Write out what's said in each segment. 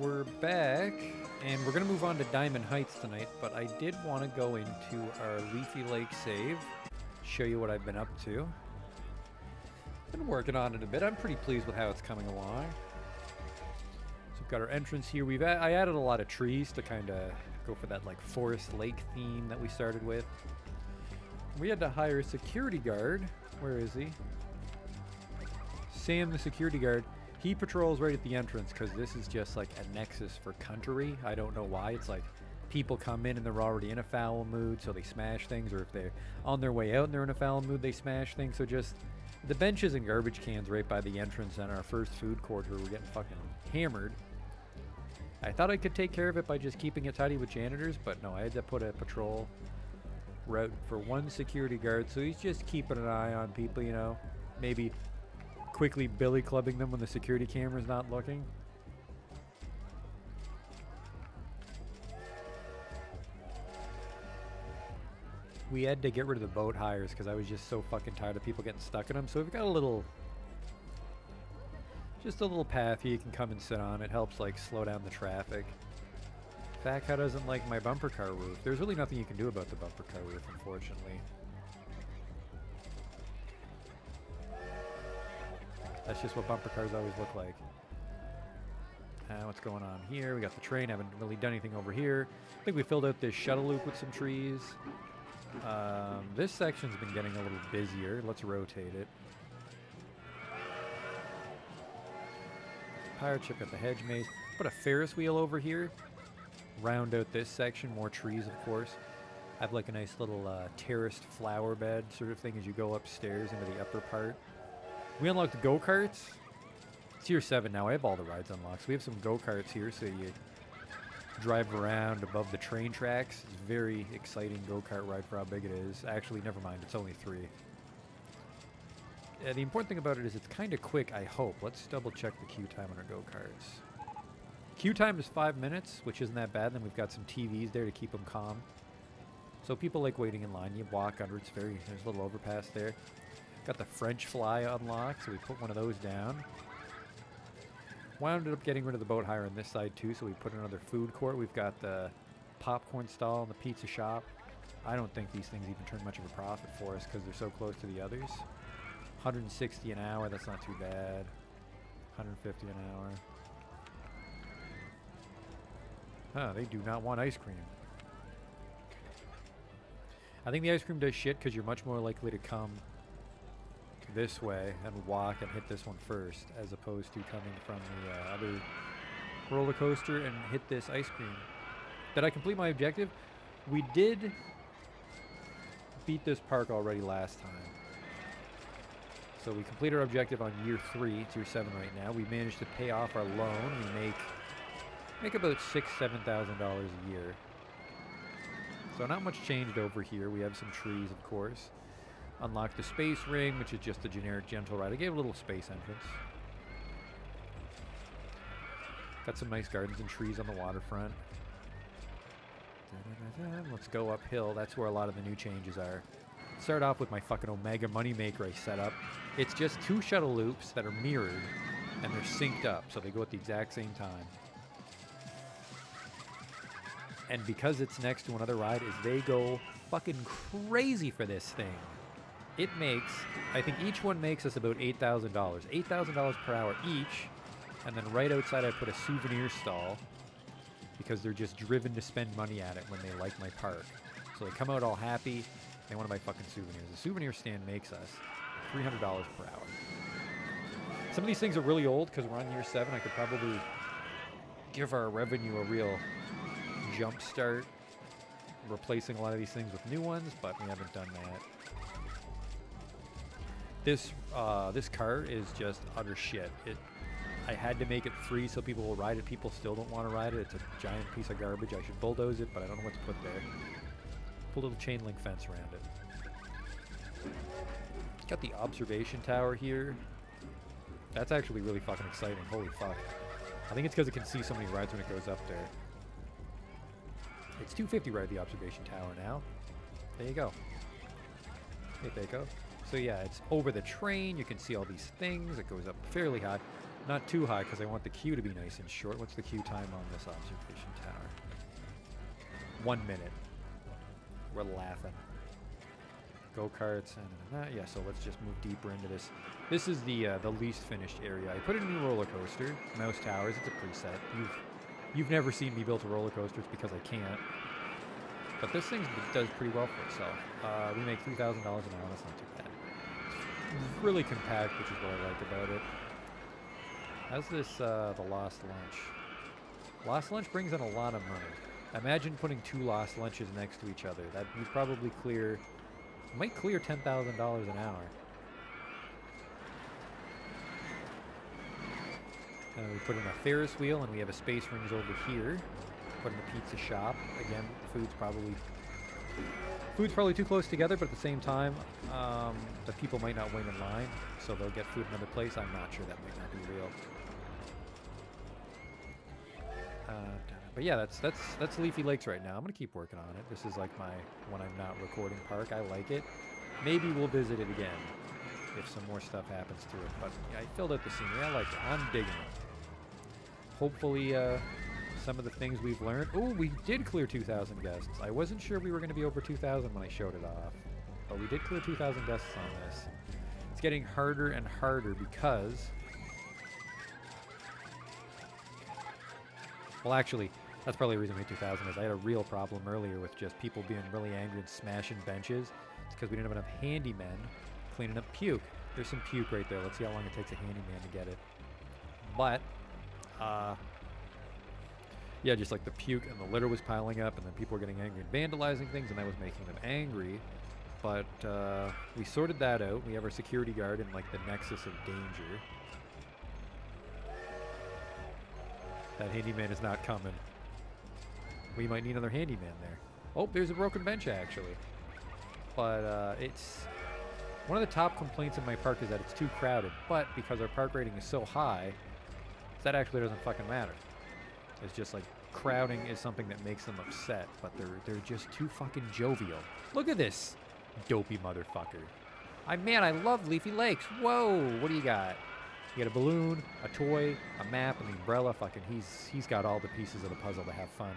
we're back, and we're going to move on to Diamond Heights tonight, but I did want to go into our Leafy Lake save, show you what I've been up to. Been working on it a bit. I'm pretty pleased with how it's coming along. So we've got our entrance here. We've I added a lot of trees to kind of go for that like forest lake theme that we started with. We had to hire a security guard. Where is he? Sam, the security guard. He patrols right at the entrance because this is just like a nexus for country. I don't know why. It's like people come in and they're already in a foul mood, so they smash things, or if they're on their way out and they're in a foul mood, they smash things. So just the benches and garbage cans right by the entrance and our first food court where we're getting fucking hammered. I thought I could take care of it by just keeping it tidy with janitors, but no, I had to put a patrol route for one security guard, so he's just keeping an eye on people, you know, maybe quickly billy clubbing them when the security camera's not looking. We had to get rid of the boat hires because I was just so fucking tired of people getting stuck in them. So we've got a little, just a little path here you can come and sit on. It helps like slow down the traffic. Fat Cow doesn't like my bumper car roof. There's really nothing you can do about the bumper car roof, unfortunately. That's just what bumper cars always look like. Uh, what's going on here? We got the train. I Haven't really done anything over here. I think we filled out this shuttle loop with some trees. Um, this section's been getting a little busier. Let's rotate it. Pirate ship at the hedge maze. Put a Ferris wheel over here. Round out this section. More trees, of course. Have like a nice little uh, terraced flower bed sort of thing as you go upstairs into the upper part. We unlocked the go-karts. It's year seven now. I have all the rides unlocked. So we have some go-karts here, so you drive around above the train tracks. It's very exciting go-kart ride for how big it is. Actually, never mind. It's only three. The important thing about it is it's kind of quick, I hope. Let's double check the queue time on our go-karts. Queue time is five minutes, which isn't that bad. Then we've got some TVs there to keep them calm. So people like waiting in line. You walk under. It's very, there's a little overpass there. Got the French fly unlocked, so we put one of those down. Wound up getting rid of the boat hire on this side too, so we put another food court. We've got the popcorn stall and the pizza shop. I don't think these things even turn much of a profit for us because they're so close to the others. 160 an hour, that's not too bad. 150 an hour. Huh, they do not want ice cream. I think the ice cream does shit because you're much more likely to come this way and walk and hit this one first, as opposed to coming from the uh, other roller coaster and hit this ice cream. Did I complete my objective? We did beat this park already last time. So we complete our objective on year three. Year seven right now. We managed to pay off our loan. We make make about six, seven thousand dollars a year. So not much changed over here. We have some trees, of course. Unlocked the space ring, which is just a generic gentle ride. I gave a little space entrance. Got some nice gardens and trees on the waterfront. Da-da-da-da. Let's go uphill. That's where a lot of the new changes are. Start off with my fucking Omega Moneymaker I set up. It's just two shuttle loops that are mirrored and they're synced up, so they go at the exact same time. And because it's next to another ride, is they go fucking crazy for this thing. It makes, I think each one makes us about $8,000. $8,000 per hour each. And then right outside I put a souvenir stall because they're just driven to spend money at it when they like my park. So they come out all happy. They want to buy fucking souvenirs. The souvenir stand makes us $300 per hour. Some of these things are really old because we're on year seven. I could probably give our revenue a real jump start, replacing a lot of these things with new ones, but we haven't done that. This uh, this car is just utter shit. It I had to make it free so people will ride it. People still don't want to ride it. It's a giant piece of garbage. I should bulldoze it, but I don't know what to put there. Put a little chain link fence around it. Got the observation tower here. That's actually really fucking exciting. Holy fuck. I think it's because it can see so many rides when it goes up there. It's 250 right at the observation tower now. There you go. Hey, Baco. So yeah, it's over the train. You can see all these things. It goes up fairly high. Not too high because I want the queue to be nice and short. What's the queue time on this observation tower? One minute. We're laughing. Go-karts and yeah, so let's just move deeper into this. This is the uh, the least finished area. I put in a roller coaster, Mouse Towers. It's a preset. You've you've never seen me build a roller coaster. It's because I can't. But this thing does pretty well for itself. Uh, we make $3,000 an hour. That's not too bad. Really compact, which is what I like about it. How's this, uh, the Lost Lunch? Lost Lunch brings in a lot of money. Imagine putting two Lost Lunches next to each other. That would probably clear, might clear $10,000 an hour. Uh, we put in a Ferris wheel and we have a Space Rings over here. Put in a pizza shop. Again, the food's probably food's probably too close together, but at the same time, um, the people might not wait in line, so they'll get food another place. I'm not sure that might not be real. Uh, but yeah, that's that's that's Leafy Lakes right now. I'm gonna keep working on it. This is like my when I'm not recording park. I like it. Maybe we'll visit it again if some more stuff happens to it. But yeah, I filled out the scenery. I like it. I'm digging it hopefully uh, some of the things we've learned. Oh, we did clear 2,000 guests. I wasn't sure we were going to be over 2,000 when I showed it off. But we did clear 2,000 guests on this. It's getting harder and harder because... Well, actually, that's probably the reason we hit 2,000 is I had a real problem earlier with just people being really angry and smashing benches. It's because we didn't have enough handymen cleaning up puke. There's some puke right there. Let's see how long it takes a handyman to get it. But uh, yeah, just like the puke and the litter was piling up, and then people were getting angry and vandalizing things, and that was making them angry. But uh, we sorted that out. We have our security guard in like the nexus of danger. That handyman is not coming. We might need another handyman there. Oh, there's a broken bench actually. But uh, it's one of the top complaints in my park is that it's too crowded. But because our park rating is so high, that actually doesn't fucking matter. It's just like crowding is something that makes them upset, but they're they're just too fucking jovial. Look at this dopey motherfucker. I man, I love Leafy Lakes. Whoa, what do you got? You got a balloon, a toy, a map, the umbrella. Fucking, he's he's got all the pieces of the puzzle to have fun.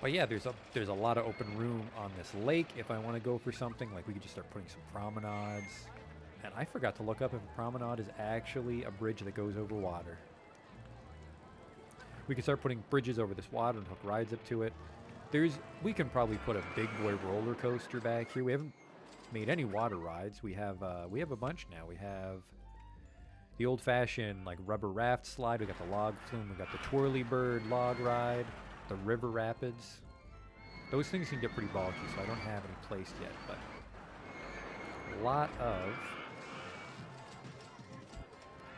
But yeah, there's a there's a lot of open room on this lake. If I want to go for something, like we could just start putting some promenades. And I forgot to look up if a promenade is actually a bridge that goes over water. We can start putting bridges over this water and hook rides up to it. There's we can probably put a big boy roller coaster back here. We haven't made any water rides. We have uh, we have a bunch now. We have the old-fashioned like rubber raft slide. We got the log flume. We got the twirly bird log ride the river rapids. Those things can get pretty bulky, so I don't have any placed yet, but a lot of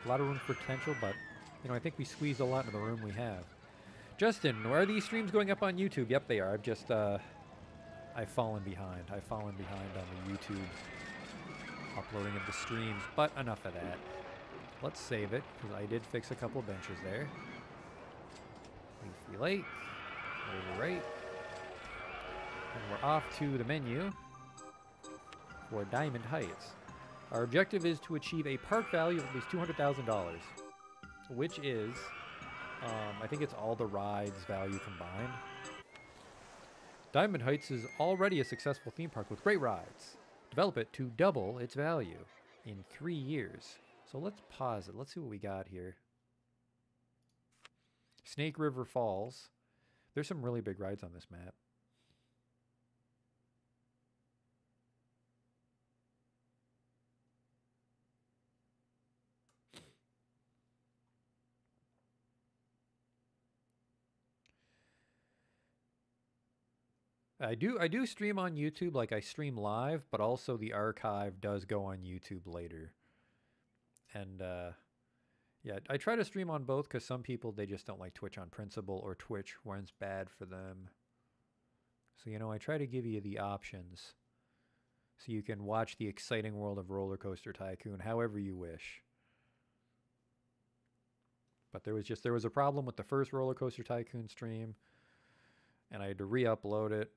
a lot of room for potential, but you know, I think we squeezed a lot into the room we have. Justin, are these streams going up on YouTube? Yep, they are. I've just uh I've fallen behind. I've fallen behind on the YouTube uploading of the streams, but enough of that. Let's save it, because I did fix a couple benches there. Leafy Lake over right. And we're off to the menu for Diamond Heights. Our objective is to achieve a park value of at least $200,000, which is, um, I think it's all the rides value combined. Diamond Heights is already a successful theme park with great rides. Develop it to double its value in three years. So let's pause it. Let's see what we got here. Snake River Falls. There's some really big rides on this map. I do I do stream on YouTube like I stream live, but also the archive does go on YouTube later. And uh yeah, I try to stream on both because some people they just don't like Twitch on principle or Twitch when it's bad for them. So you know, I try to give you the options so you can watch the exciting world of Roller Coaster Tycoon however you wish. But there was just there was a problem with the first Roller Coaster Tycoon stream and I had to re-upload it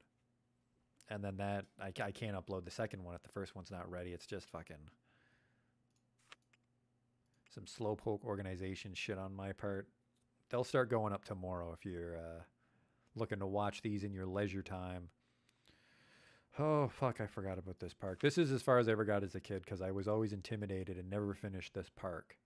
And then that, I, I can't upload the second one if the first one's not ready. It's just fucking some slowpoke organization shit on my part. They'll start going up tomorrow if you're uh, looking to watch these in your leisure time. Oh, fuck, I forgot about this park. This is as far as I ever got as a kid because I was always intimidated and never finished this park.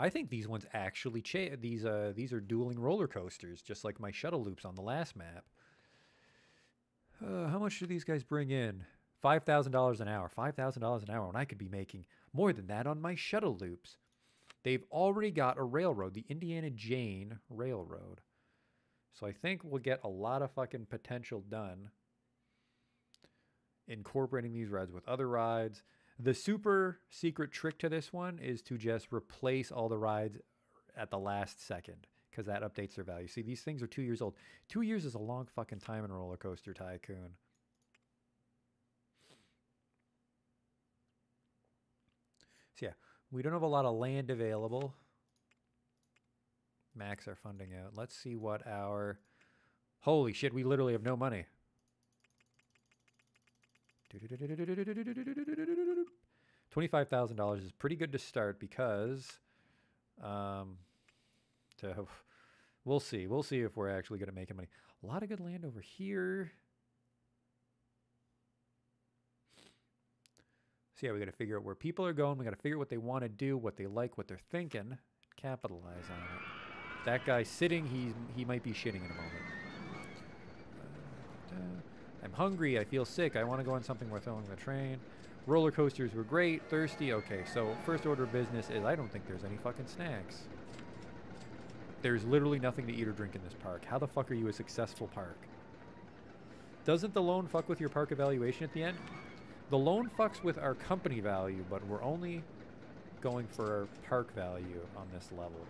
I think these ones actually cha- these uh these are dueling roller coasters, just like my shuttle loops on the last map. Uh, how much do these guys bring in? Five thousand dollars an hour. Five thousand dollars an hour when I could be making more than that on my shuttle loops. They've already got a railroad, the Indiana Jane Railroad. So I think we'll get a lot of fucking potential done incorporating these rides with other rides. The super secret trick to this one is to just replace all the rides at the last second because that updates their value. See, these things are two years old. Two years is a long fucking time in Roller Coaster Tycoon. So yeah, we don't have a lot of land available. Max our funding out. Let's see what our... Holy shit, we literally have no money. Twenty-five thousand dollars is pretty good to start because, um, to we'll see. We'll see if we're actually going to make any money. A lot of good land over here. So yeah, we got to figure out where people are going. We got to figure out what they want to do, what they like, what they're thinking, capitalize on it. That guy sitting, he he might be shitting in a moment. I'm hungry. I feel sick. I want to go on something worth filling the train. Roller coasters were great. Thirsty. Okay, so first order of business is I don't think there's any fucking snacks. There's literally nothing to eat or drink in this park. How the fuck are you a successful park? Doesn't the loan fuck with your park evaluation at the end? The loan fucks with our company value, but we're only going for our park value on this level.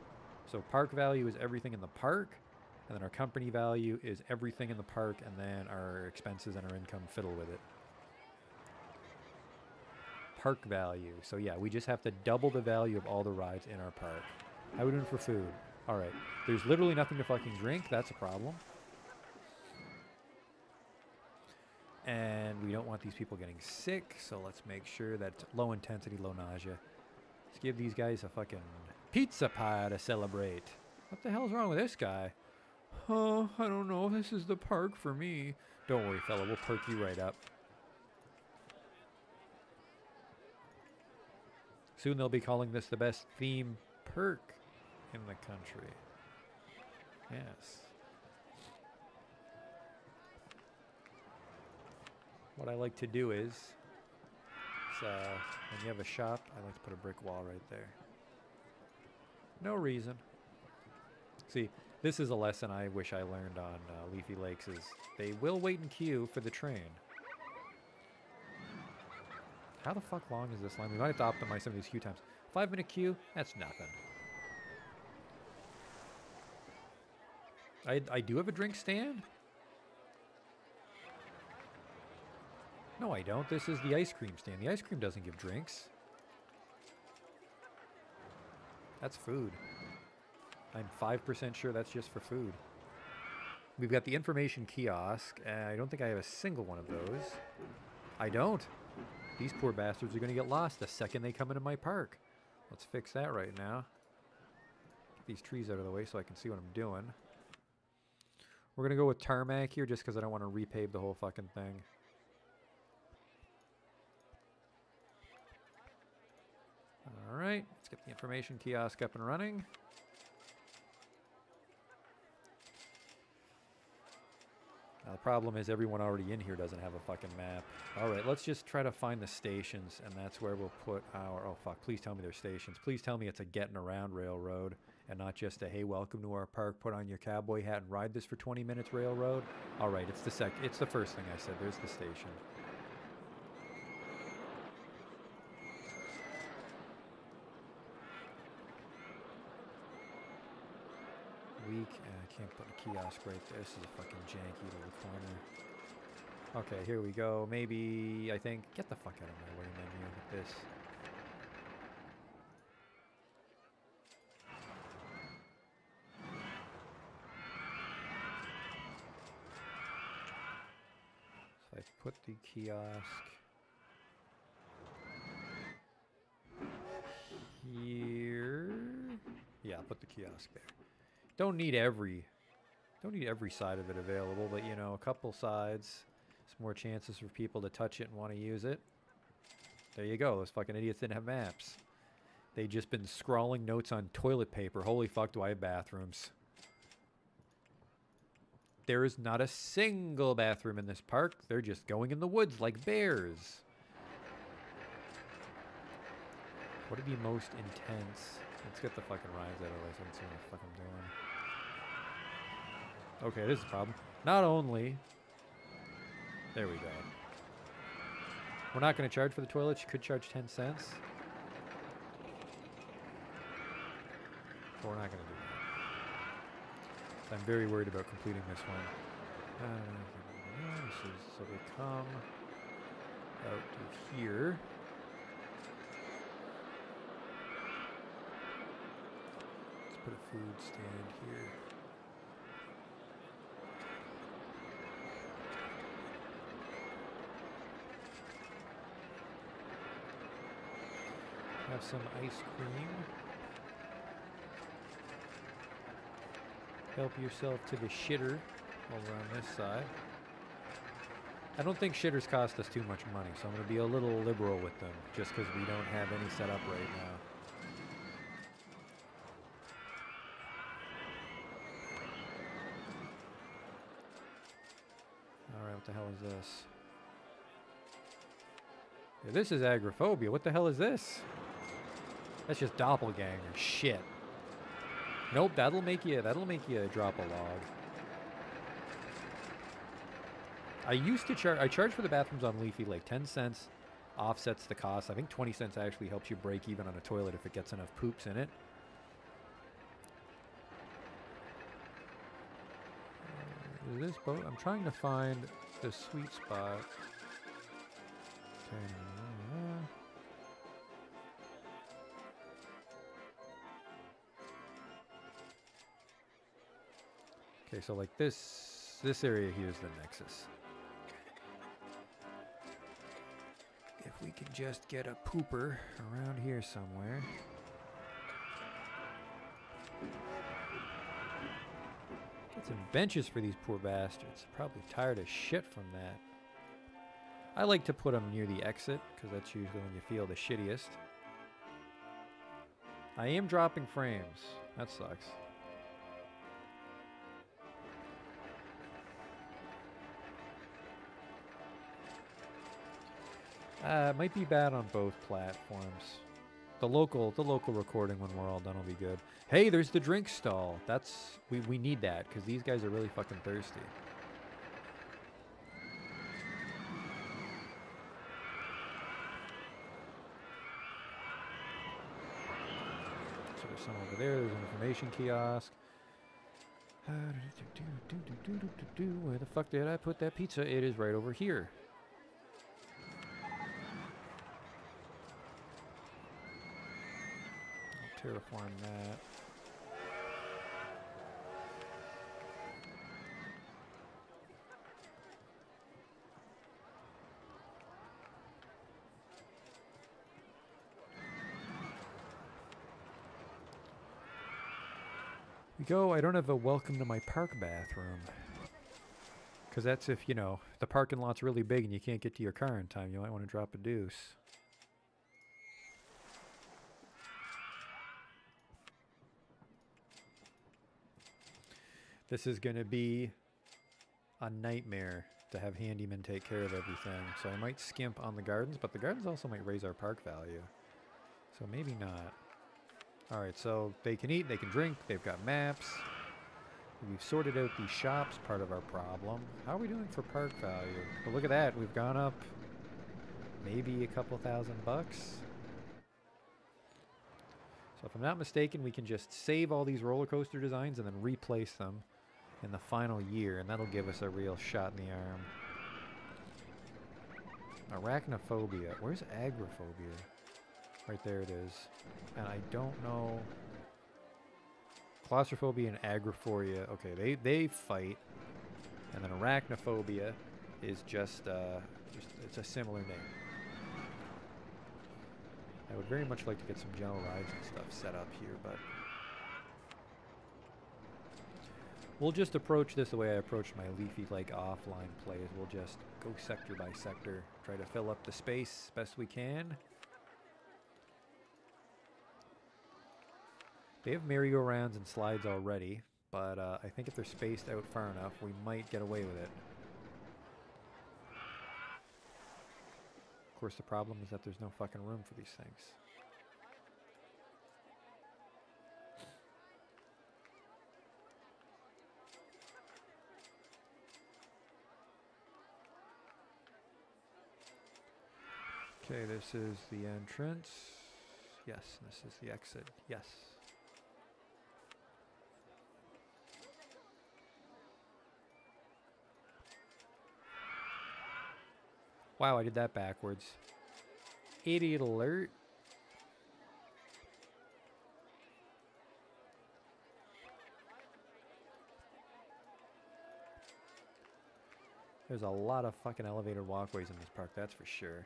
So park value is everything in the park, and then our company value is everything in the park, and then our expenses and our income fiddle with it. Park value. So yeah, we just have to double the value of all the rides in our park. How are we doing for food? All right. There's literally nothing to fucking drink. That's a problem. And we don't want these people getting sick, so let's make sure that low intensity, low nausea. Let's give these guys a fucking pizza pie to celebrate. What the hell's wrong with this guy? Oh, I don't know. This is the park for me. Don't worry, fella. We'll perk you right up. Soon they'll be calling this the best theme perk in the country. Yes. What I like to do is, uh, when you have a shop, I like to put a brick wall right there. No reason. See, this is a lesson I wish I learned on uh, Leafy Lakes is they will wait in queue for the train. How the fuck long is this line? We might have to optimize some of these queue times. Five minute queue? That's nothing. I, I do have a drink stand? No, I don't. This is the ice cream stand. The ice cream doesn't give drinks. That's food. I'm 5% sure that's just for food. We've got the information kiosk. and I don't think I have a single one of those. I don't. These poor bastards are going to get lost the second they come into my park. Let's fix that right now. Get these trees out of the way so I can see what I'm doing. We're going to go with tarmac here just because I don't want to repave the whole fucking thing. All right, let's get the information kiosk up and running. Now the problem is everyone already in here doesn't have a fucking map. All right, let's just try to find the stations, and that's where we'll put our... Oh, fuck, please tell me they're stations. Please tell me it's a getting around railroad and not just a, hey, welcome to our park, put on your cowboy hat and ride this for 20 minutes railroad. All right, it's the sec. It's the first thing I said. There's the station. weak. I can't put a kiosk right there. This is a fucking janky little corner. Okay, here we go. Maybe, I think, get the fuck out of my way menu with this. So I put the kiosk here. Yeah, I'll put the kiosk there. Don't need every don't need every side of it available, but you know, a couple sides, some more chances for people to touch it and want to use it. There you go. Those fucking idiots didn't have maps. They just been scrawling notes on toilet paper. Holy fuck, do I have bathrooms? There is not a single bathroom in this park. They're just going in the woods like bears. What would be most intense? Let's get the fucking rides out of the way so I can see what the fuck I'm doing. Okay, this is a problem. Not only... There we go. We're not going to charge for the toilet. You could charge 10 cents. But we're not going to do that. So I'm very worried about completing this one. Uh, so we come out to here. Let's put a food stand here. Have some ice cream. Help yourself to the shitter over on this side. I don't think shitters cost us too much money, so I'm going to be a little liberal with them, just because we don't have any set up right now. Alright, what the hell is this? Yeah, this is agoraphobia. What the hell is this? That's just doppelganger shit. Nope, that'll make you that'll make you drop a log. I used to charge I charge for the bathrooms on Leafy Lake 10 cents offsets the cost. I think 20 cents actually helps you break even on a toilet if it gets enough poops in it. This boat? I'm trying to find the sweet spot. Okay. Okay, so like this, this area here is the nexus. If we could just get a pooper around here somewhere. Get some benches for these poor bastards. Probably tired as shit from that. I like to put them near the exit, because that's usually when you feel the shittiest. I am dropping frames. That sucks. Uh, it might be bad on both platforms. The local, the local recording when we're all done will be good. Hey, there's the drink stall. That's we we need that because these guys are really fucking thirsty. So there's some over there. There's an information kiosk. Where the fuck did I put that pizza? It is right over here. Terraform that. We go, I don't have a welcome to my park bathroom. Because that's if, you know, the parking lot's really big and you can't get to your car in time. You might want to drop a deuce. This is going to be a nightmare to have handyman take care of everything. So I might skimp on the gardens, but the gardens also might raise our park value. So maybe not. Alright, so they can eat, they can drink, they've got maps. We've sorted out the shops part of our problem. How are we doing for park value? But look at that, we've gone up maybe a couple thousand bucks. So if I'm not mistaken, we can just save all these roller coaster designs and then replace them in the final year, and that'll give us a real shot in the arm. Arachnophobia. Where's agoraphobia? Right there it is. And I don't know... Claustrophobia and agoraphobia. Okay, they, they fight. And then arachnophobia is just, uh, just it's a similar name. I would very much like to get some general rides and stuff set up here, but we'll just approach this the way I approached my Leafy Lake offline plays. We'll just go sector by sector, try to fill up the space best we can. They have merry-go-rounds and slides already, but uh, I think if they're spaced out far enough, we might get away with it. Of course, the problem is that there's no fucking room for these things. Okay, this is the entrance. Yes, this is the exit. Yes. Wow, I did that backwards. Idiot alert. There's a lot of fucking elevated walkways in this park, that's for sure.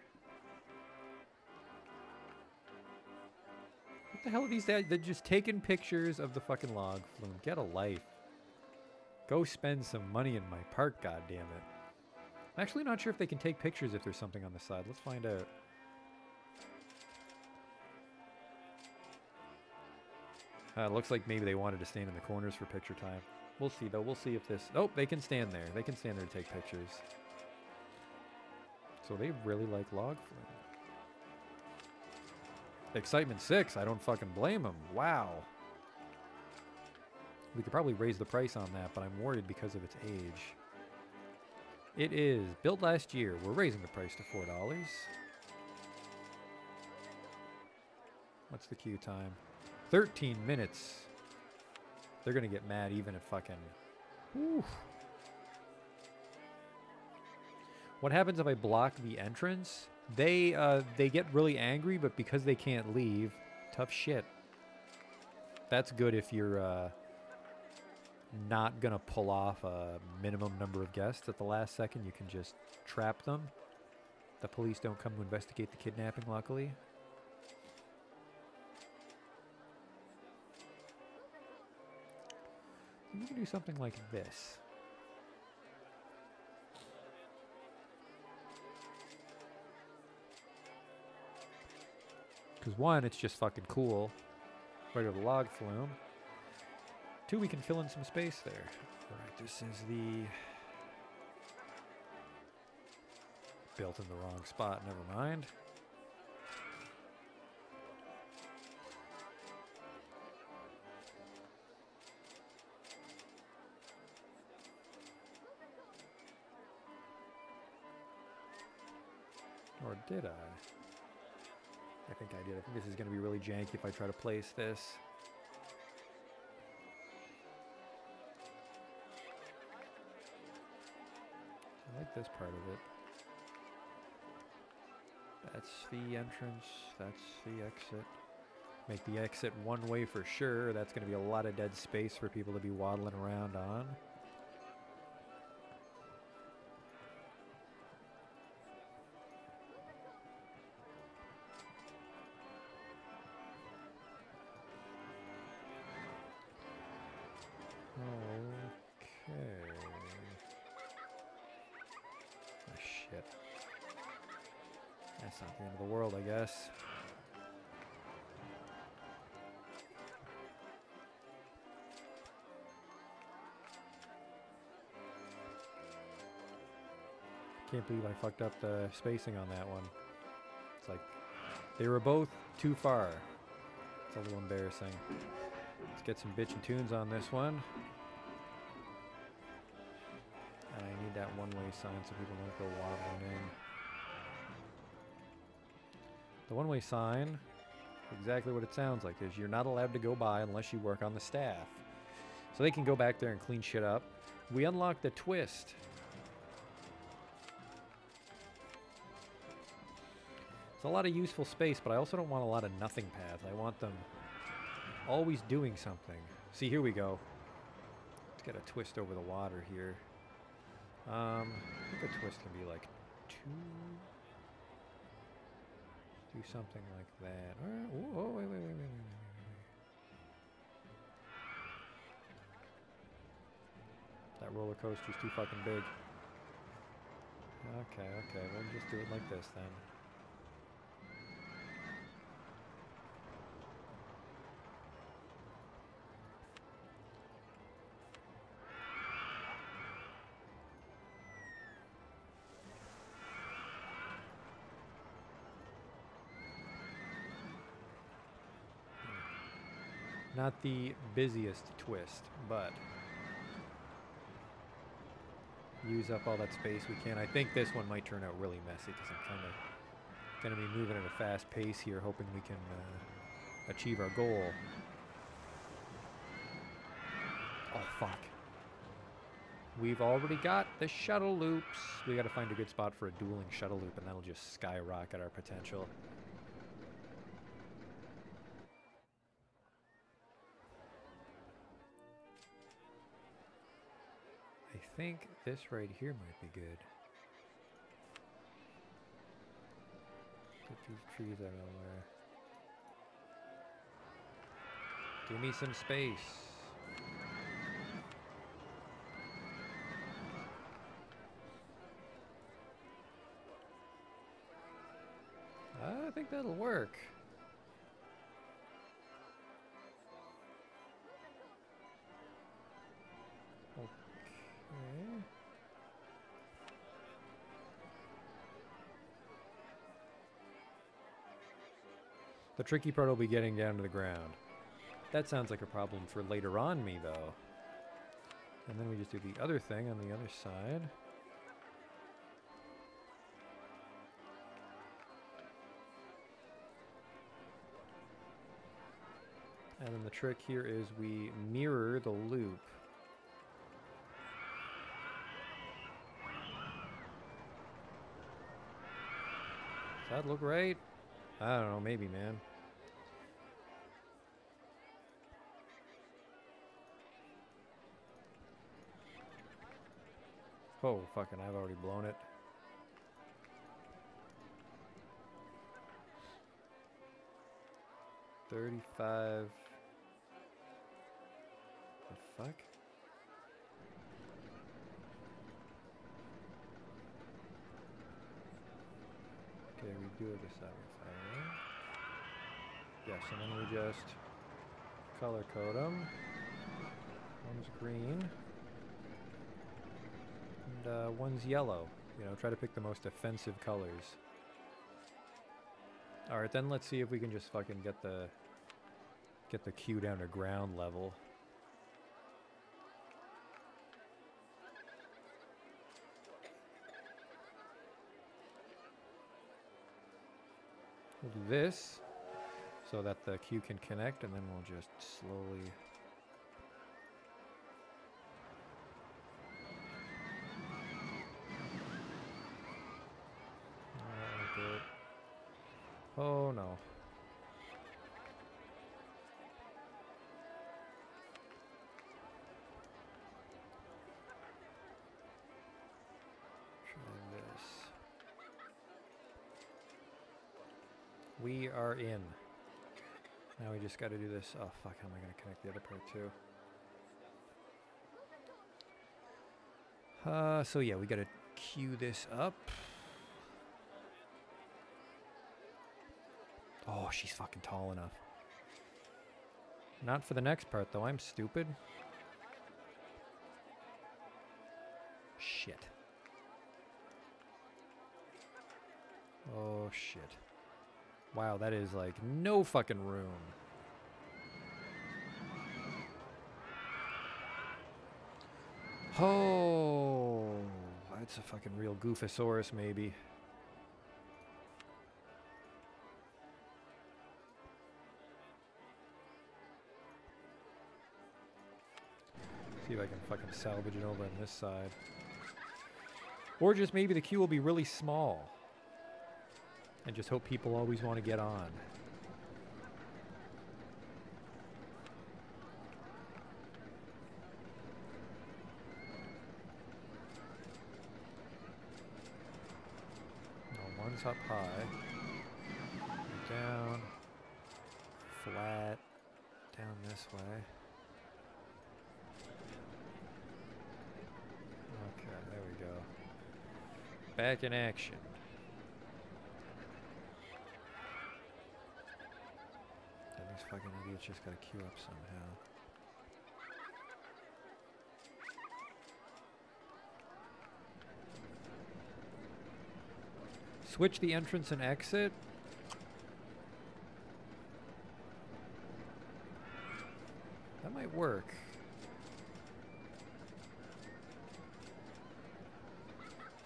The hell are these guys? They're just taking pictures of the fucking log flume. Get a life. Go spend some money in my park, goddammit. I'm actually not sure if they can take pictures if there's something on the side. Let's find out. Uh, looks like maybe they wanted to stand in the corners for picture time. We'll see, though. We'll see if this... Oh, they can stand there. They can stand there and take pictures. So they really like log flume. Excitement 6. I don't fucking blame them. Wow. We could probably raise the price on that, but I'm worried because of its age. It is built last year. We're raising the price to $4. What's the queue time? 13 minutes. They're going to get mad even at fucking... What happens if I block the entrance? They, uh, they get really angry, but because they can't leave, tough shit. That's good if you're, uh, not to pull off a minimum number of guests at the last second. You can just trap them. The police don't come to investigate the kidnapping, luckily. You can do something like this. Because one, it's just fucking cool. Right over the log flume. Two, we can fill in some space there. Alright, this is the... Built in the wrong spot, never mind. Or did I? I think I did. I think this is going to be really janky if I try to place this. I like this part of it. That's the entrance. That's the exit. Make the exit one way for sure. That's going to be a lot of dead space for people to be waddling around on. Believe I fucked up the spacing on that one. It's like, they were both too far. It's a little embarrassing. Let's get some bitchin' tunes on this one. I need that one-way sign so people don't go wobbling in. The one-way sign, exactly what it sounds like, is you're not allowed to go by unless you work on the staff. So they can go back there and clean shit up. We unlock the twist. It's a lot of useful space, but I also don't want a lot of nothing paths. I want them always doing something. See, here we go. Let's get a twist over the water here. Um, I think a twist can be like two. Do something like that. Or, oh, oh, wait, wait, wait, wait, wait, wait. That roller coaster's too fucking big. Okay, okay, we'll just do it like this then. Not the busiest twist, but use up all that space we can. I think this one might turn out really messy because I'm kind of going to be moving at a fast pace here, hoping we can uh, achieve our goal. Oh, fuck. We've already got the shuttle loops. We got to find a good spot for a dueling shuttle loop, and that'll just skyrocket our potential. Think this right here might be good. Get these trees out of the way. Give me some space. I think that'll work. The tricky part will be getting down to the ground. That sounds like a problem for later on me, though. And then we just do the other thing on the other side. And then the trick here is we mirror the loop. That look right? I don't know, maybe, man. Oh, fucking, I've already blown it. Thirty-five. The fuck? Okay, we Yes, and then we just color code them. One's green. And uh, one's yellow. You know, try to pick the most offensive colors. Alright, then let's see if we can just fucking get the get the queue down to ground level. We'll do this so that the queue can connect and then we'll just slowly Alright, we'll do it. Oh no. Try this. We are in. Now we just got to do this. Oh fuck, how am I going to connect the other part too? Uh, so yeah, we got to queue this up. Oh, she's fucking tall enough. Not for the next part, though. I'm stupid. Shit. Oh, shit. Wow, that is like no fucking room. Oh, that's a fucking real goofosaurus, maybe. See if I can fucking salvage it over on this side. Or just maybe the queue will be really small. And just hope people always want to get on. Up high. Down. Flat. Down this way. Okay, there we go. Back in action. And these fucking idiots just gotta queue up somehow. Switch the entrance and exit. That might work.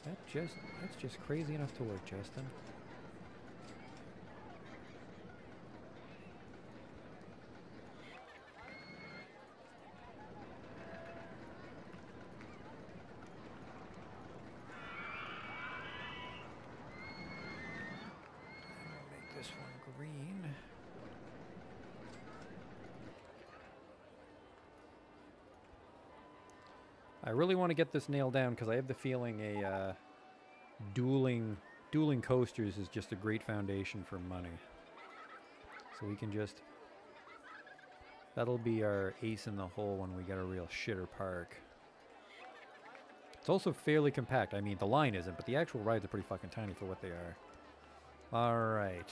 That just that's just crazy enough to work, Justin. I'll make this one green. I really want to get this nailed down because I have the feeling a uh, dueling dueling coasters is just a great foundation for money. So we can just that'll be our ace in the hole when we get a real shitter park. It's also fairly compact. I mean, the line isn't, but the actual rides are pretty fucking tiny for what they are. All right.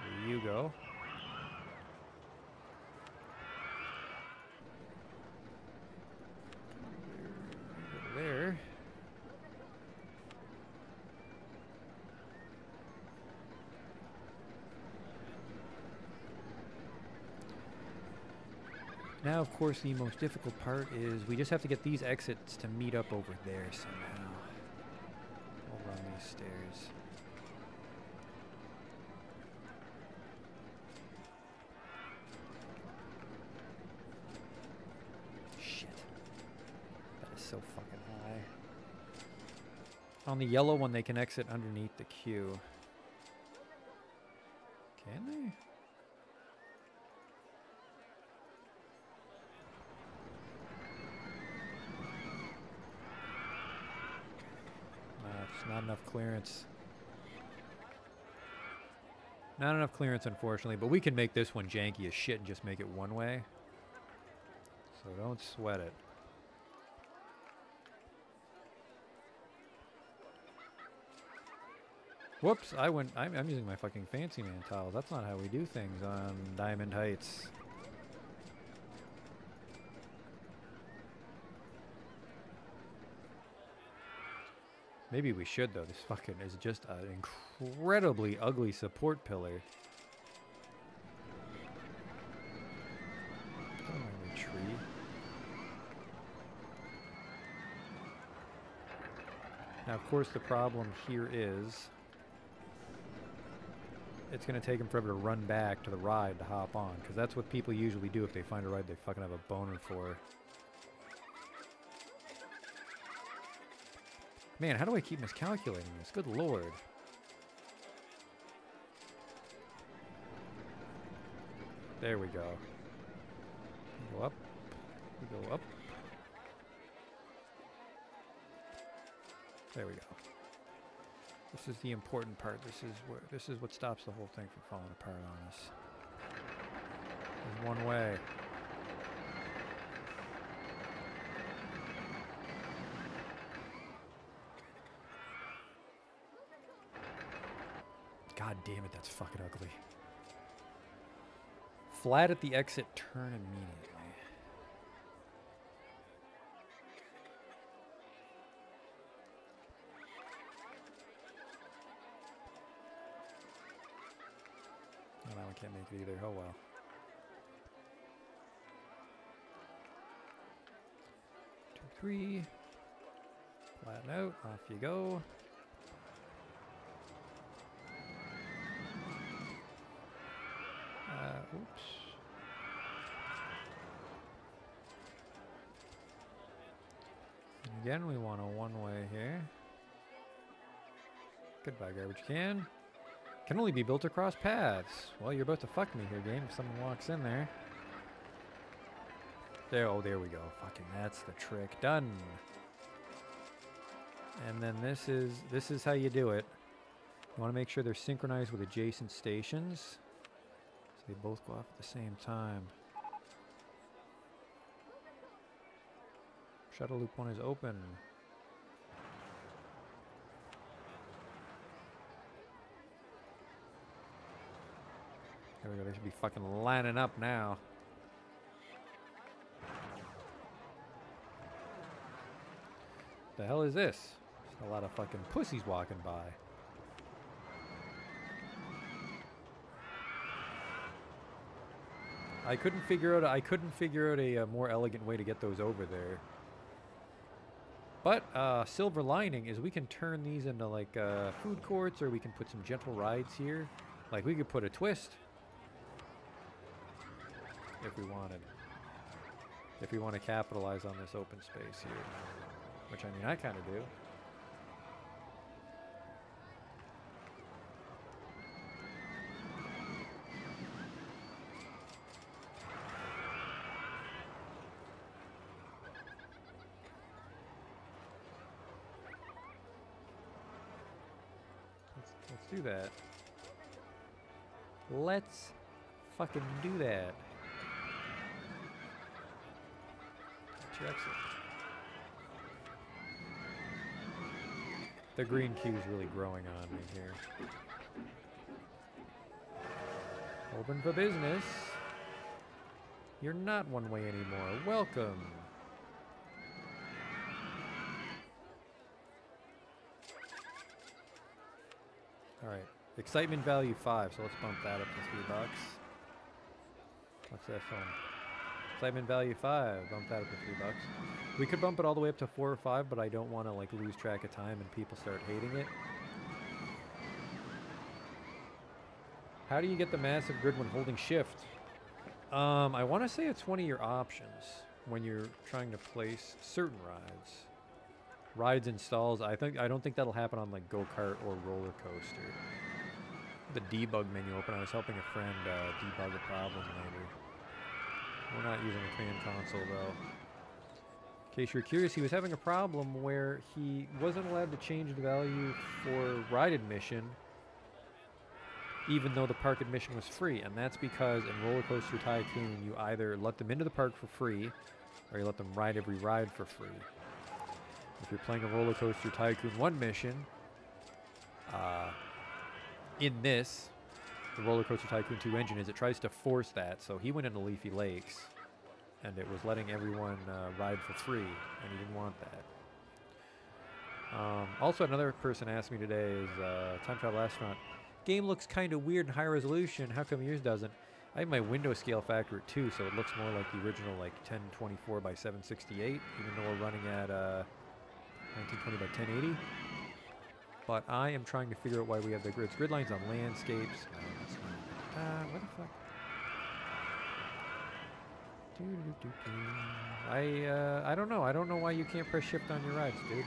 There you go. There. Now, of course, the most difficult part is we just have to get these exits to meet up over there somehow. Over on these stairs. Shit. That is so fucking high. On the yellow one, they can exit underneath the queue. Can they? It's not enough clearance. Not enough clearance, unfortunately, but we can make this one janky as shit and just make it one way. So don't sweat it. Whoops, I went, I'm, I'm using my fucking fancy man tiles. That's not how we do things on Diamond Heights. Maybe we should though. This fucking is just an incredibly ugly support pillar. Tree. Now, of course, the problem here is it's going to take them forever to run back to the ride to hop on, because that's what people usually do if they find a ride they fucking have a boner for. Man, how do I keep miscalculating this? Good lord. There we go. Go up. We go up. There we go. This is the important part. This is where this is what stops the whole thing from falling apart on us. There's one way. God damn it, that's fucking ugly. Flat at the exit, turn immediately. Oh, it either. Oh well. Two, three. Flatten out. Off you go. Uh, oops. Again, we want a one-way here. Goodbye, garbage can. Can only be built across paths. Well, you're about to fuck me here, game, if someone walks in there. There, oh, there we go. Fucking, that's the trick. Done. And then this is this is how you do it. You want to make sure they're synchronized with adjacent stations. So they both go off at the same time. Shuttle loop one is open. There we go. They should be fucking lining up now. The hell is this? Just a lot of fucking pussies walking by. I couldn't figure out. I couldn't figure out a, a more elegant way to get those over there. But uh, silver lining is we can turn these into like uh, food courts, or we can put some gentle rides here. Like we could put a twist if we wanted. If we want to capitalize on this open space here, which I mean I kind of do. Let's, do that. Let's fucking do that. Exit? The green queue is really growing on me here. Open for business. You're not one way anymore. Welcome. All right. Excitement value five, so let's bump that up to three bucks. What's that phone? Excitement value five, bump that up to three bucks. We could bump it all the way up to four or five, but I don't want to like lose track of time and people start hating it. How do you get the massive grid when holding shift? Um, I want to say it's one of your options when you're trying to place certain rides. Rides and stalls. I think I don't think that'll happen on like go kart or roller coaster. The debug menu open. I was helping a friend uh, debug a problem later. We're not using a command console though. In case you're curious, he was having a problem where he wasn't allowed to change the value for ride admission even though the park admission was free. And that's because in Roller Coaster Tycoon, you either let them into the park for free or you let them ride every ride for free. If you're playing a Roller Coaster Tycoon 1 mission, uh, in this, the Roller Coaster Tycoon 2 engine is it tries to force that. So he went into Leafy Lakes and it was letting everyone uh, ride for free, and he didn't want that. Um, also, another person asked me today is uh, Time Travel Astronaut game looks kind of weird in high resolution. How come yours doesn't? I have my window scale factor at 2, so it looks more like the original, like 1024 by 768, even though we're running at uh, 1920 by 1080. But I am trying to figure out why we have the grids. Grid lines on landscapes. Uh, what the fuck? I, uh, I don't know. I don't know why you can't press shift on your rides, dude.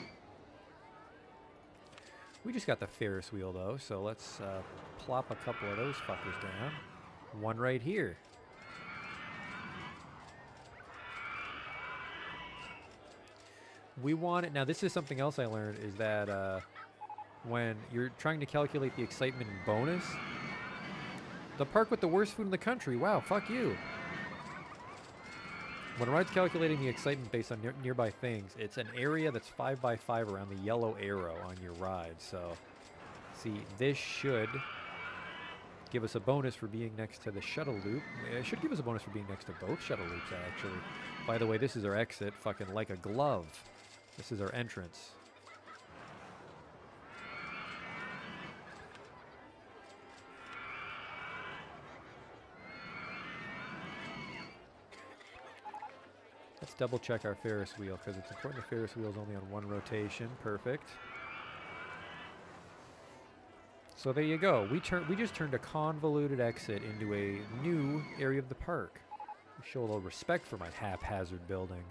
We just got the Ferris wheel though, so let's uh, plop a couple of those fuckers down. One right here. We want it, now this is something else I learned, is that uh, when you're trying to calculate the excitement bonus, the park with the worst food in the country, wow, fuck you. When ride's calculating the excitement based on near nearby things, it's an area that's 5 by 5 around the yellow arrow on your ride. So, see, this should give us a bonus for being next to the shuttle loop. It should give us a bonus for being next to both shuttle loops, actually. By the way, this is our exit, fucking like a glove. This is our entrance. Let's double check our Ferris wheel because it's important the Ferris wheel is only on one rotation. Perfect. So there you go. We turn we just turned a convoluted exit into a new area of the park. Show a little respect for my haphazard building.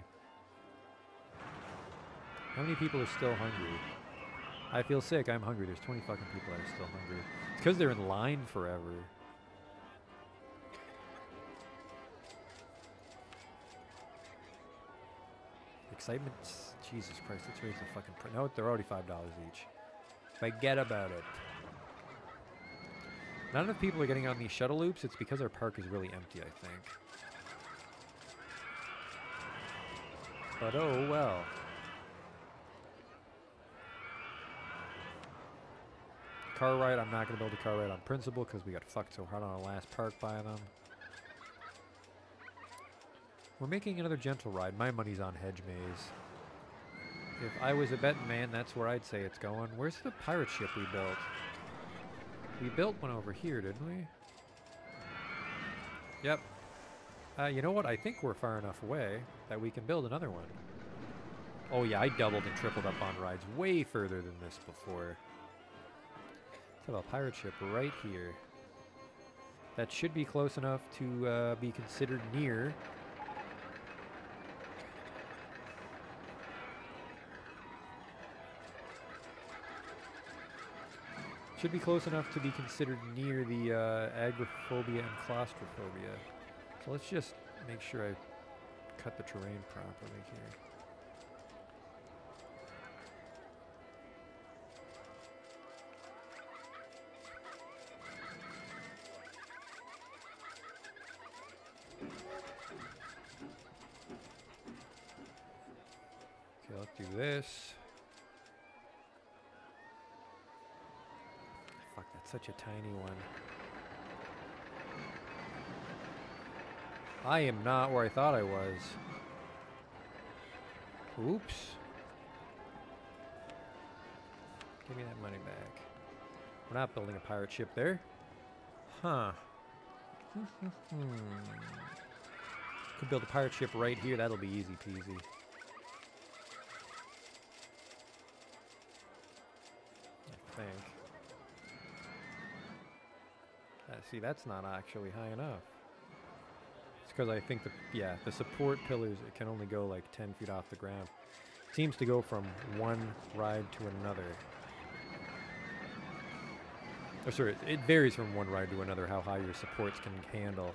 How many people are still hungry? I feel sick. I'm hungry. There's 20 fucking people that are still hungry. It's because they're in line forever. Excitement's Jesus Christ, let's raise the fucking price. No, they're already five dollars each. Forget about it. Not enough people are getting on these shuttle loops. It's because our park is really empty, I think. But oh well. Car ride, I'm not going to build a car ride on principle because we got fucked so hard on our last park by them. We're making another gentle ride. My money's on Hedge Maze. If I was a betting man, that's where I'd say it's going. Where's the pirate ship we built? We built one over here, didn't we? Yep. Uh, you know what? I think we're far enough away that we can build another one. Oh yeah, I doubled and tripled up on rides way further than this before. Let's have a pirate ship right here. That should be close enough to uh, be considered near. Should be close enough to be considered near the uh, agoraphobia and claustrophobia. So let's just make sure I cut the terrain properly here. Okay, let's do this. Fuck, that's such a tiny one. I am not where I thought I was. Oops. Give me that money back. We're not building a pirate ship there. Huh. Could build a pirate ship right here. That'll be easy peasy. I think. Uh, see, that's not actually high enough. It's because I think the yeah the support pillars it can only go like 10 feet off the ground. Seems to go from one ride to another. Oh, sorry, it- it varies from one ride to another how high your supports can handle.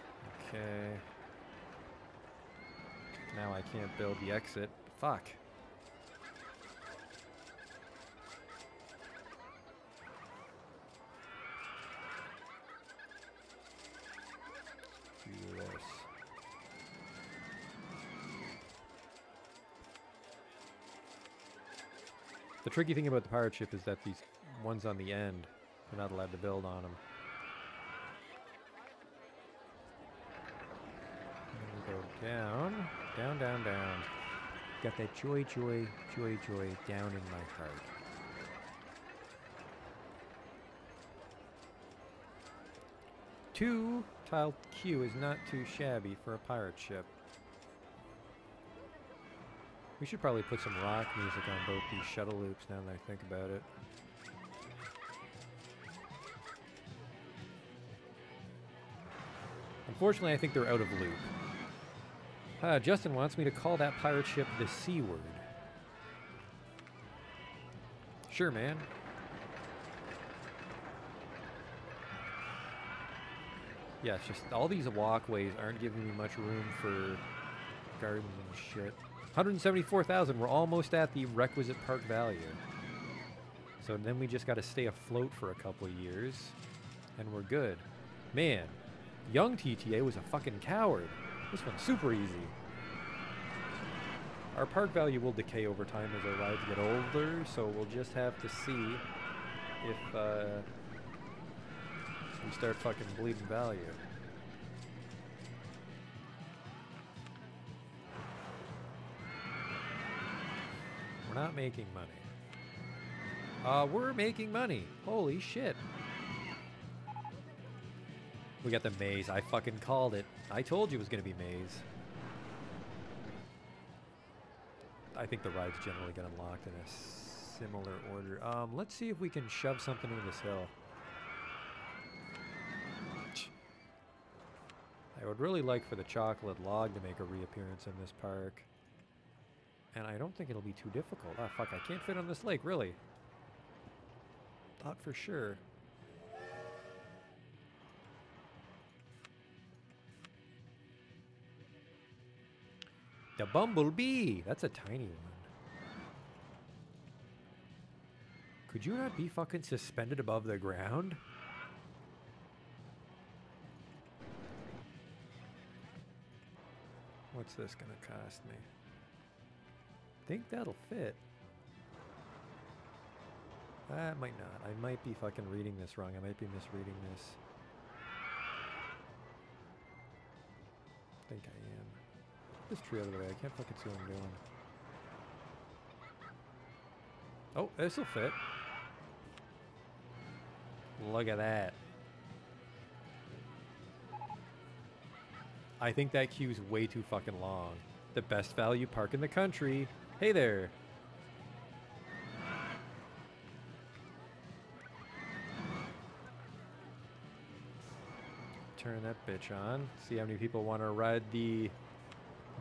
Okay. Now I can't build the exit. Fuck. Do this. The tricky thing about the pirate ship is that these ones on the end, you're not allowed to build on them. go down, down, down, down. Got that joy, joy, joy, joy down in my heart. Two tile Q is not too shabby for a pirate ship. We should probably put some rock music on both these shuttle loops now that I think about it. Unfortunately, I think they're out of loop. Uh, Justin wants me to call that pirate ship the C word. Sure, man. Yeah, it's just all these walkways aren't giving me much room for gardens and shit. 174,000. We're almost at the requisite park value. So then we just got to stay afloat for a couple years, and we're good. Man, young TTA was a fucking coward. This one's super easy. Our park value will decay over time as our rides get older, so we'll just have to see if uh, we start fucking bleeding value. We're not making money. Uh, we're making money. Holy shit. We got the maze. I fucking called it. I told you it was going to be maze. I think the rides generally get unlocked in a similar order. Um, let's see if we can shove something into this hill. I would really like for the chocolate log to make a reappearance in this park. And I don't think it'll be too difficult. Ah, fuck, I can't fit on this lake, really. Thought for sure. The bumblebee. That's a tiny one. Could you not be fucking suspended above the ground? What's this gonna cost me? I think that'll fit. That might not. I might be fucking reading this wrong. I might be misreading this. I think I am. This tree out of the way. I can't fucking see what I'm doing. Oh, this'll fit. Look at that. I think that queue's way too fucking long. The best value park in the country. Hey there. Turn that bitch on. See how many people want to ride the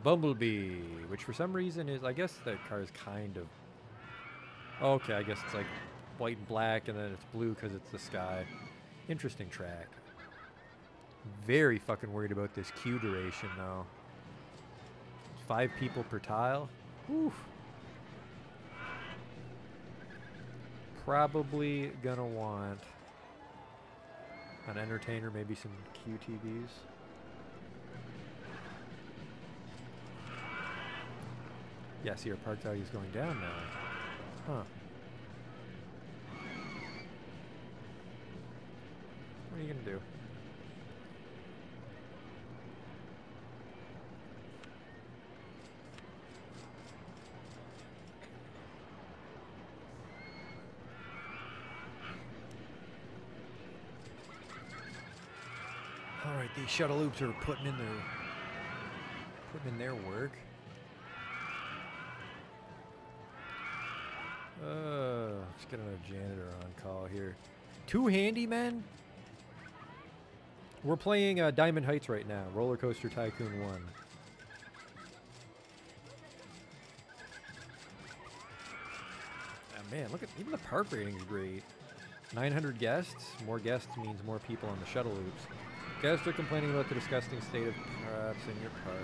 Bumblebee, which for some reason is, I guess the car is kind of. Okay, I guess it's like white and black, and then it's blue because it's the sky. Interesting track. Very fucking worried about this queue duration, though. Five people per tile. Oof. Probably gonna want an entertainer, maybe some QTVs. Yeah, see, our park value is going down now. Huh. What are you gonna do? All right, these shuttle loops are putting in their putting in their work. Uh, let's get another janitor on call here. Two handymen. We're playing uh, Diamond Heights right now. Roller Coaster Tycoon One. Ah, man, look at even the park rating is great. 900 guests. More guests means more people on the shuttle loops. Guests are complaining about the disgusting state of perhaps in your park.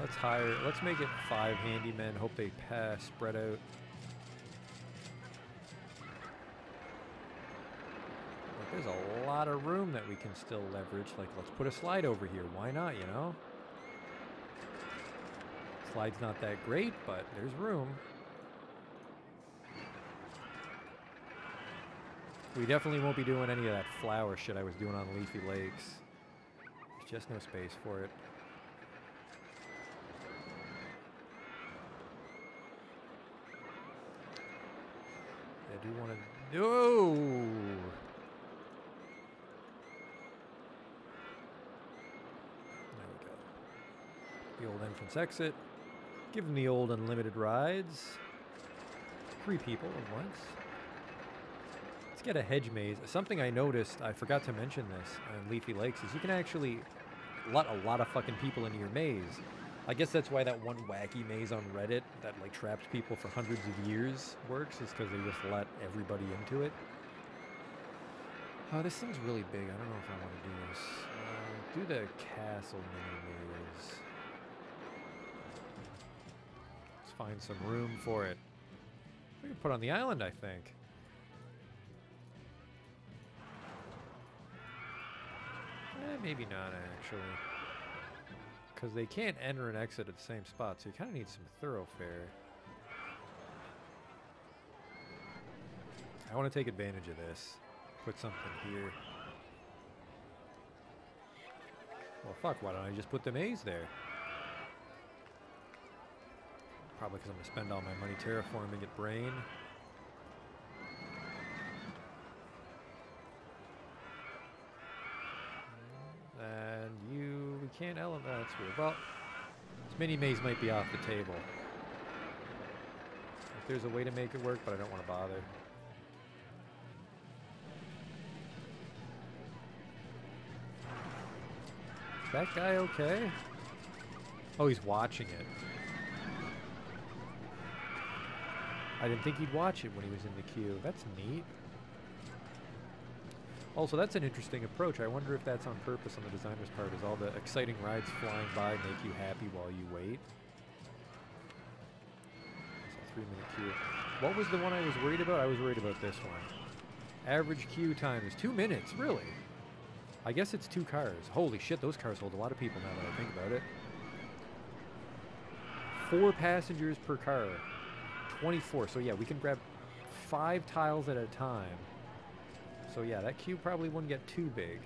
Let's hire, let's make it five handymen. Hope they pass, spread out. Like, there's a lot of room that we can still leverage. Like, let's put a slide over here. Why not, you know? Slide's not that great, but there's room. We definitely won't be doing any of that flower shit I was doing on Leafy Lakes. There's just no space for it. I do want to... Oh! No! There we go. The old entrance exit. Give them the old unlimited rides. Three people at once get a hedge maze. Something I noticed, I forgot to mention this on Leafy Lakes, is you can actually let a lot of fucking people into your maze. I guess that's why that one wacky maze on Reddit that like trapped people for hundreds of years works, is because they just let everybody into it. Oh, this thing's really big. I don't know if I want to do this. Uh, do the castle mini maze. Let's find some room for it. We can put on the island, I think. Eh, maybe not, actually. Because they can't enter and exit at the same spot, so you kind of need some thoroughfare. I want to take advantage of this. Put something here. Well, fuck, why don't I just put the maze there? Probably because I'm going to spend all my money terraforming at Brain. Can't. Oh, that's weird. Well, this mini maze might be off the table. If there's a way to make it work, but I don't want to bother. Is that guy okay? Oh, he's watching it. I didn't think he'd watch it when he was in the queue. That's neat. Also, that's an interesting approach. I wonder if that's on purpose on the designer's part, is all the exciting rides flying by make you happy while you wait. It's a three minute queue. What was the one I was worried about? I was worried about this one. Average queue time is two minutes, really? I guess it's two cars. Holy shit, those cars hold a lot of people now that I think about it. Four passengers per car. 24. So yeah, we can grab five tiles at a time. So yeah, that queue probably wouldn't get too big.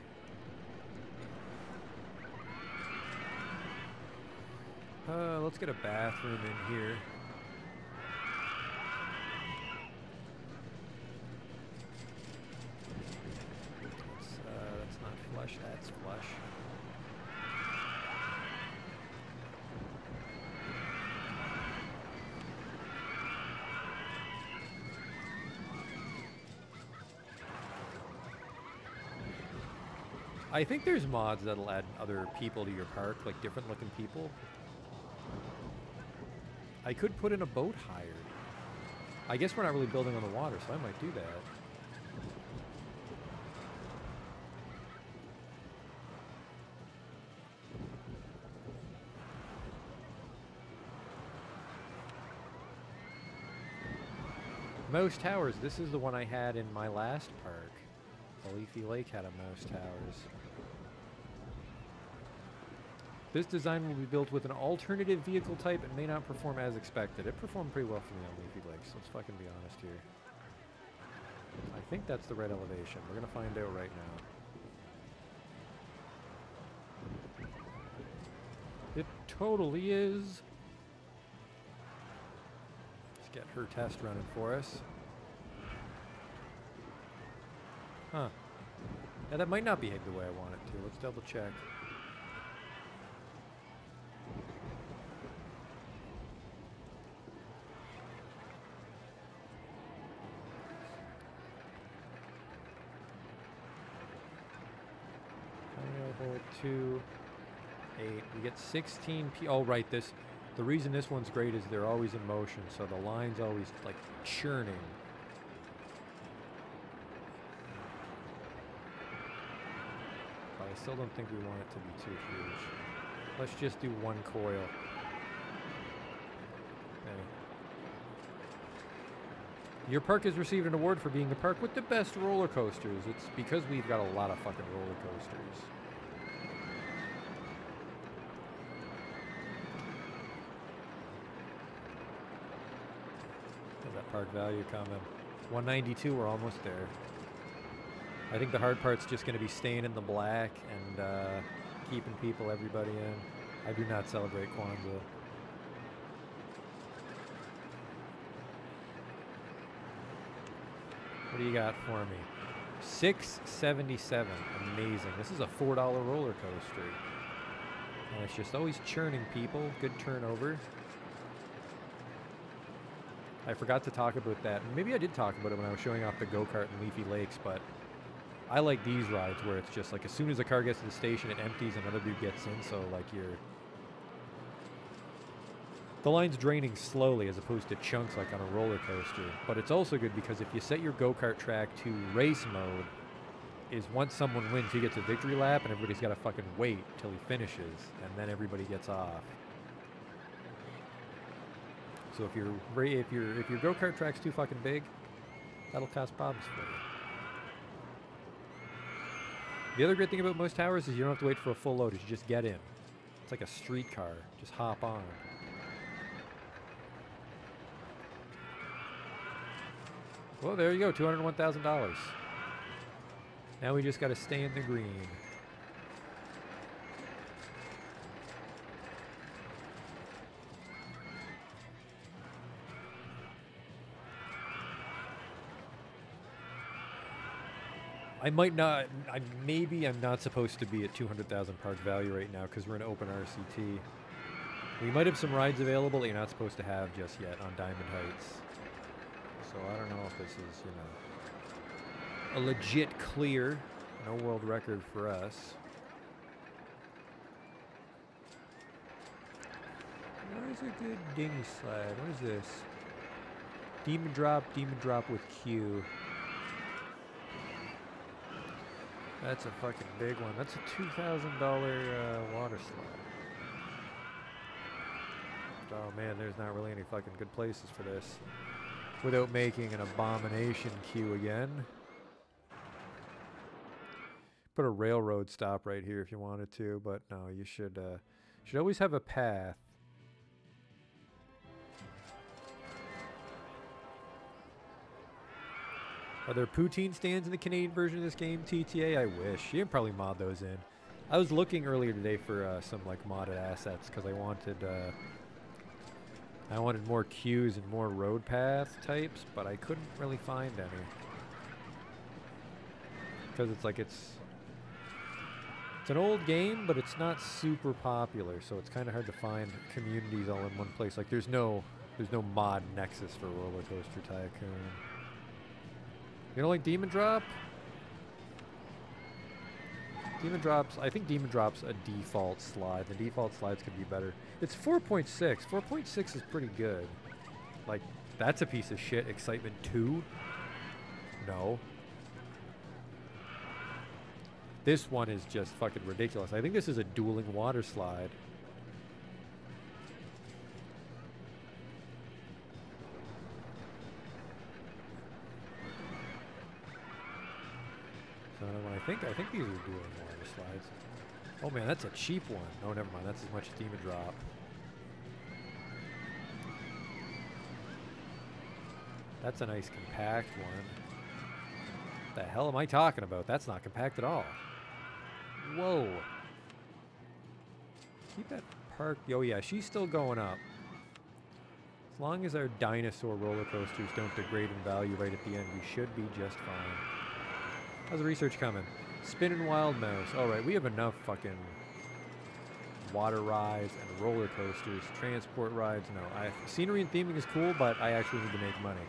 Uh, let's get a bathroom in here. That's, uh, that's not flush, that's flush. I think there's mods that'll add other people to your park, like different looking people. I could put in a boat hired. I guess we're not really building on the water, so I might do that. Mouse Towers. This is the one I had in my last park. The Leafy Lake had a Mouse Towers. This design will be built with an alternative vehicle type and may not perform as expected. It performed pretty well for me on Leafy Lakes. Let's fucking be honest here. I think that's the right elevation. We're gonna find out right now. It totally is. Let's get her test running for us. Huh. Now that might not behave the way I want it to. Let's double check. Hold two, eight. We get 16 p. Oh, right. This, the reason this one's great is they're always in motion, so the line's always like churning. But I still don't think we want it to be too huge. Let's just do one coil. Okay. Your park has received an award for being the park with the best roller coasters. It's because we've got a lot of fucking roller coasters. Value coming? 192, we're almost there. I think the hard part's just going to be staying in the black and uh, keeping people, everybody in. I do not celebrate Kwanzaa. What do you got for me? 677. Amazing. This is a $4 roller coaster. And it's just always churning people. Good turnover. I forgot to talk about that. Maybe I did talk about it when I was showing off the go-kart in Leafy Lakes, but I like these rides where it's just like as soon as a car gets to the station, it empties, and another dude gets in, so like you're... The line's draining slowly as opposed to chunks like on a roller coaster. But it's also good because if you set your go-kart track to race mode, is once someone wins, he gets a victory lap, and everybody's got to fucking wait till he finishes, and then everybody gets off. So if your if your if your go-kart track's too fucking big, that'll cause problems for you. The other great thing about Mouse Towers is you don't have to wait for a full load. You just get in. It's like a streetcar. Just hop on. Well, there you go. Two hundred one thousand dollars. Now we just got to stay in the green. I might not. I maybe I'm not supposed to be at 200,000 park value right now because we're in open RCT. We might have some rides available that you're not supposed to have just yet on Diamond Heights. So I don't know if this is, you know, a legit clear. No world record for us. Where's a good dinghy slide? What is this? Demon drop, demon drop with Q. That's a fucking big one. That's a $2,000 uh, water slide. Oh man, there's not really any fucking good places for this. Without making an abomination queue again. Put a railroad stop right here if you wanted to, but no, you should uh, should always have a path. Are there poutine stands in the Canadian version of this game, TTA? I wish. You can probably mod those in. I was looking earlier today for uh, some like modded assets because I wanted uh, I wanted more queues and more road path types, but I couldn't really find any because it's like it's it's an old game, but it's not super popular, so it's kind of hard to find communities all in one place. Like there's no there's no mod nexus for Roller Coaster Tycoon. You know, like Demon Drop? Demon Drop's, I think Demon Drop's a default slide. The default slides could be better. It's 4.6. 4.6 is pretty good. Like, that's a piece of shit. Excitement 2? No. This one is just fucking ridiculous. I think this is a dueling water slide. I think I think these are dueling water slides. Oh man, that's a cheap one. No, never mind. That's as much as Demon Drop. That's a nice compact one. What the hell am I talking about? That's not compact at all. Whoa. Keep that park. Oh yeah, she's still going up. As long as our dinosaur roller coasters don't degrade in value right at the end, we should be just fine. How's the research coming? Spinning Wild Mouse. Alright, we have enough fucking water rides and roller coasters. Transport rides, no. I, scenery and theming is cool, but I actually need to make money.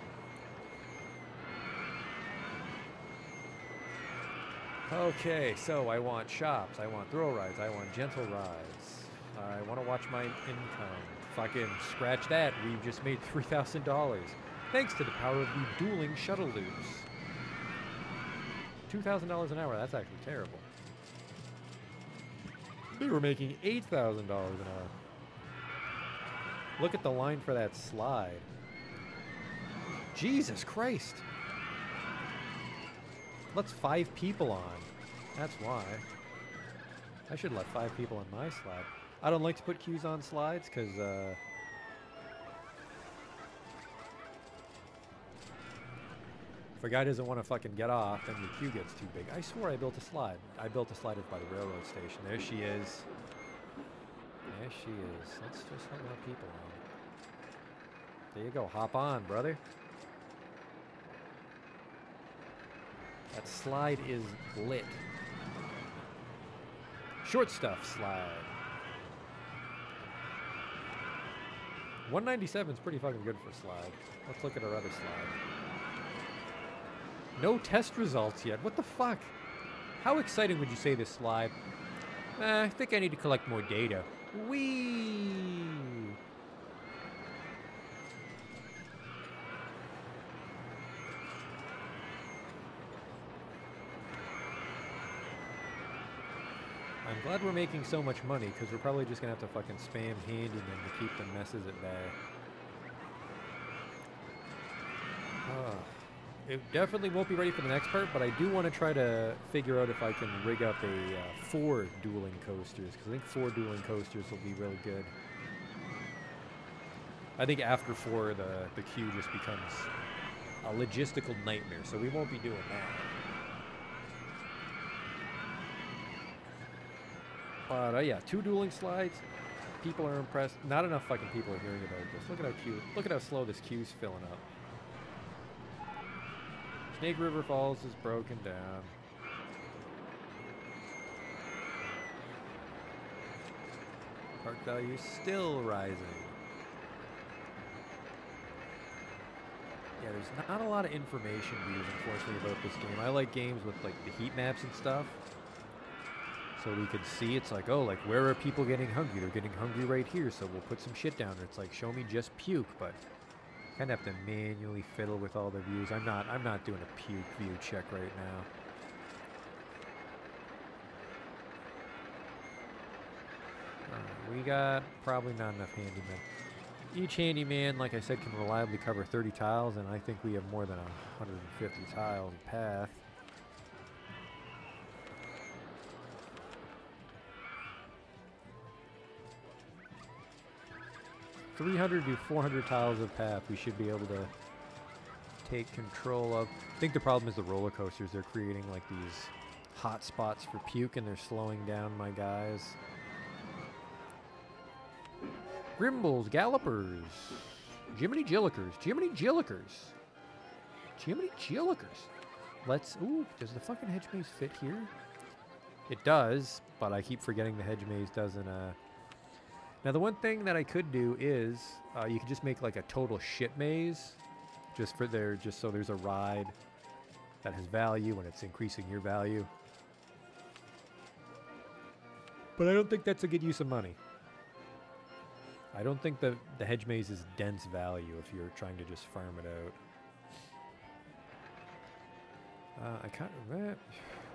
Okay, so I want shops, I want thrill rides, I want gentle rides. I want to watch my income. Fucking scratch that, we've just made $3,000. Thanks to the power of the dueling shuttle loops. $2,000 an hour, that's actually terrible. We were making $8,000 an hour. Look at the line for that slide. Jesus Christ. Let's five people on. That's why. I should let five people on my slide. I don't like to put queues on slides because uh, if a guy doesn't want to fucking get off, then the queue gets too big. I swore I built a slide. I built a slide by the railroad station. There she is. There she is. Let's just let more people on. There you go. Hop on, brother. That slide is lit. Short stuff slide. 197 is pretty fucking good for slide. Let's look at our other slide. No test results yet. What the fuck? How exciting would you say this live? Eh, I think I need to collect more data. Whee! I'm glad we're making so much money, because we're probably just going to have to fucking spam handymen to keep the messes at bay. Uh, it definitely won't be ready for the next part, but I do want to try to figure out if I can rig up a uh, four dueling coasters, because I think four dueling coasters will be really good. I think after four, the, the queue just becomes a logistical nightmare, so we won't be doing that. But uh, yeah, two dueling slides. People are impressed. Not enough fucking people are hearing about this. Look at how cute. Look at how slow this queue's filling up. Snake River Falls is broken down. Park value still rising. Yeah, there's not a lot of information views, unfortunately, about this game. I like games with like the heat maps and stuff. So we could see it's like, oh, like where are people getting hungry? They're getting hungry right here, so we'll put some shit down. It's like, show me just puke, but Kind of have to manually fiddle with all the views. I'm not I'm not doing a puke view check right now. Right, we got probably not enough handymen. Each handyman, like I said, can reliably cover 30 tiles, and I think we have more than 150 tiles of path. Three hundred to four hundred tiles of path we should be able to take control of. I think the problem is the roller coasters. They're creating like these hot spots for puke and they're slowing down my guys. Grimbles, Gallopers, Jiminy Jillikers, Jiminy Jillikers, Jiminy Jillikers. Let's, ooh, does the fucking hedge maze fit here? It does, but I keep forgetting the hedge maze doesn't, uh... Now the one thing that I could do is, uh, you could just make like a total shit maze, just for there, just so there's a ride that has value and it's increasing your value. But I don't think that's a good use of money. I don't think the, the hedge maze is dense value if you're trying to just farm it out. Uh, I eh,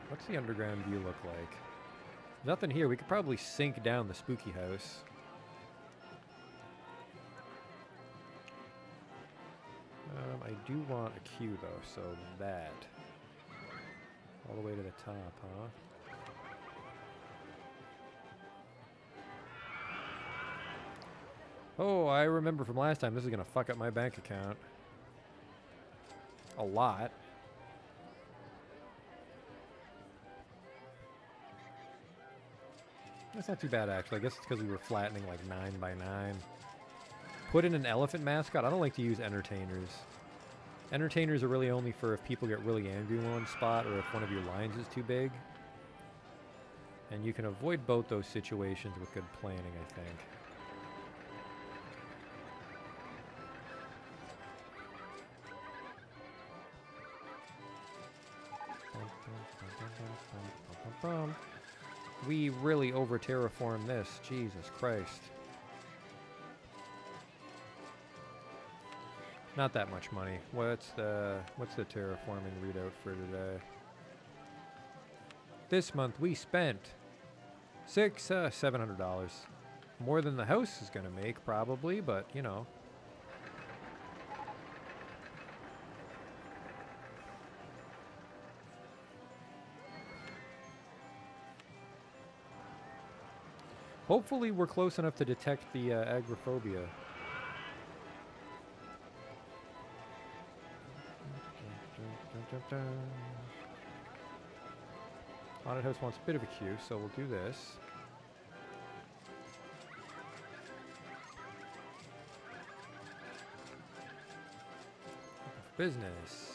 what's the underground view look like? Nothing here. We could probably sink down the spooky house. Um, I do want a queue though, so that. All the way to the top, huh? Oh, I remember from last time, this is going to fuck up my bank account. A lot. That's not too bad, actually. I guess it's because we were flattening like 9 by 9 Put in an elephant mascot. I don't like to use entertainers. Entertainers are really only for if people get really angry in one spot or if one of your lines is too big. And you can avoid both those situations with good planning, I think. We really over terraform this. Jesus Christ. Not that much money. What's the what's the terraforming readout for today? This month we spent six uh, seven hundred dollars. More than the house is gonna make probably, but you know. Hopefully we're close enough to detect the uh, agoraphobia. Haunted House wants a bit of a queue, so we'll do this. Business.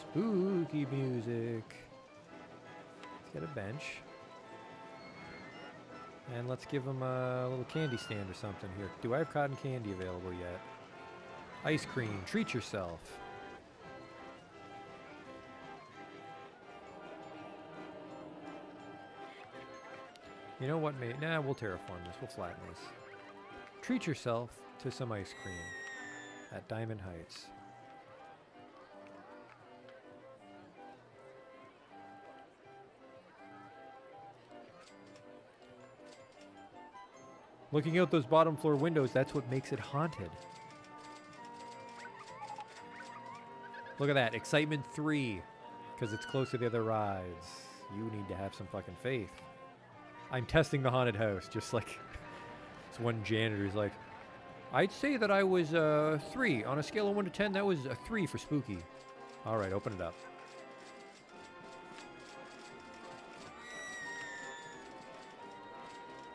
Spooky music. Let's get a bench. And let's give them a little candy stand or something here. Do I have cotton candy available yet? Ice cream. Treat yourself. You know what, mate? Nah, we'll terraform this. We'll flatten this. Treat yourself to some ice cream at Diamond Heights. Looking out those bottom floor windows, that's what makes it haunted. Look at that. Excitement 3. Because it's close to the other rides. You need to have some fucking faith. I'm testing the haunted house, just like this one janitor's like, I'd say that I was uh, three on a scale of one to ten. That was a three for spooky. All right, open it up.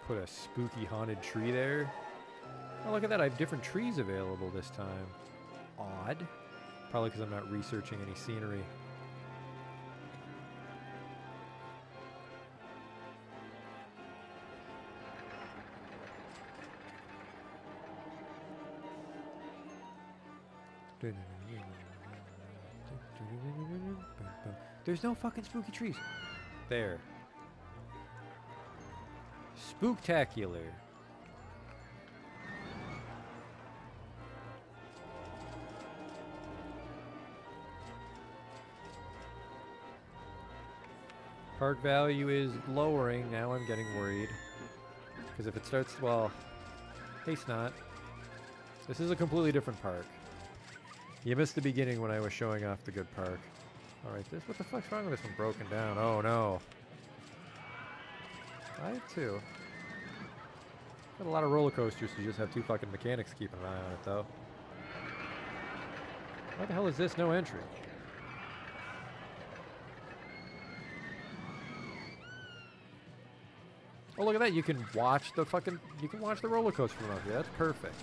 Put a spooky haunted tree there. Oh, look at that. I have different trees available this time. Odd. Probably because I'm not researching any scenery. There's no fucking spooky trees. There. Spooktacular. Park value is lowering. Now I'm getting worried. Because if it starts, well, hey not. this is a completely different park. You missed the beginning when I was showing off the good park. Alright, this, what the fuck's wrong with this one? Broken down. Oh no. I have two. Got a lot of roller coasters to just have two fucking mechanics keeping an eye on it though. Why the hell is this no entry? Oh, look at that. You can watch the fucking, you can watch the roller coaster from up here. That's perfect.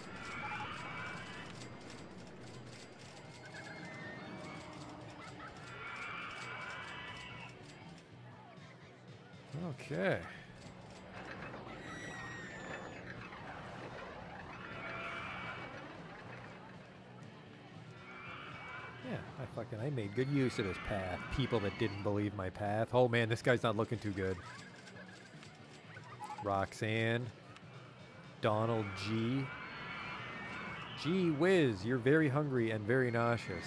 Okay. Yeah, I fucking, I made good use of this path. People that didn't believe my path. Oh man, this guy's not looking too good. Roxanne. Donald G. Gee whiz, you're very hungry and very nauseous.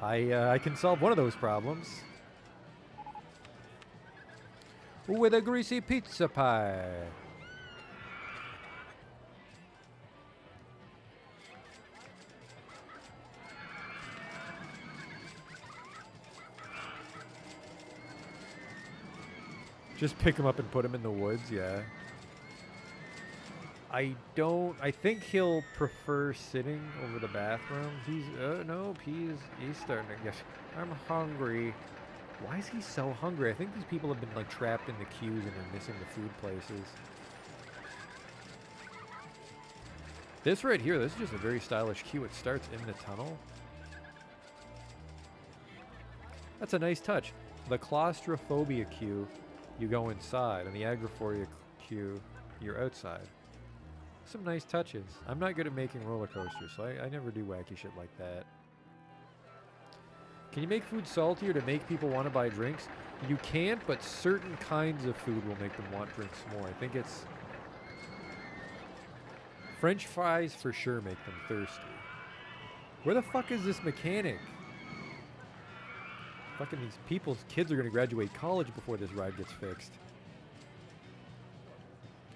I, uh, I can solve one of those problems. With a greasy pizza pie. Just pick him up and put him in the woods, yeah. I don't. I think he'll prefer sitting over the bathroom. He's uh, nope. He's he's starting to get. I'm hungry. Why is he so hungry? I think these people have been like trapped in the queues and are missing the food places. This right here, this is just a very stylish queue. It starts in the tunnel. That's a nice touch. The claustrophobia queue, you go inside, and the agoraphobia queue, you're outside. Some nice touches. I'm not good at making roller coasters, so I, I never do wacky shit like that. Can you make food saltier to make people want to buy drinks? You can't, but certain kinds of food will make them want drinks more. I think it's... French fries for sure make them thirsty. Where the fuck is this mechanic? Fucking these people's kids are going to graduate college before this ride gets fixed.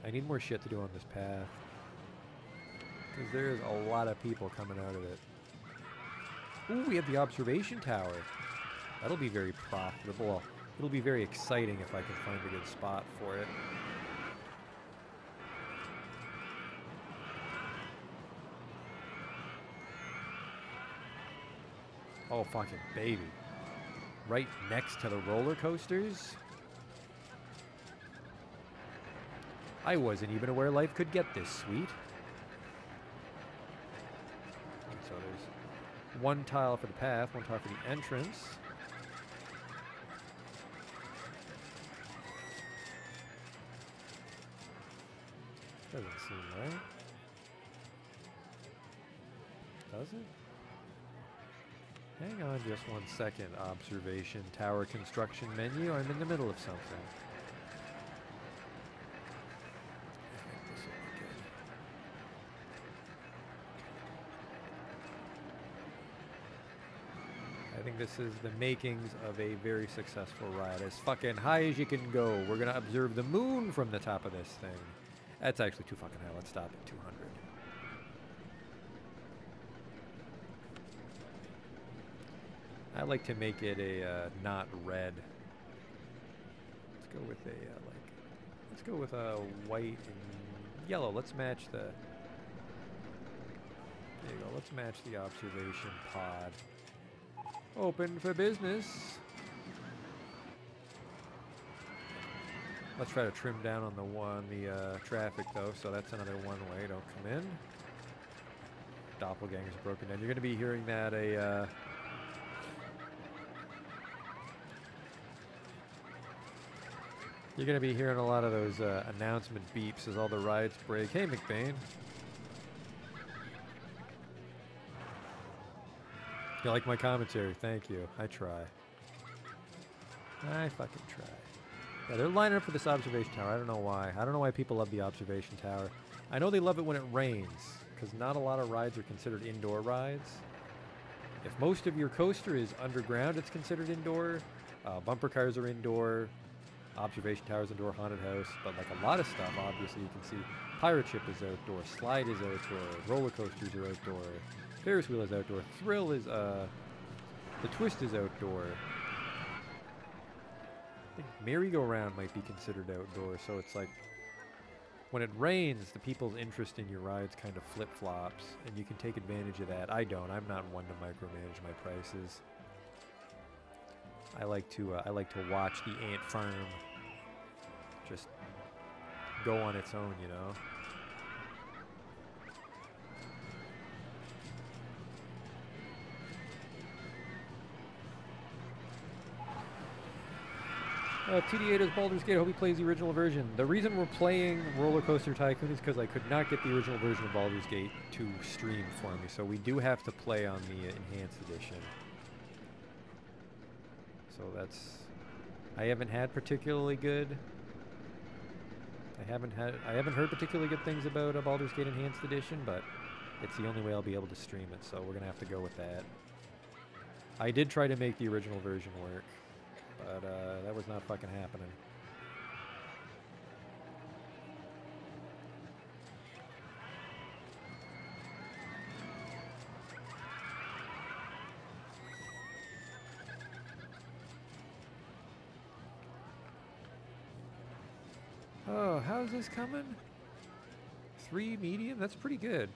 I need more shit to do on this path. Because there's a lot of people coming out of it. Ooh, we have the observation tower. That'll be very profitable. It'll be very exciting if I can find a good spot for it. Oh, fucking baby. Right next to the roller coasters? I wasn't even aware life could get this sweet. And so there's one tile for the path, one tile for the entrance. Doesn't seem right. Does it? Hang on just one second. Observation tower construction menu. I'm in the middle of something. I think this will be good. I think this is the makings of a very successful ride. As fucking high as you can go. We're gonna observe the moon from the top of this thing. That's actually too fucking high. Let's stop at 200. I like to make it a uh, not red. Let's go with a uh, like. Let's go with a white and yellow. Let's match the. There you go. Let's match the observation pod. Open for business. Let's try to trim down on the one the uh, traffic though. So that's another one way. Don't come in. Doppelganger's broken down. You're going to be hearing that a. Uh, You're going to be hearing a lot of those uh, announcement beeps as all the rides break. Hey, McBain. You like my commentary? Thank you. I try. I fucking try. Yeah, they're lining up for this observation tower. I don't know why. I don't know why people love the observation tower. I know they love it when it rains, because not a lot of rides are considered indoor rides. If most of your coaster is underground, it's considered indoor. Uh, bumper cars are indoor. observation towers indoor, haunted house, but like a lot of stuff, obviously you can see pirate ship is outdoor, slide is outdoor, roller coasters are outdoor, Ferris wheel is outdoor, thrill is uh, the twist is outdoor. I think merry-go-round might be considered outdoor, so it's like when it rains, the people's interest in your rides kind of flip-flops, and you can take advantage of that. I don't. I'm not one to micromanage my prices. I like to uh, I like to watch the ant farm just go on its own, you know. Uh, TD8 is Baldur's Gate. I hope he plays the original version. The reason we're playing Roller Coaster Tycoon is because I could not get the original version of Baldur's Gate to stream for me, so we do have to play on the uh, Enhanced Edition. So that's... I haven't had particularly good... I haven't had... I haven't heard particularly good things about a Baldur's Gate Enhanced Edition, but it's the only way I'll be able to stream it, so we're gonna have to go with that. I did try to make the original version work, but uh, that was not fucking happening. Oh, how's this coming? Three medium? That's pretty good.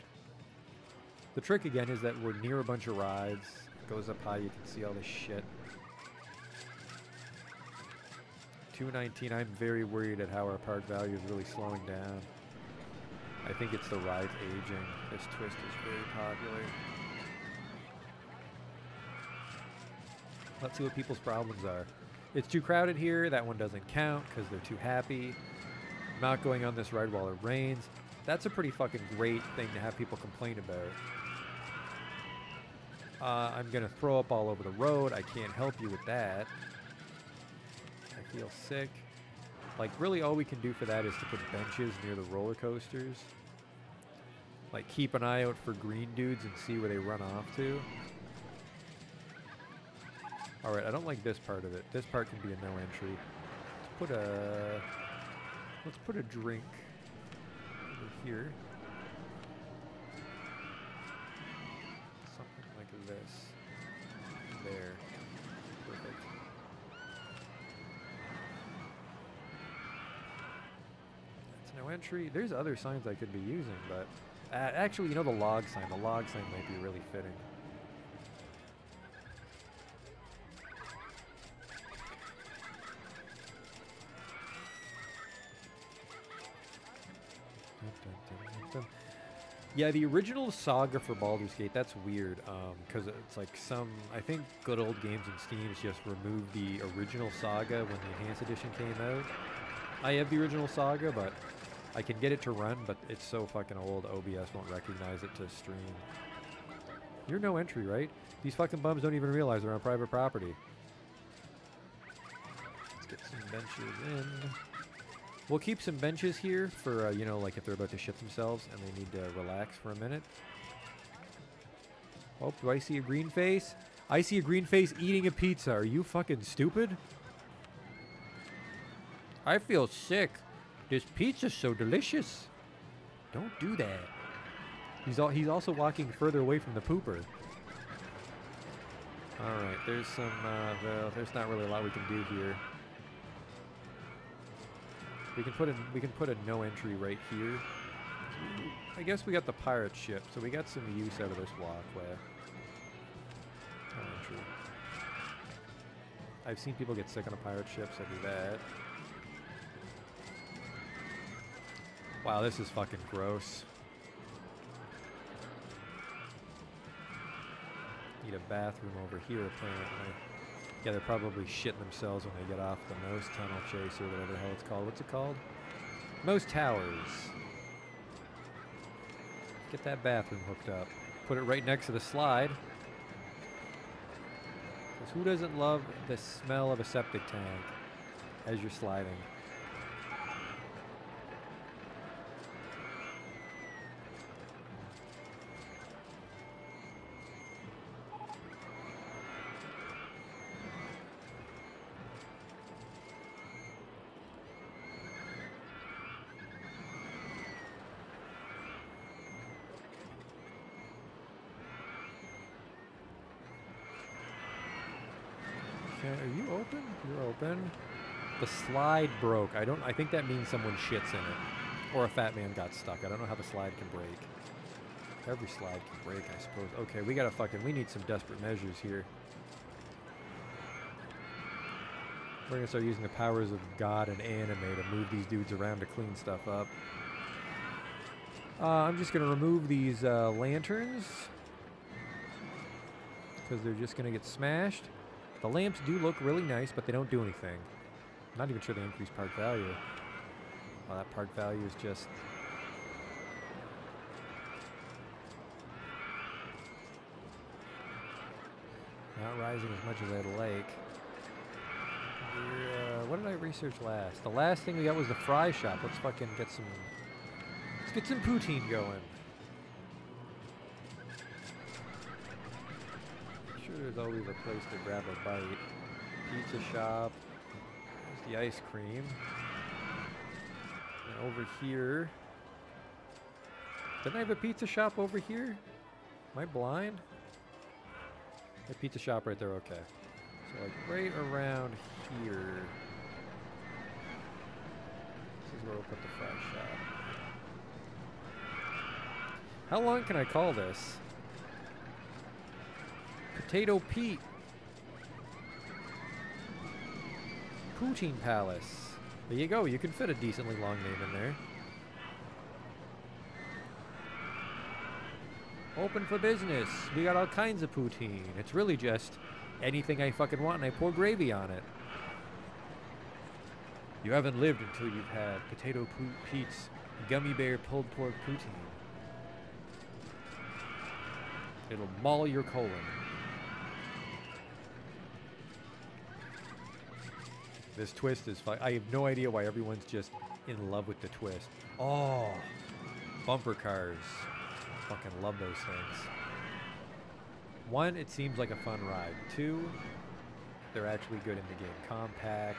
The trick again is that we're near a bunch of rides. It goes up high, you can see all this shit. 219, I'm very worried at how our park value is really slowing down. I think it's the rides aging. This twist is very popular. Let's see what people's problems are. It's too crowded here. That one doesn't count because they're too happy. Not going on this ride while it rains. That's a pretty fucking great thing to have people complain about. Uh, I'm going to throw up all over the road. I can't help you with that. Feel sick. Like, really all we can do for that is to put benches near the roller coasters. Like, keep an eye out for green dudes and see where they run off to. Alright, I don't like this part of it. This part can be a no entry. Let's put a... Let's put a drink over here. Something like this. There. Perfect. That's no entry. There's other signs I could be using, but... Uh, actually, you know the log sign. The log sign might be really fitting. Yeah, the original saga for Baldur's Gate, that's weird, because it's like some, I think Good Old Games and Steam just removed the original saga when the Enhanced Edition came out. I have the original saga, but I can get it to run, but it's so fucking old, OBS won't recognize it to stream. You're no entry, right? These fucking bums don't even realize they're on private property. Let's get some benches in. We'll keep some benches here for, uh, you know, like if they're about to shit themselves and they need to relax for a minute. Oh, do I see a green face? I see a green face eating a pizza. Are you fucking stupid? I feel sick. This pizza's so delicious. Don't do that. He's al he's also walking further away from the pooper. All right, there's some. Uh, well, there's not really a lot we can do here. We can put a we can put a no entry right here. I guess we got the pirate ship, so we got some use out of this walkway. No entry. I've seen people get sick on a pirate ship, so do that. Wow, this is fucking gross. Need a bathroom over here, apparently. Yeah, they're probably shitting themselves when they get off the Mouse Tunnel Chase or whatever the hell it's called. What's it called? Mouse Towers. Get that bathroom hooked up. Put it right next to the slide. Because who doesn't love the smell of a septic tank as you're sliding? can, are you open? You're open. The slide broke. I don't. I think that means someone shits in it, or a fat man got stuck. I don't know how the slide can break. Every slide can break, I suppose. Okay, we gotta fucking. We need some desperate measures here. We're gonna start using the powers of God and anime to move these dudes around to clean stuff up. Uh, I'm just gonna remove these uh, lanterns because they're just gonna get smashed. The lamps do look really nice, but they don't do anything. I'm not even sure they increase park value. Well, that park value is just... Not rising as much as I'd like. Uh, what did I research last? The last thing we got was the fry shop. Let's fucking get some... Let's get some poutine going. sure there's always a place to grab a bite. Pizza shop. The ice cream. And over here. Didn't I have a pizza shop over here? Am I blind? A pizza shop right there, okay. So like right around here. This is where we'll put the fry shop. How long can I call this? Potato Pete. Poutine Palace. There you go. You can fit a decently long name in there. Open for business. We got all kinds of poutine. It's really just anything I fucking want and I pour gravy on it. You haven't lived until you've had Potato Pete's Gummy Bear Pulled Pork Poutine. It'll maul your colon. This twist is fun. I have no idea why everyone's just in love with the twist. Oh, bumper cars. Fucking love those things. One, it seems like a fun ride. Two, they're actually good in the game. Compact,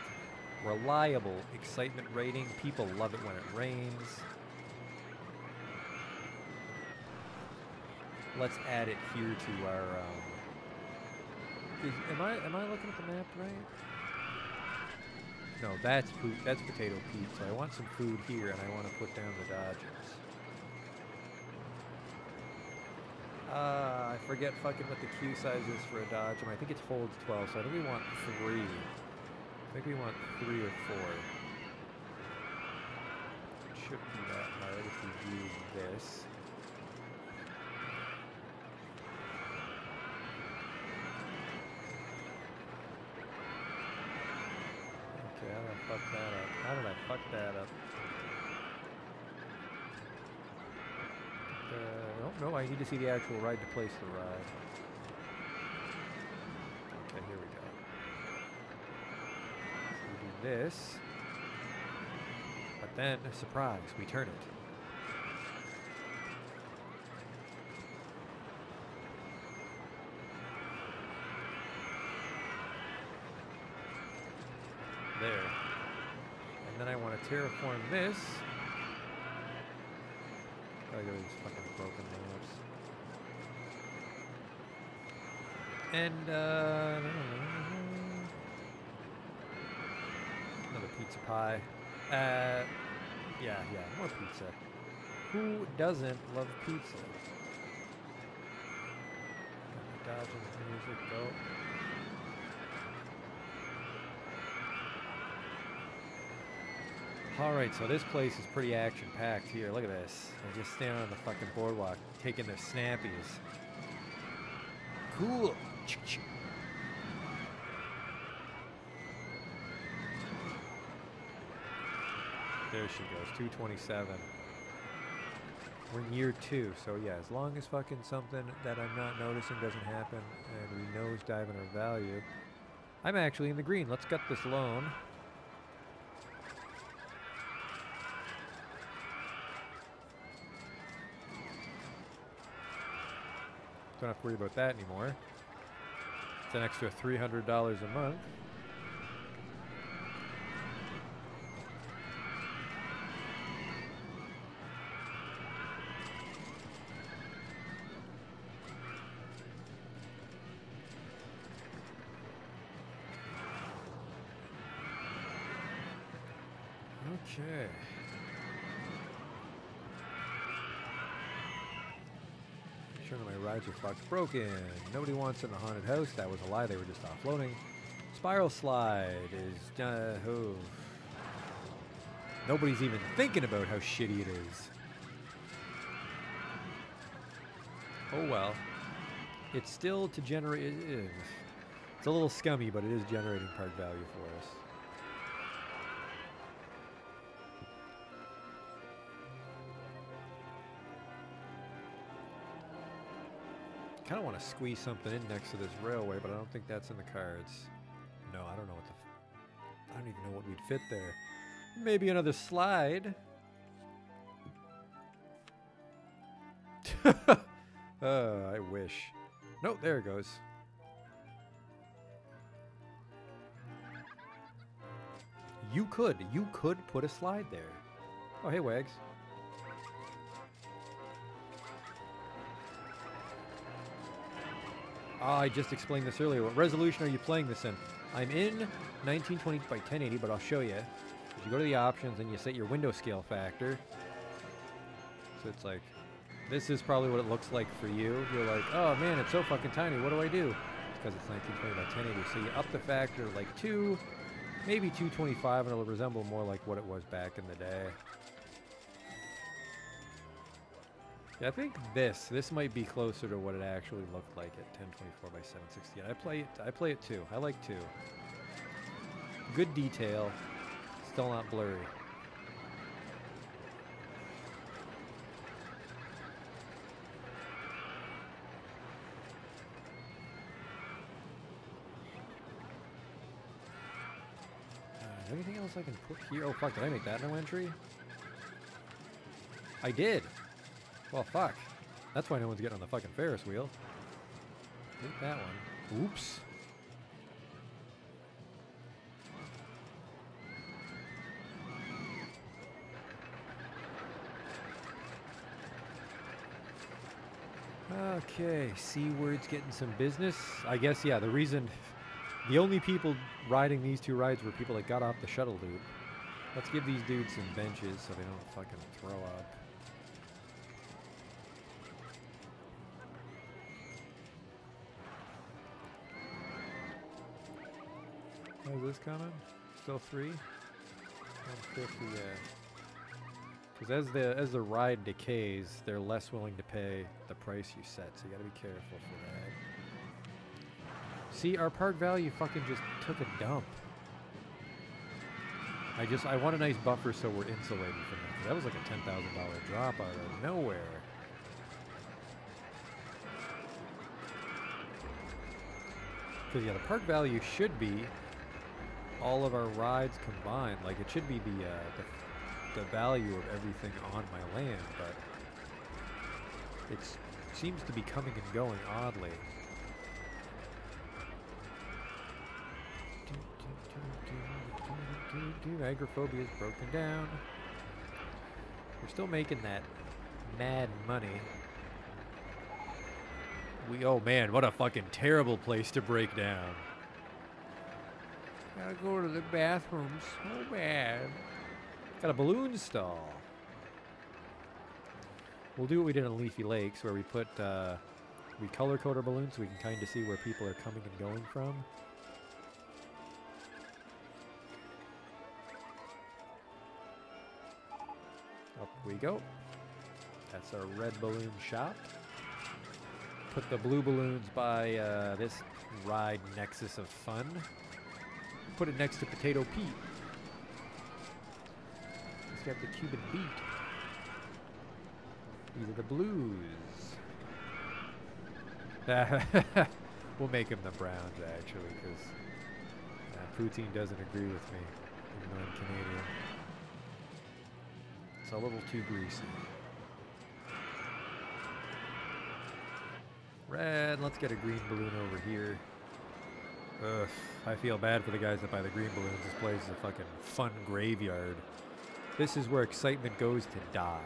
reliable, excitement rating. People love it when it rains. Let's add it here to our. Um, is, am I am I looking at the map right? No, that's food. That's Potato Pete. So I want some food here, and I want to put down the Dodgers. Uh, I forget fucking what the queue size is for a Dodge. I think it holds 12, so I think we want three. I think we want three or four. It shouldn't be that hard if we use this. Fuck that up? How did I fuck that up? Uh, oh, no, I need to see the actual ride to place the ride. Okay, here we go. So we do this. But then, surprise, we turn it. There then I want to terraform this. Gotta go these fucking broken lamps. And, uh, another pizza pie. Uh, yeah, yeah, more pizza. Who doesn't love pizza? Dodging music, go. Alright, so this place is pretty action-packed here. Look at this. They're just standing on the fucking boardwalk, taking their snappies. Cool. There she goes, 227. We're in year two, so yeah, as long as fucking something that I'm not noticing doesn't happen and we nosedive in our value, I'm actually in the green. Let's get this loan. Don't have to worry about that anymore. It's an extra $300 a month. Okay. Sure, my rides are fucked broken. Nobody wants in a haunted house. That was a lie. They were just offloading. Spiral slide is. Uh, oh. Nobody's even thinking about how shitty it is. Oh well. It's still to generate. It's a little scummy, but it is generating park value for us. Want to squeeze something in next to this railway, but I don't think that's in the cards. No, I don't know what the... I don't even know what we'd fit there. Maybe another slide. uh, I wish. No, there it goes. You could. You could put a slide there. Oh, hey, Wags. I just explained this earlier. What resolution are you playing this in? I'm in 1920 by 1080, but I'll show you. You go to the options and you set your window scale factor. So it's like, this is probably what it looks like for you. You're like, oh man, it's so fucking tiny. What do I do? It's because it's 1920 by 1080. So you up the factor like 2, maybe 225, and it'll resemble more like what it was back in the day. I think this this might be closer to what it actually looked like at 1024 by 760. I play it. I play it too. I like two. Good detail, still not blurry. Uh, anything else I can put here? Oh fuck! Did I make that no entry? I did. Well, fuck. That's why no one's getting on the fucking Ferris wheel. Hate that one. Oops. Okay, Seaward's getting some business. I guess, yeah, the reason, the only people riding these two rides were people that got off the shuttle loop. Let's give these dudes some benches so they don't fucking throw up. How's this coming? Still three? 150, yeah. Because as the as the ride decays, they're less willing to pay the price you set, so you gotta be careful for that. See, our park value fucking just took a dump. I just, I want a nice buffer so we're insulated from that. That was like a $10,000 drop out of nowhere. Because yeah, the park value should be all of our rides combined. Like it should be the, uh, the, the value of everything on my land, but it seems to be coming and going oddly. Agoraphobia is broken down. We're still making that mad money. We oh man, what a fucking terrible place to break down. Gotta go to the bathroom so bad. Got a balloon stall. We'll do what we did in Leafy Lakes, where we put uh, we color code our balloons so we can kind of see where people are coming and going from. Up we go. That's our red balloon shop. Put the blue balloons by uh, this ride Nexus of Fun. Put it next to Potato Pete. He's got the Cuban beat. These are the blues. we'll make him the browns, actually, because uh, Poutine doesn't agree with me, even though I'm Canadian. It's a little too greasy. Red, let's get a green balloon over here. Ugh, I feel bad for the guys that buy the green balloons. This place is a fucking fun graveyard. This is where excitement goes to die.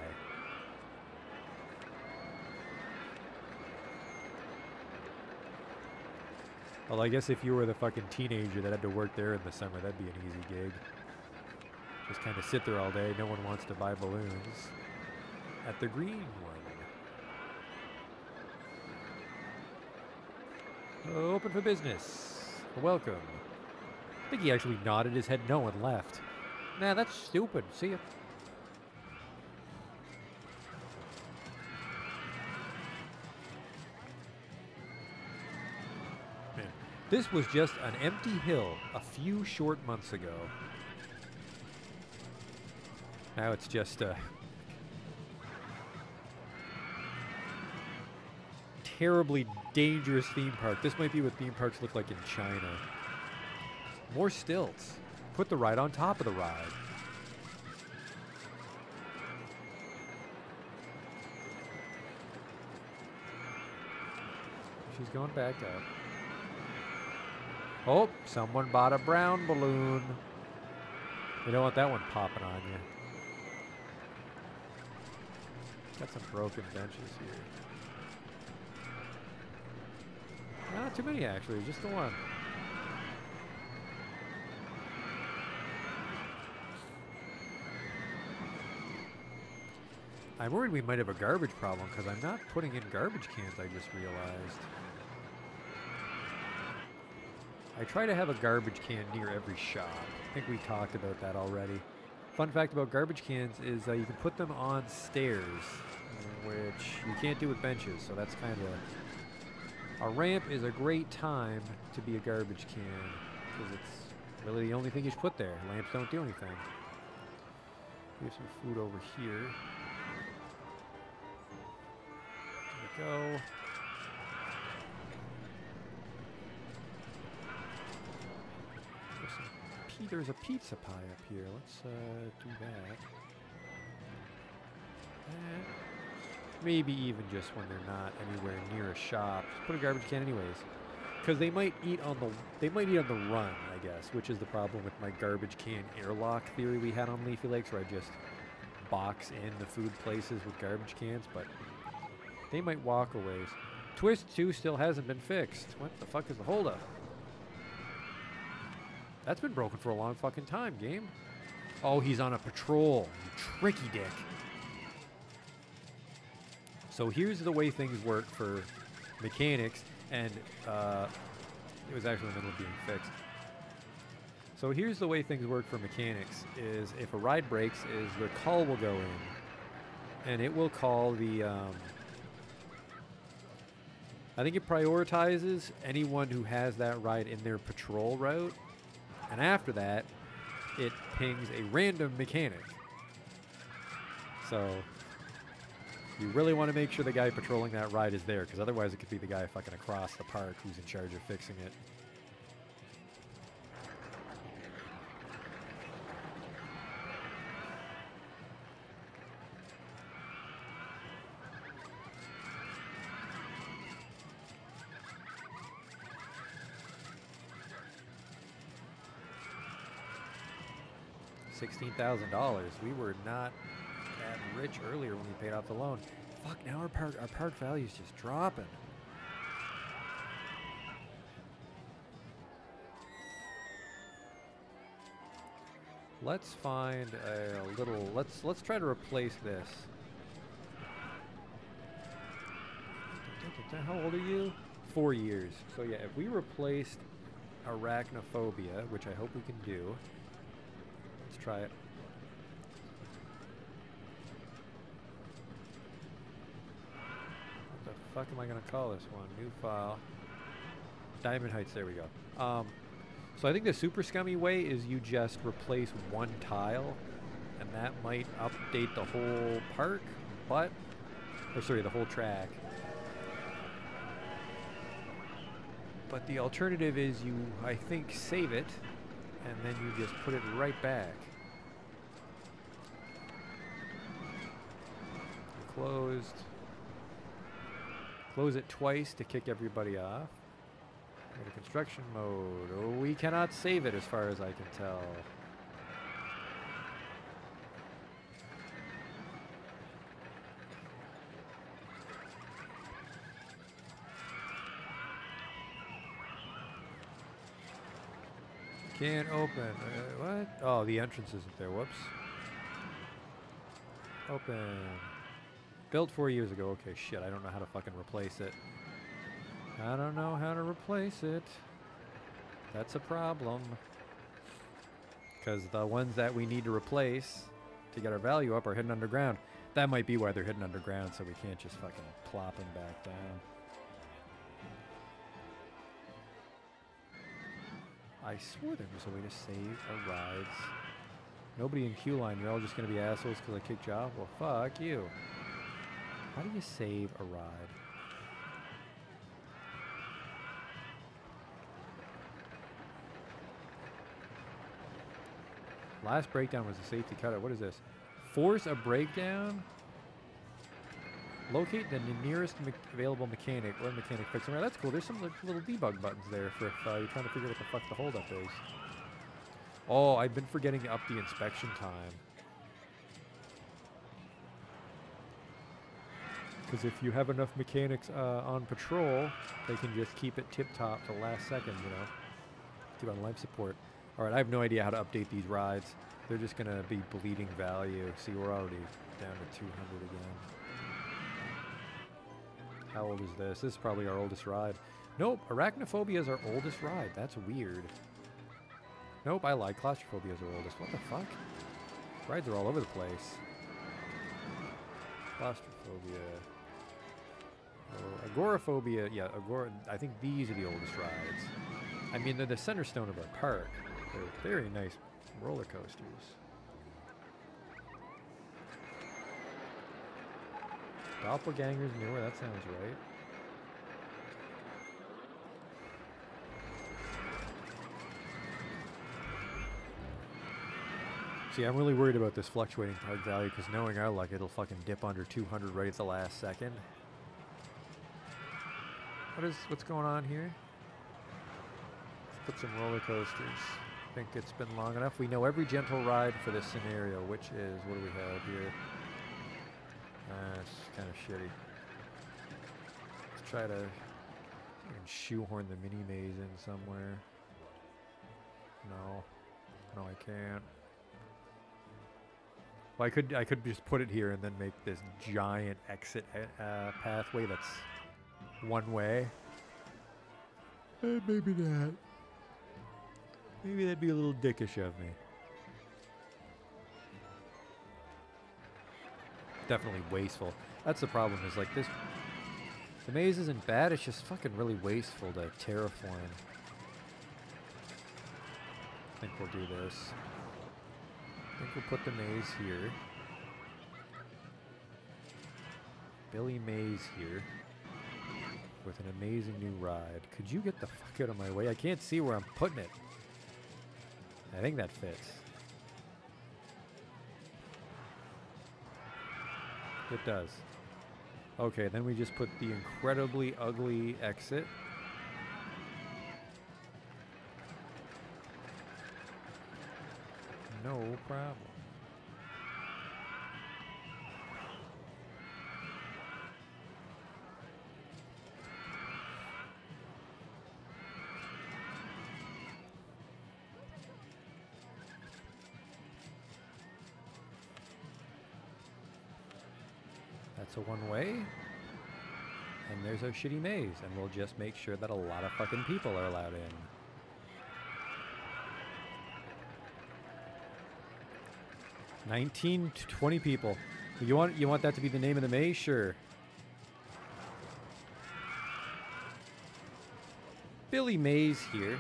Well, I guess if you were the fucking teenager that had to work there in the summer, that'd be an easy gig. Just kind of sit there all day. No one wants to buy balloons at the green one. Uh, open for business. Welcome. I think he actually nodded his head no and left. Nah, that's stupid. See ya. Man, this was just an empty hill a few short months ago. Now it's just a terribly dangerous theme park. This might be what theme parks look like in China. More stilts. Put the ride on top of the ride. She's going back up. Oh, someone bought a brown balloon. You don't want that one popping on you. Got some broken benches here. Not too many actually, just the one. I'm worried we might have a garbage problem because I'm not putting in garbage cans, I just realized. I try to have a garbage can near every shop. I think we talked about that already. Fun fact about garbage cans is uh, you can put them on stairs, which you can't do with benches, so that's kind of... A ramp is a great time to be a garbage can, because it's really the only thing you should put there. Lamps don't do anything. We have some food over here. There we go. There's, a pizza pie up here. Let's uh, do that. That. Maybe even just when they're not anywhere near a shop. Just put a garbage can anyways. Because they might eat on the they might eat on the run, I guess, which is the problem with my garbage can airlock theory we had on Leafy Lakes, where I just box in the food places with garbage cans, but they might walk a ways. Twist 2 still hasn't been fixed. What the fuck is the holdup? That's been broken for a long fucking time, game. Oh, he's on a patrol. You tricky dick. So here's the way things work for mechanics, and uh, it was actually in the middle of being fixed. So here's the way things work for mechanics: is if a ride breaks, is the call will go in, and it will call the. Um, I think it prioritizes anyone who has that ride in their patrol route, and after that, it pings a random mechanic. So you really want to make sure the guy patrolling that ride is there, because otherwise it could be the guy fucking across the park who's in charge of fixing it. Sixteen thousand dollars. We were not that rich earlier when we paid off the loan. Fuck! Now our park our park value's just dropping. Let's find a little. Let's let's try to replace this. How old are you? Four years. So yeah, if we replaced arachnophobia, which I hope we can do. Let's try it. What the fuck am I gonna call this one? New file. Diamond Heights, there we go. Um, so I think the super scummy way is you just replace one tile, and that might update the whole park, but, or sorry, the whole track. But the alternative is you, I think, save it, and then you just put it right back. Closed. Close it twice to kick everybody off. Go to construction mode. Oh, we cannot save it as far as I can tell. Can't open. Uh, what? Oh, the entrance isn't there. Whoops. Open. Built four years ago. Okay, shit. I don't know how to fucking replace it. I don't know how to replace it. That's a problem. Because the ones that we need to replace to get our value up are hidden underground. That might be why they're hidden underground, so we can't just fucking plop them back down. I swore there was a way to save our rides. Nobody in queue line, you're all just gonna be assholes because I kicked you off? Well, fuck you. How do you save a ride? Last breakdown was a safety cutout. What is this? Force a breakdown? Locate the nearest me available mechanic or mechanic fix. Right, that's cool. There's some li- little debug buttons there for if uh, you're trying to figure out what the fuck the holdup is. Oh, I've been forgetting to up the inspection time. Because if you have enough mechanics uh, on patrol, they can just keep it tip-top to last second, you know. Keep on life support. All right, I have no idea how to update these rides. They're just going to be bleeding value. See, we're already down to 200 again. How old is this? This is probably our oldest ride. Nope, arachnophobia is our oldest ride. That's weird. Nope, I lied. Claustrophobia is our oldest. What the fuck? Rides are all over the place. Claustrophobia. Oh, agoraphobia. Yeah, agora. I think these are the oldest rides. I mean, they're the center stone of our park. They're very nice roller coasters. Doppelgangers newer, that sounds right. See, I'm really worried about this fluctuating park value because knowing our luck, it'll fucking dip under 200 right at the last second. What is, what's going on here? Let's put some roller coasters. I think it's been long enough. We know every gentle ride for this scenario, which is, what do we have here? Uh, it's kind of shitty. Let's try to shoehorn the mini maze in somewhere. No. No, I can't. Well, I could I could just put it here and then make this giant exit uh, pathway that's one way. Maybe not. Maybe that'd be a little dickish of me. Definitely wasteful. That's the problem. Is like this. The maze isn't bad. It's just fucking really wasteful to terraform. I think we'll do this. I think we'll put the maze here. Billy Mays here. With an amazing new ride. Could you get the fuck out of my way? I can't see where I'm putting it. I think that fits. It does. Okay, then we just put the incredibly ugly exit. No problem. That's a one way. And there's our shitty maze. And we'll just make sure that a lot of fucking people are allowed in. Nineteen to twenty people. You want you want that to be the name of the maze? Sure. Billy Mays here.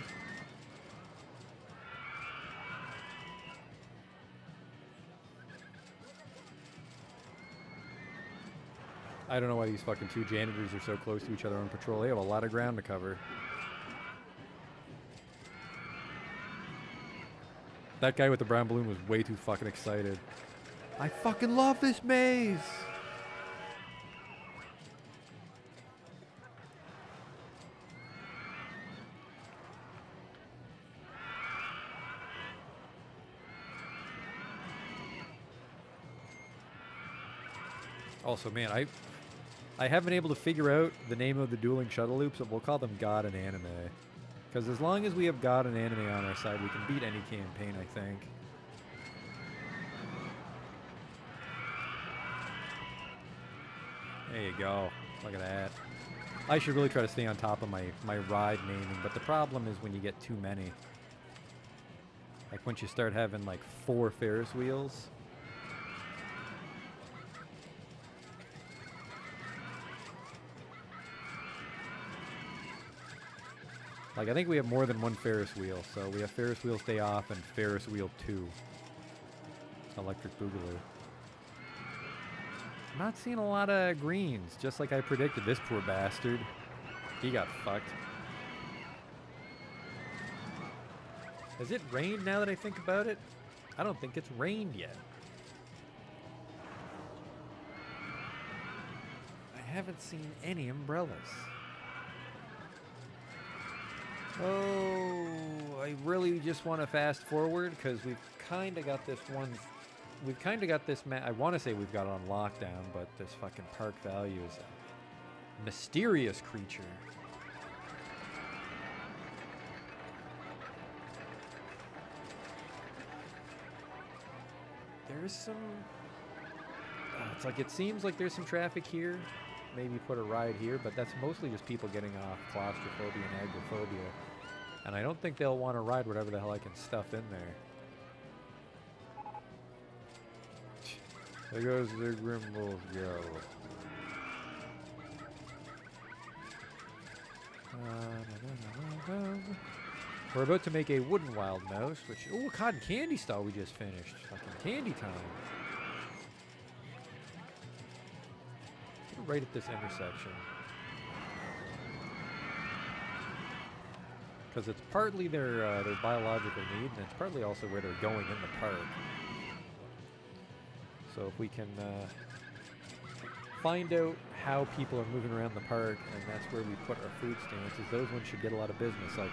I don't know why these fucking two janitors are so close to each other on patrol. They have a lot of ground to cover. That guy with the brown balloon was way too fucking excited. I fucking love this maze! Also, man, I I haven't been able to figure out the name of the dueling shuttle loops, but we'll call them God and Anime. Because as long as we have God and anime on our side, we can beat any campaign, I think. There you go. Look at that. I should really try to stay on top of my, my ride naming, but the problem is when you get too many. Like once you start having like four Ferris wheels. Like I think we have more than one Ferris wheel, so we have Ferris wheel stay off and Ferris wheel 2. Electric Boogaloo. I'm not seeing a lot of greens, just like I predicted. This poor bastard. He got fucked. Has it rained now that I think about it? I don't think it's rained yet. I haven't seen any umbrellas. Oh, I really just want to fast forward because we've kind of got this one. We've kind of got this map. I want to say we've got it on lockdown, but this fucking park value is a mysterious creature. There's some. Uh, it's like it seems like there's some traffic here. Maybe put a ride here, but that's mostly just people getting off claustrophobia and agoraphobia. And I don't think they'll want to ride whatever the hell I can stuff in there. There goes the Grimble Go. We're about to make a wooden wild mouse, which oh, cotton candy style we just finished. Fucking candy time. Right at this intersection. Because it's partly their uh, their biological need, and it's partly also where they're going in the park. So if we can uh, find out how people are moving around the park, and that's where we put our food stands, is those ones should get a lot of business. Like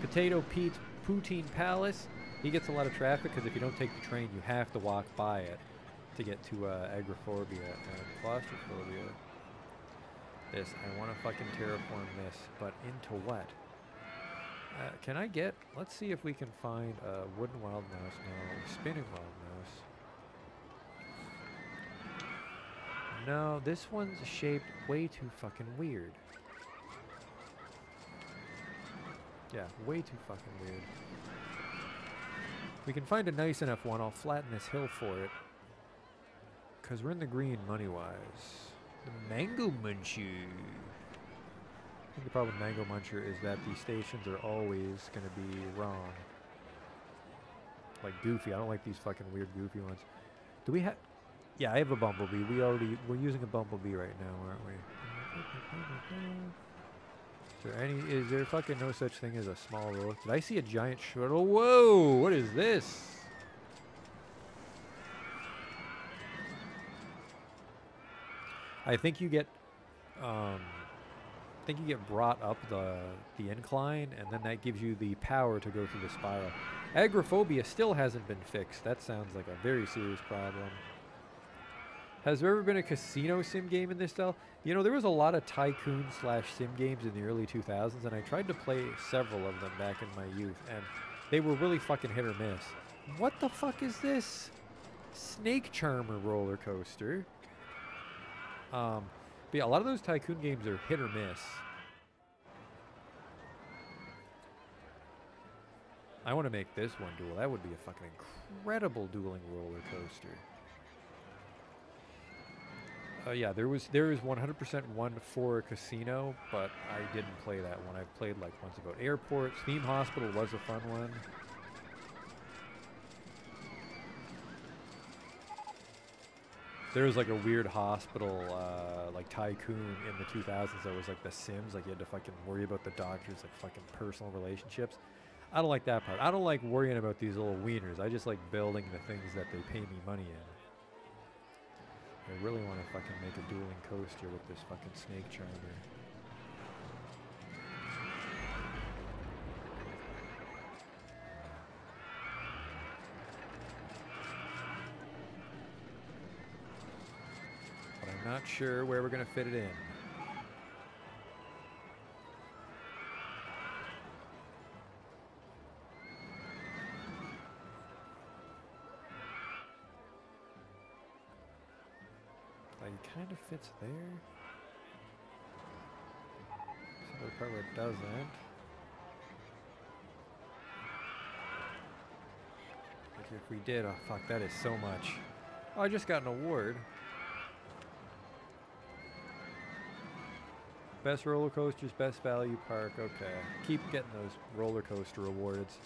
Potato Pete's Poutine Palace, he gets a lot of traffic because if you don't take the train, you have to walk by it to get to uh, agoraphobia and claustrophobia. This, I want to fucking terraform this, but into what? Uh, can I get, let's see if we can find a wooden wild mouse, no, spinning wild mouse. No, this one's shaped way too fucking weird. Yeah, way too fucking weird. We can find a nice enough one. I'll flatten this hill for it. Because we're in the green money-wise. Mango Muncher. I think the problem with Mango Muncher is that the stations are always going to be wrong. Like Goofy. I don't like these fucking weird Goofy ones. Do we have... Yeah, I have a Bumblebee. We already... We're using a Bumblebee right now, aren't we? Is there any... Is there fucking no such thing as a small roller? Did I see a giant shuttle? Whoa! What is this? I think you get... Um, I think you get brought up the the incline, and then that gives you the power to go through the spiral. Agoraphobia still hasn't been fixed. That sounds like a very serious problem. Has there ever been a casino sim game in this style? You know, there was a lot of tycoon slash sim games in the early 2000s, and I tried to play several of them back in my youth, and they were really fucking hit or miss. What the fuck is this? Snake Charmer roller coaster. Um, but yeah, a lot of those tycoon games are hit or miss. I want to make this one duel. That would be a fucking incredible dueling roller coaster. Uh, yeah, there was there is 100% one for a casino, but I didn't play that one. I've played like ones about airports. Theme Hospital was a fun one. There was like a weird hospital, uh, like tycoon in the 2000s that was like The Sims. Like you had to fucking worry about the doctors, like fucking personal relationships. I don't like that part. I don't like worrying about these little wieners. I just like building the things that they pay me money in. I really want to fucking make a dueling coaster with this fucking snake charmer. sure where we're going to fit it in. Like it kind of fits there. So the part where it doesn't. If we did, oh fuck, that is so much. Oh, I just got an award. Best roller coasters, best value park. Okay, keep getting those roller coaster awards.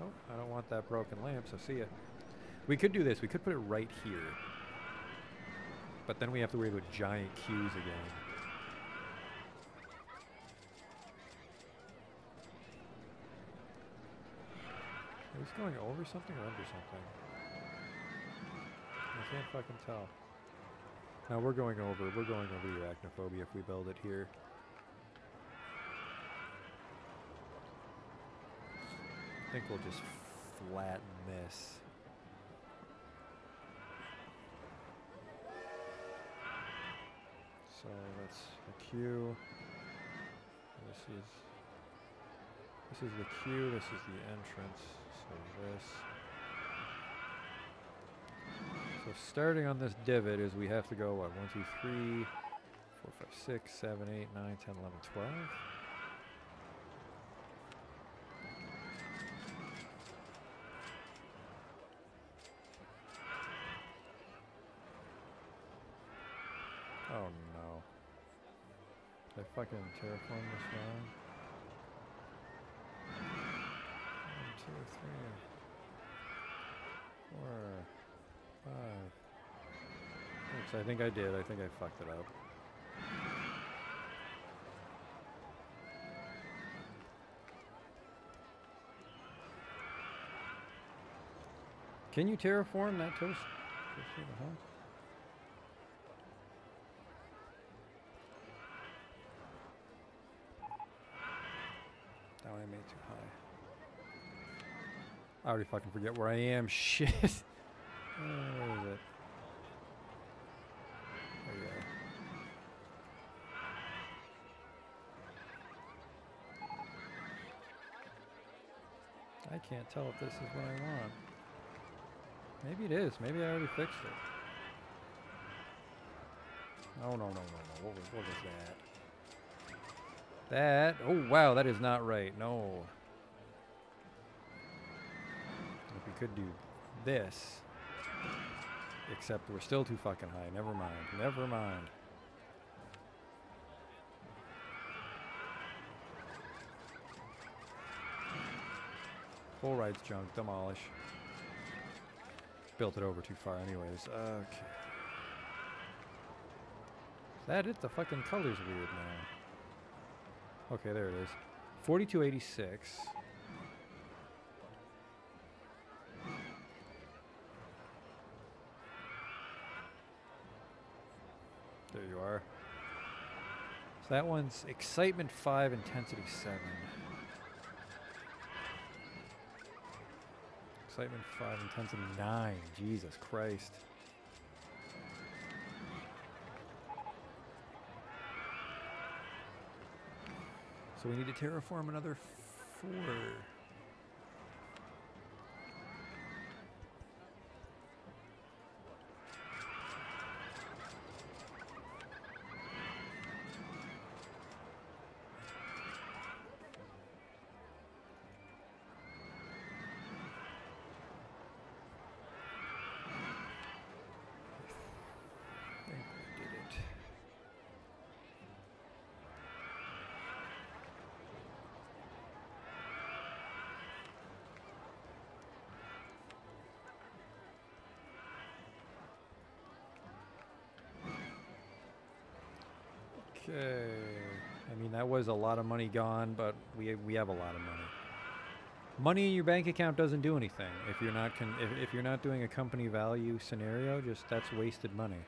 Oh, I don't want that broken lamp, so see ya. We could do this. We could put it right here. But then we have to worry about giant queues again. Are going over something or under something? Can't fucking tell. Now we're going over. We're going over the arachnophobia if we build it here. I think we'll just flatten this. So that's the queue. This is this is the queue. This is the entrance. So this. So starting on this divot is we have to go what one two three four five six seven eight nine ten eleven twelve. Oh no. Did I fucking terraform this wrong? One, two, three, four, five. Oops, I think I did. I think I fucked it up. Can you terraform that toast? of? That one I made too high. I already fucking forget where I am. Shit. Uh, where is it? There we go. I tell if this is what I want. Maybe it is. Maybe I already fixed it. Oh, no, no, no, no. What was, what was that? That, oh wow, that is not right. No. If we could do this, except we're still too fucking high. Never mind. Never mind. Full ride's junk. Demolish. Built it over too far anyways. Okay. Is that it? The fucking color's weird now. Okay, there it is. 4286. There you are. So that one's excitement 5, intensity 7. Excitement 5, intensity 9. Jesus Christ. So we need to terraform another four. I think we did it. Okay. I mean, that was a lot of money gone, but we we have a lot of money. Money in your bank account doesn't do anything if you're not con- if, if you're not doing a company value scenario. Just that's wasted money.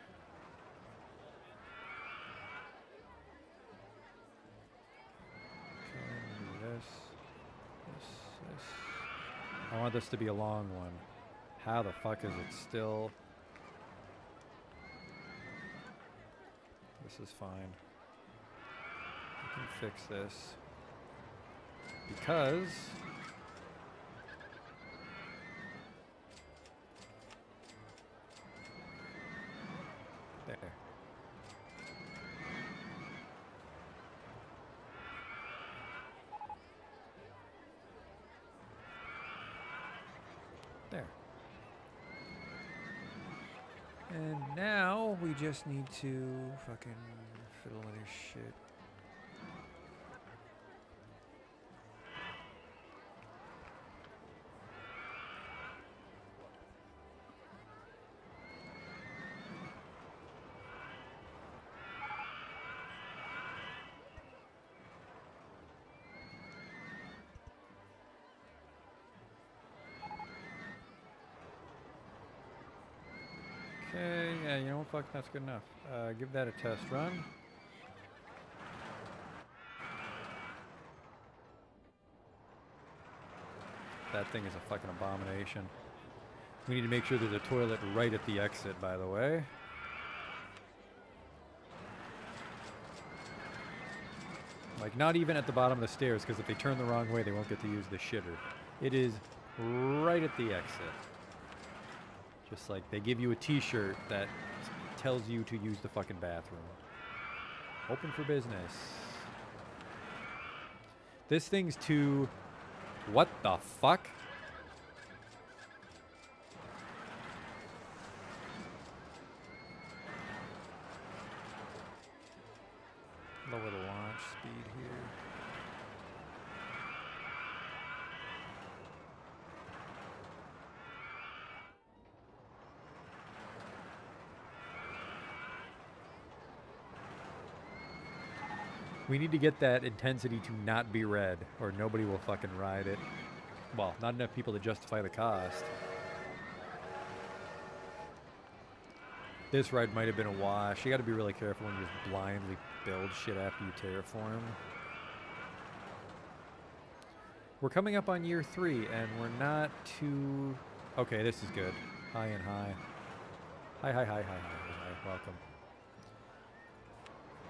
I want this to be a long one. How the fuck is it still? This is fine can fix this because there. There. And now we just need to fucking fiddle with this shit. Fuck, that's good enough. Uh, give that a test run. That thing is a fucking abomination. We need to make sure there's a toilet right at the exit, by the way. Like, not even at the bottom of the stairs, because if they turn the wrong way, they won't get to use the shitter. It is right at the exit. Just like they give you a t-shirt that tells you to use the fucking bathroom. Open for business. This thing's too... What the fuck? Lower the launch speed here. We need to get that intensity to not be red, or nobody will fucking ride it. Well, not enough people to justify the cost. This ride might have been a wash. You gotta be really careful when you just blindly build shit after you terraform. We're coming up on year three, and we're not too... Okay, this is good. High and high. Hi, hi, hi, hi, hi, hi. Welcome.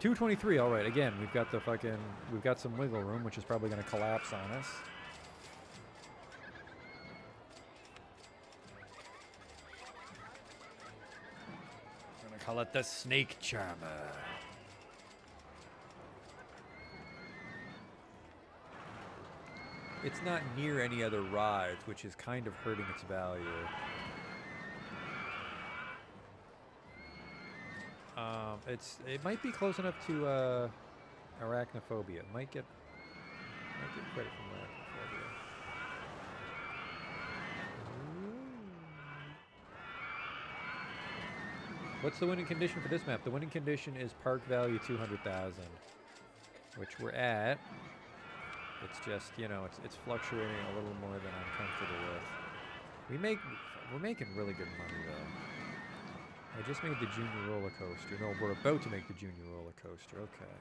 223, all right. Again, we've got the fucking, we've got some wiggle room, which is probably going to collapse on us. I'm going to call it the Snake Charmer. It's not near any other rides, which is kind of hurting its value. Um, it's it might be close enough to uh, arachnophobia. Might get might get credit from arachnophobia. What's the winning condition for this map? The winning condition is park value 200,000, which we're at. It's just, you know, it's, it's fluctuating a little more than I'm comfortable with. We make, we're making really good money though. I just made the junior roller coaster. No, we're about to make the junior roller coaster. Okay.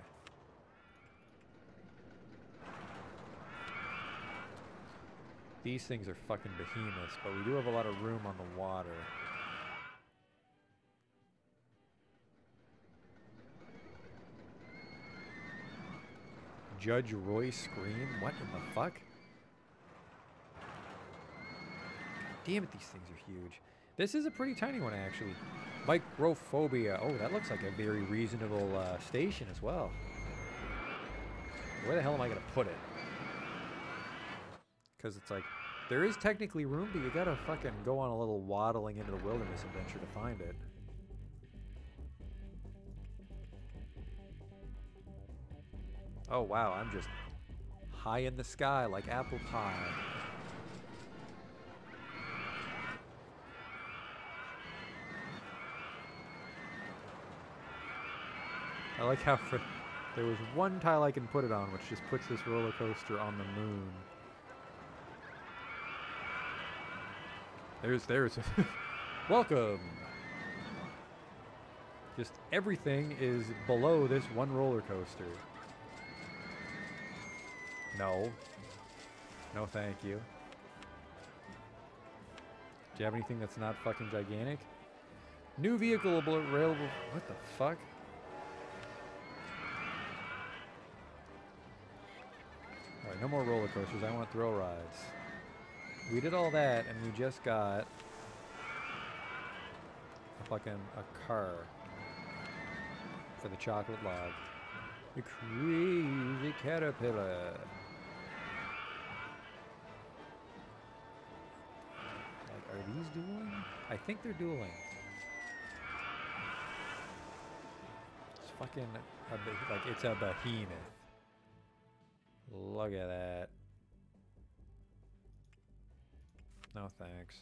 These things are fucking behemoths, but we do have a lot of room on the water. Judge Roy Scream? What in the fuck? God damn it, these things are huge. This is a pretty tiny one, actually. Microphobia. Oh, that looks like a very reasonable uh, station as well. Where the hell am I going to put it? Because it's like, there is technically room, but you gotta fucking go on a little waddling into the wilderness adventure to find it. Oh wow, I'm just high in the sky like apple pie. I like how for, there was one tile I can put it on, which just puts this roller coaster on the moon. There's, there's, welcome. Just everything is below this one roller coaster. No. No, thank you. Do you have anything that's not fucking gigantic? New vehicle available. What the fuck? No more roller coasters. I want thrill rides. We did all that, and we just got a fucking a car for the chocolate log. The crazy caterpillar. Like, are these dueling? I think they're dueling. It's fucking like it's a behemoth. Look at that. No thanks.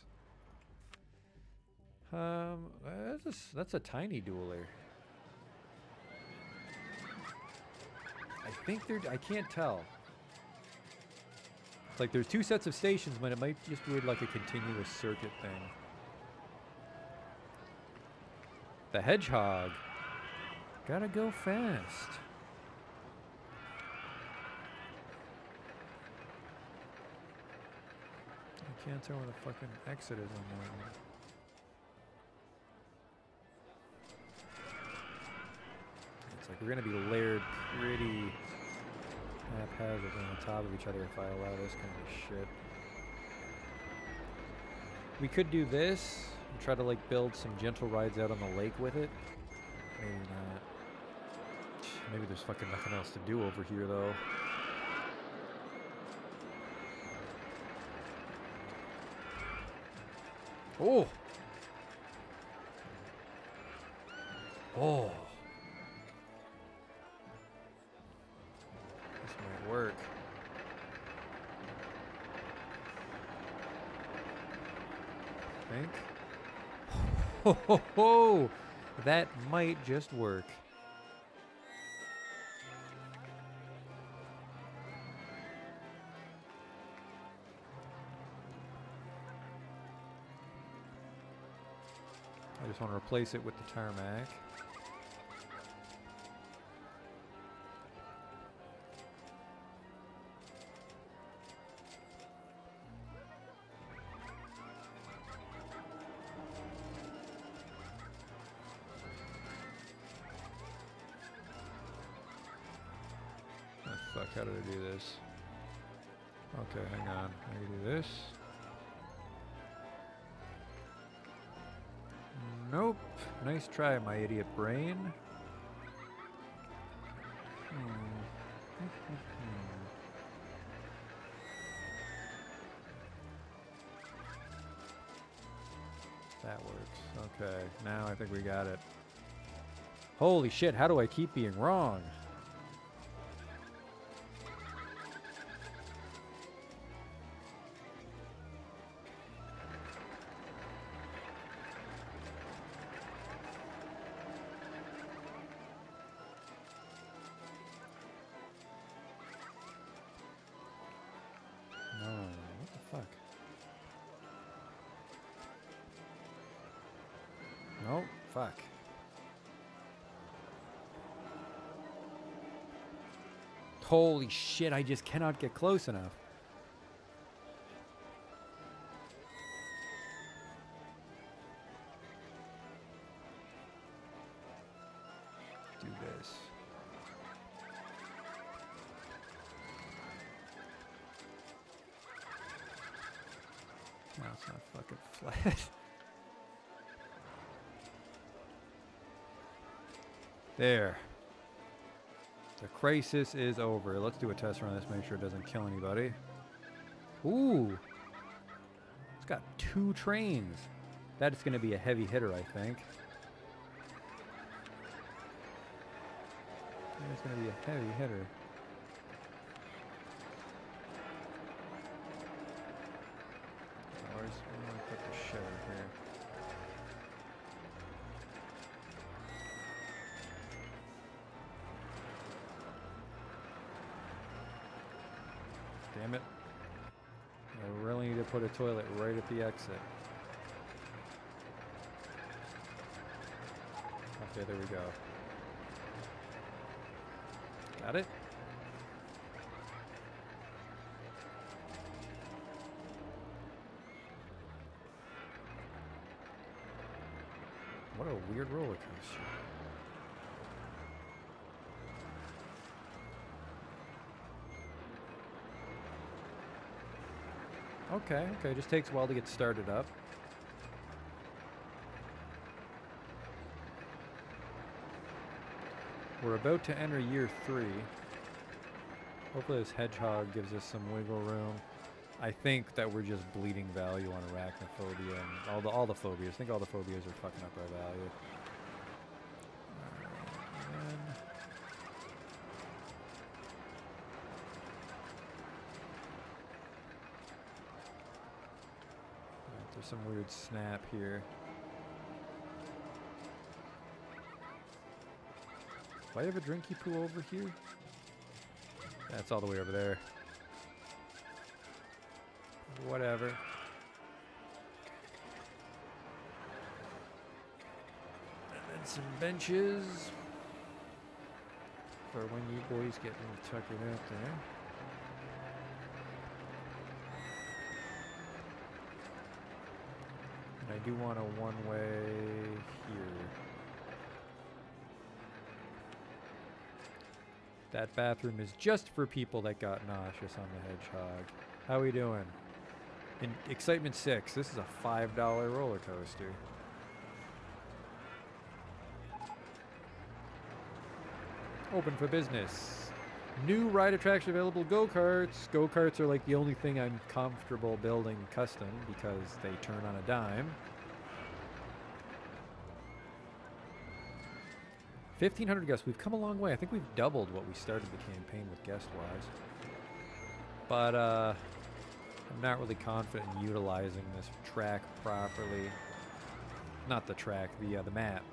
Um, that's a, that's a tiny dueler. I think they're. I can't tell. It's like there's two sets of stations, but it might just be like a continuous circuit thing. The hedgehog. Gotta go fast. I can't tell where the fucking exit is on that one. It's like we're gonna be layered pretty haphazardly on top of each other if I allow this kind of shit. We could do this and try to like build some gentle rides out on the lake with it. Maybe not. Maybe there's fucking nothing else to do over here though. Oh! Oh! This might work. Think? Ho ho ho! That might just work. Just want to replace it with the tarmac. Try, my idiot brain. Hmm. that works. Okay, now I think we got it. Holy shit, how do I keep being wrong? Holy shit, I just cannot get close enough. Crisis is over. Let's do a test run this, make sure it doesn't kill anybody. Ooh. It's got two trains. That is going to be a heavy hitter, I think. That's going to be a heavy hitter. Toilet right at the exit. Okay, there we go. Got it? What a weird roller coaster. Okay, okay, just takes a while to get started up. We're about to enter year three. Hopefully this hedgehog gives us some wiggle room. I think that we're just bleeding value on arachnophobia and all the all the phobias. I think all the phobias are fucking up our value. Some weird snap here. Do I have a drinky poo over here? That's all the way over there. Whatever. And then some benches for when you boys get tuckered out there. And I do want a one-way here. That bathroom is just for people that got nauseous on the hedgehog. How are we doing? In Excitement 6, this is a $5 roller coaster. Open for business. New ride attraction available go-karts. Go-karts are like the only thing I'm comfortable building custom because they turn on a dime. 1,500 guests. We've come a long way. I think we've doubled what we started the campaign with guest-wise. But uh, I'm not really confident in utilizing this track properly. Not the track, the uh, the map.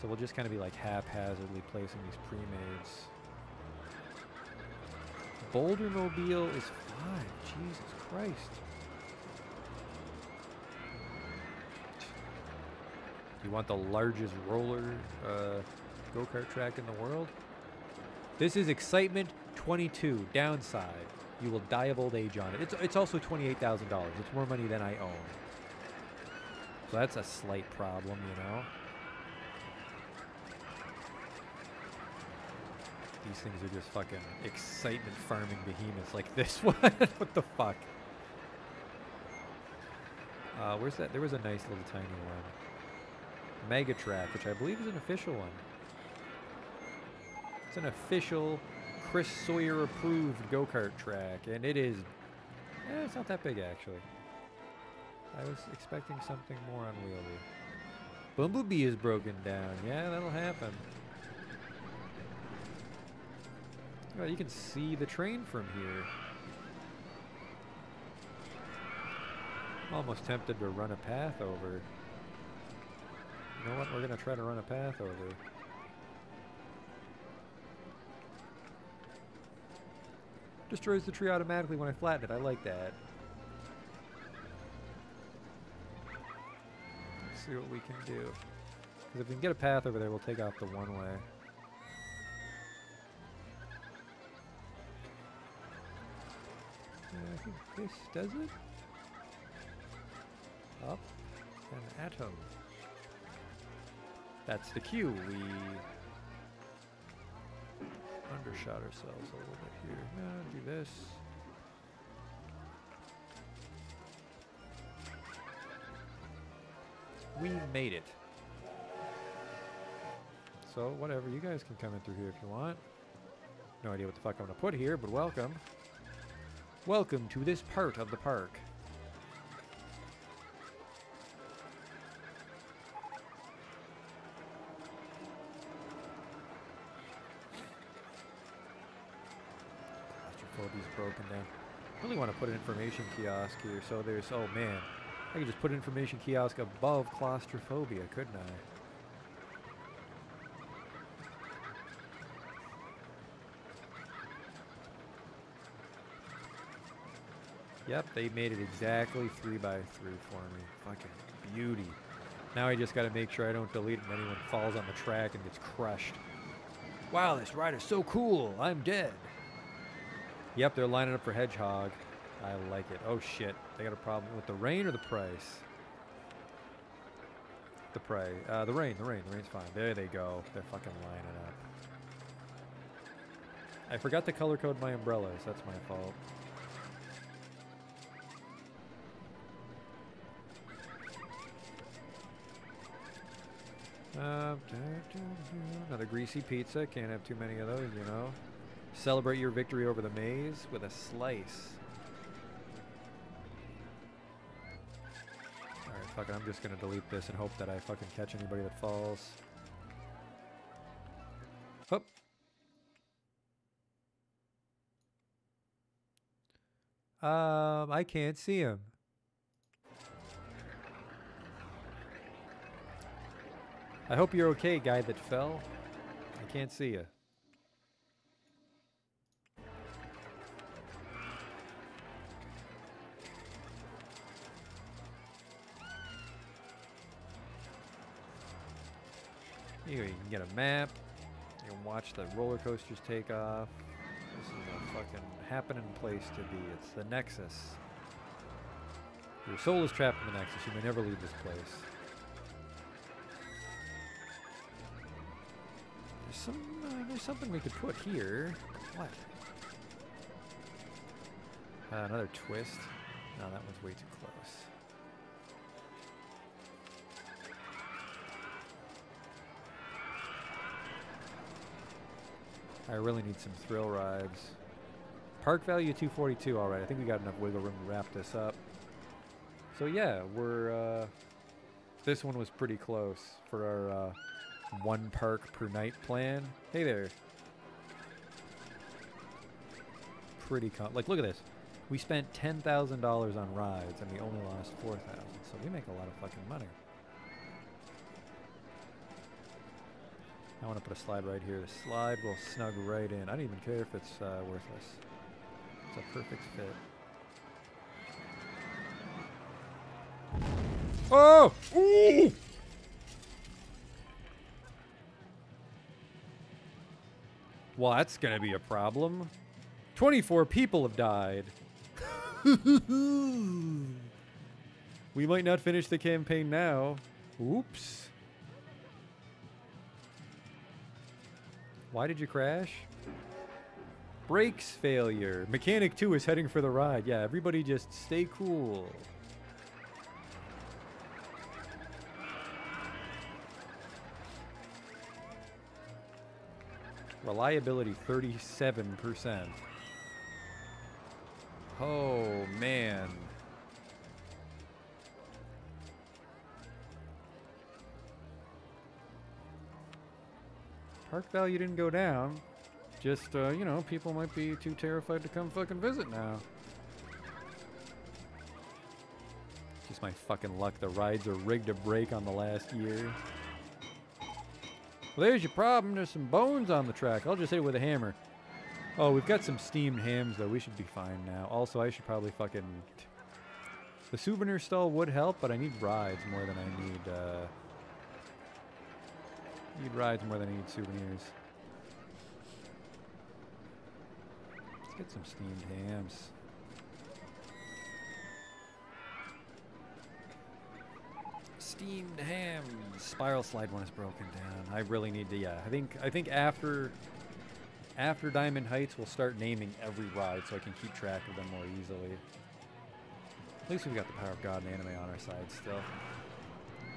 So we'll just kind of be like haphazardly placing these pre-mades. Boulder Mobile is five. Jesus Christ. You want the largest roller uh, go-kart track in the world? This is Excitement 22. Downside, you will die of old age on it. It's, it's also $28,000. It's more money than I own. So that's a slight problem, you know? These things are just fucking excitement farming behemoths like this one. what the fuck? Uh, where's that? There was a nice little tiny one. Mega Track, which I believe is an official one. It's an official Chris Sawyer approved go-kart track, and it is, eh, it's not that big actually. I was expecting something more unwieldy. Bumblebee is broken down. Yeah, that'll happen. Well, you can see the train from here. I'm almost tempted to run a path over. You know what? We're going to try to run a path over. Destroys the tree automatically when I flatten it. I like that. Let's see what we can do. Because if we can get a path over there, we'll take off the one way. I think this does it. Up an atom. That's the cue. We undershot ourselves a little bit here. Do this. We made it. So, whatever. You guys can come in through here if you want. No idea what the fuck I'm to put here, but welcome. Welcome to this part of the park. Broken down. I really want to put an information kiosk here, so there's, oh man, I could just put an information kiosk above claustrophobia, couldn't I? Yep, they made it exactly 3 by 3 for me. Fucking beauty. Now I just gotta make sure I don't delete it and anyone falls on the track and gets crushed. Wow, this ride is so cool. I'm dead. Yep, they're lining up for Hedgehog. I like it. Oh shit. They got a problem with the rain or the price? The prey. Uh, the rain, the rain, the rain's fine. There they go. They're fucking lining up. I forgot to color code my umbrellas. That's my fault. Uh, another greasy pizza. Can't have too many of those, you know. Celebrate your victory over the maze with a slice. Alright, fuck it. I'm just going to delete this and hope that I fucking catch anybody that falls. Hup. Um, I can't see him. I hope you're okay, guy that fell. I can't see you. You can get a map. You can watch the roller coasters take off. This is a fucking happening place to be. It's the Nexus. Your soul is trapped in the Nexus. You may never leave this place. There's some. Uh, there's something we could put here. What? Uh, another twist. No, that one's way too close. I really need some thrill rides. Park value 242 all right. I think we got enough wiggle room to wrap this up. So yeah, we're uh, this one was pretty close for our uh, one park per night plan. Hey there. Pretty like look at this. We spent ten thousand dollars on rides and we only lost four thousand. So we make a lot of fucking money. I want to put a slide right here. The slide will snug right in. I don't even care if it's uh, worthless. It's a perfect fit. Oh! Ooh! Well, that's going to be a problem. 24 people have died. we might not finish the campaign now. Oops. Why did you crash? Brakes failure. Mechanic 2 is heading for the ride. Yeah, everybody just stay cool. Reliability 37%. Oh, man. Park value didn't go down. Just, uh, you know, people might be too terrified to come fucking visit now. Just my fucking luck. The rides are rigged to break on the last year. Well, there's your problem. There's some bones on the track. I'll just hit it with a hammer. Oh, we've got some steamed hams, though. We should be fine now. Also, I should probably fucking... The souvenir stall would help, but I need rides more than I need, uh... Need rides more than I need souvenirs. Let's get some steamed hams. Steamed hams. Spiral slide one is broken down. I really need to. Yeah, I think. I think after. After Diamond Heights, we'll start naming every ride so I can keep track of them more easily. At least we've got the power of God and anime on our side still.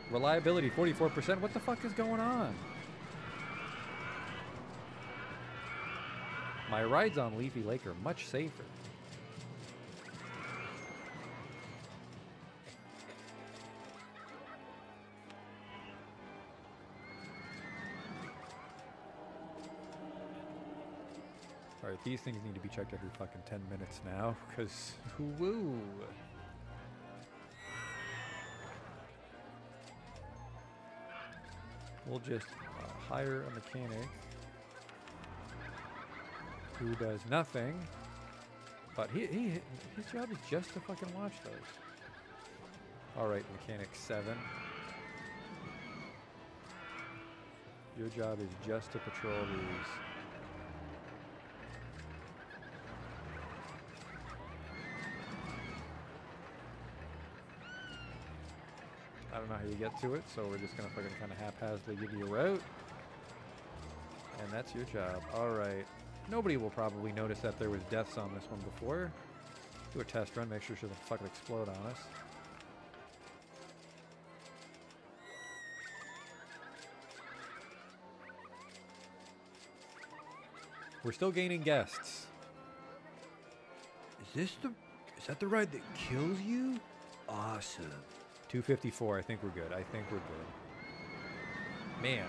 Reliability 44%. What the fuck is going on? My rides on Leafy Lake are much safer. Alright, these things need to be checked every fucking 10 minutes now, because woo! We'll just uh, hire a mechanic who does nothing, but he, he his job is just to fucking watch those. Alright, mechanic 7. Your job is just to patrol these. You get to it, so we're just gonna fucking kind of haphazardly give you a route. And that's your job. Alright. Nobody will probably notice that there was deaths on this one before. Do a test run, make sure she doesn't fucking explode on us. We're still gaining guests. Is this the. Is that the ride that kills you? Awesome. 254, I think we're good. I think we're good. Man,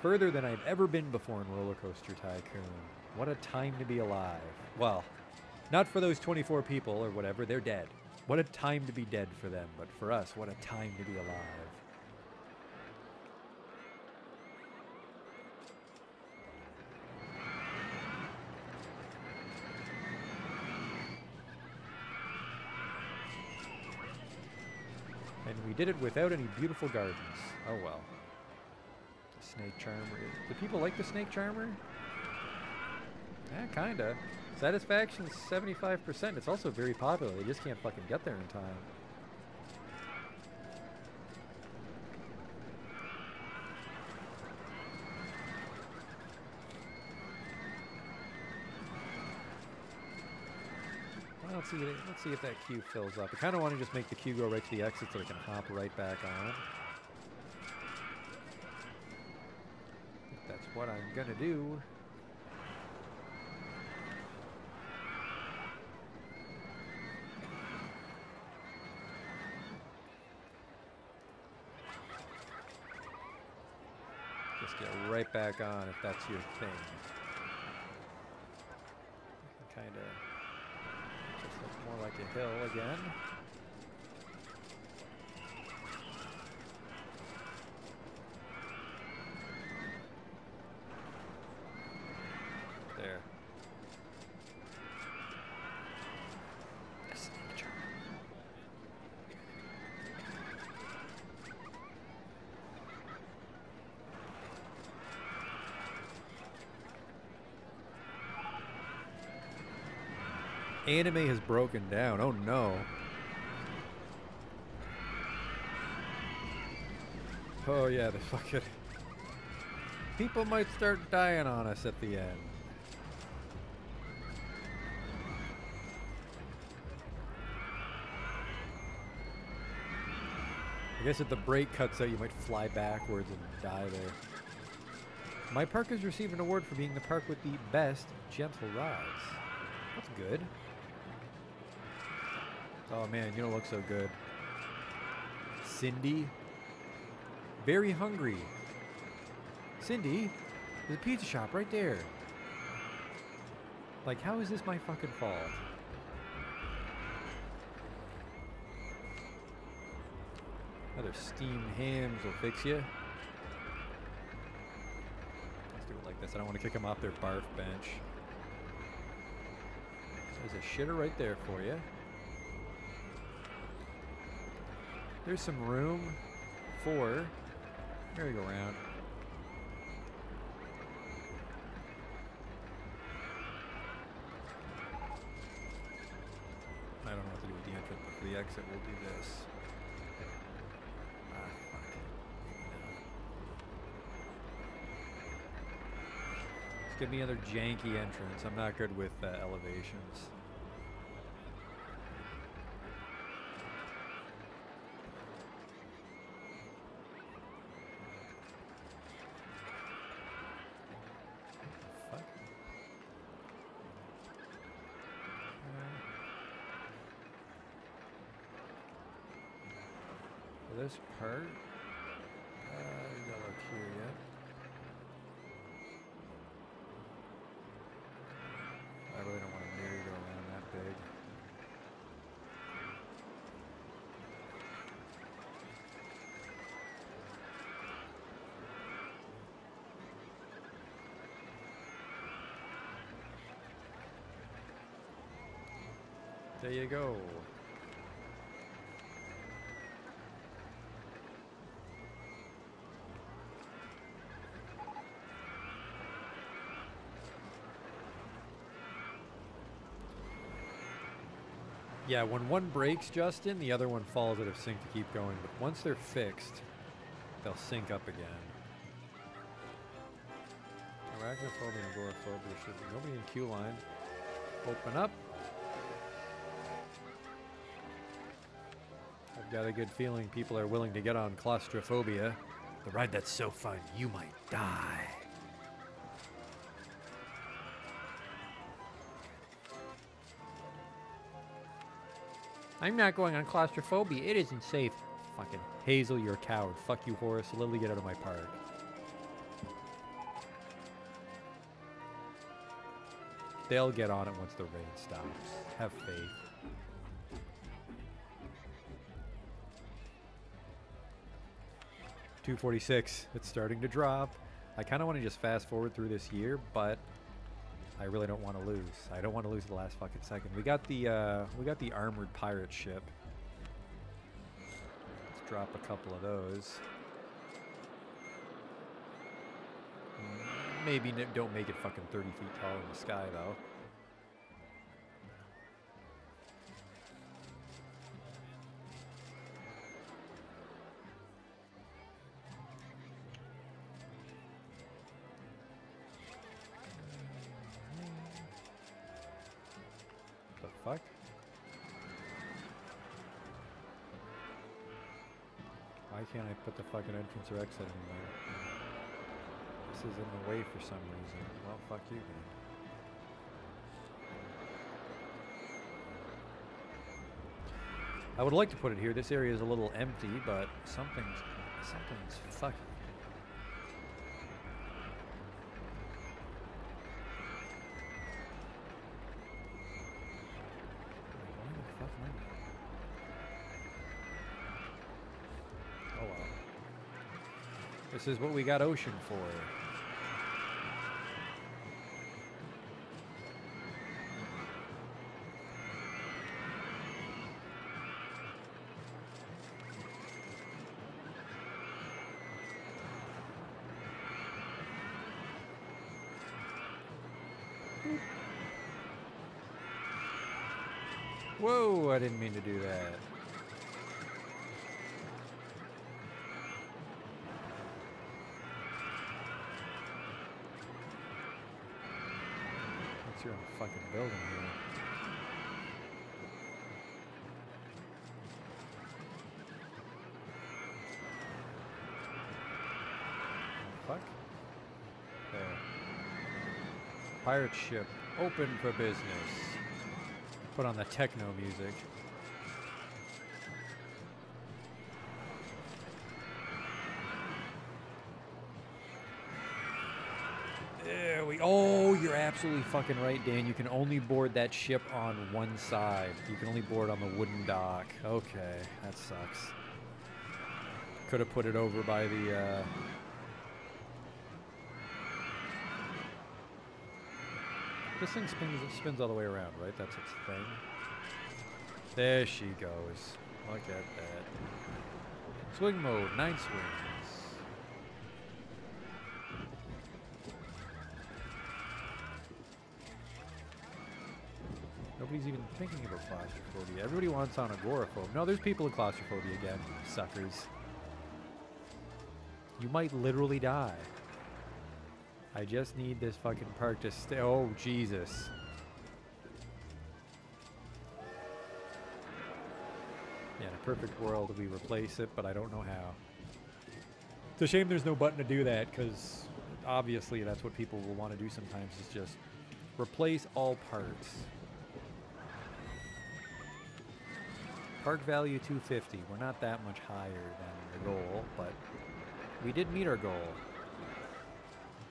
further than I've ever been before in Roller Coaster Tycoon. What a time to be alive. Well, not for those 24 people or whatever, they're dead. What a time to be dead for them, but for us, what a time to be alive. And we did it without any beautiful gardens. Oh well. The snake charmer. Do people like the snake charmer? Yeah, kinda. Satisfaction's 75%. It's also very popular. They just can't fucking get there in time. Let's see. Let's see if that queue fills up. I kind of want to just make the queue go right to the exit so I can hop right back on. That's what I'm gonna do. Just get right back on if that's your thing. Kind of just look more like a hill again. Anime has broken down. Oh no. Oh yeah, the fucking people might start dying on us at the end. I guess if the brake cuts out, you might fly backwards and die there. My park has received an award for being the park with the best gentle rides. That's good. Oh man, you don't look so good. Cindy? Very hungry. Cindy, there's a pizza shop right there. Like, how is this my fucking fault? Another steamed hams will fix you. Let's do it like this. I don't want to kick them off their barf bench. There's a shitter right there for you. There's some room for merry-go-round. I don't know what to do with the entrance, but for the exit, we'll do this. Ah, give me another janky entrance. I'm not good with uh, elevations. Fuck. Uh, For this part, uh, you gotta look here yet. I really don't want to merry-go-round that big. There you go. Yeah, when one breaks, Justin, the other one falls out of sync to keep going. But once they're fixed, they'll sync up again. Oh, Arachnophobia and agoraphobia should be nobody in queue line. Open up. I've got a good feeling people are willing to get on claustrophobia. The ride that's so fun, you might die. I'm not going on claustrophobia. It isn't safe. Fucking Hazel, you're a coward. Fuck you, Horace. Literally get out of my park. They'll get on it once the rain stops. Have faith. Two forty-six. It's starting to drop. I kind of want to just fast forward through this year, but I really don't want to lose. I don't want to lose the last fucking second. We got the uh, we got the armored pirate ship. Let's drop a couple of those. Maybe don't make it fucking 30 feet tall in the sky though. Entrance or exit? This is in the way for some reason. Well, fuck you, man. I would like to put it here. This area is a little empty, but something's something's fucking. Why the fuck am I- Oh well. This is what we got ocean for. Whoa, I didn't mean to do that. What's your fucking building here? Fuck. There. Pirate ship open for business. Put on the techno music. There we. Oh, you're absolutely fucking right, Dan. You can only board that ship on one side. You can only board on the wooden dock. Okay, that sucks. Could have put it over by the. Uh, This thing spins spins all the way around, right? That's its thing. There she goes. Look at that. Swing mode, nine swings. Nobody's even thinking about claustrophobia. Everybody wants on agoraphobe. No, there's people with claustrophobia again, suckers. You might literally die. I just need this fucking park to stay. Oh, Jesus. Yeah, in a perfect world, we replace it, but I don't know how. It's a shame there's no button to do that, because obviously that's what people will want to do sometimes, is just replace all parts. Park value 250. We're not that much higher than the goal, but we did meet our goal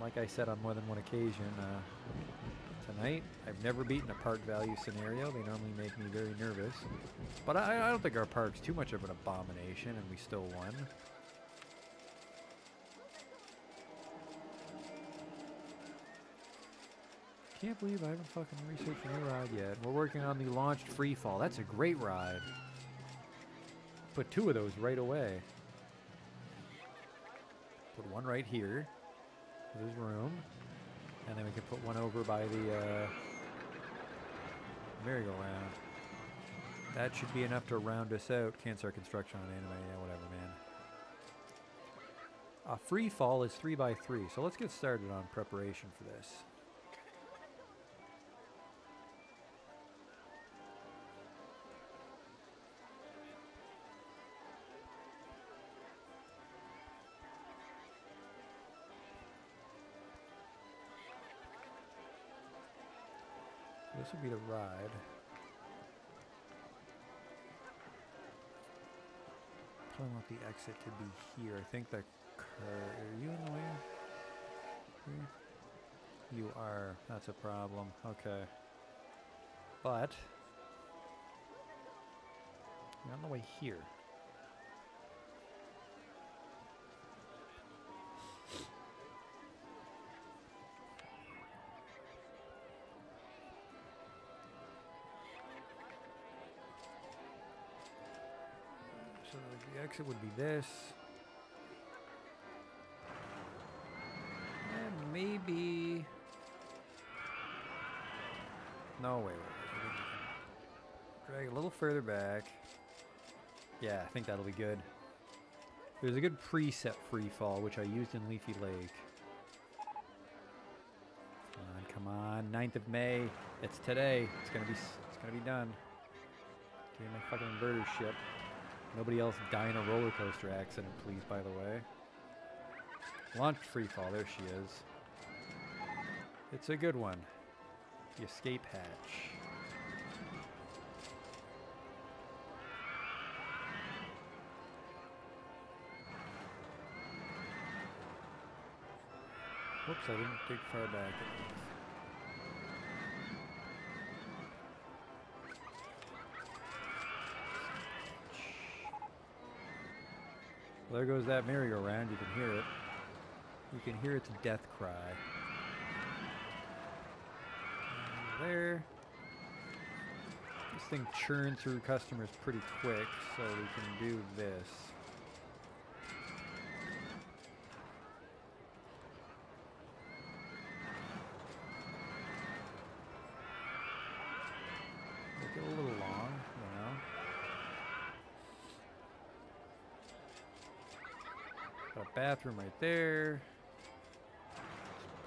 like I said on more than one occasion, uh, tonight I've never beaten a park value scenario. They normally make me very nervous. But I, I don't think our park's too much of an abomination, and we still won. Can't believe I haven't fucking researched new ride yet. We're working on the launched free fall. That's a great ride. Put two of those right away. Put one right here. There's room. And then we can put one over by the uh, merry-go-round. That should be enough to round us out. Start construction on anime. Yeah, whatever, man. A free fall is 3 by 3 so let's get started on preparation for this. This would be the ride. Probably want the exit to be here. I think the car. Are you in the way? You are. That's a problem. Okay. But you're on the way here. Exit would be this. And maybe. No, wait, wait, wait. Drag a little further back. Yeah, I think that'll be good. There's a good preset free fall, which I used in Leafy Lake. Come on, come on. 9th of May. It's today. It's gonna be it's gonna be done. Getting my fucking inverter ship. Nobody else die in a roller coaster accident, please, by the way. Launch free fall, there she is. It's a good one. The escape hatch. Whoops, I didn't dig far back Well, there goes that merry-go-round. You can hear it. You can hear its death cry. And there. This thing churns through customers pretty quick, so we can do this. Make it a little long, you know. Got a bathroom right there.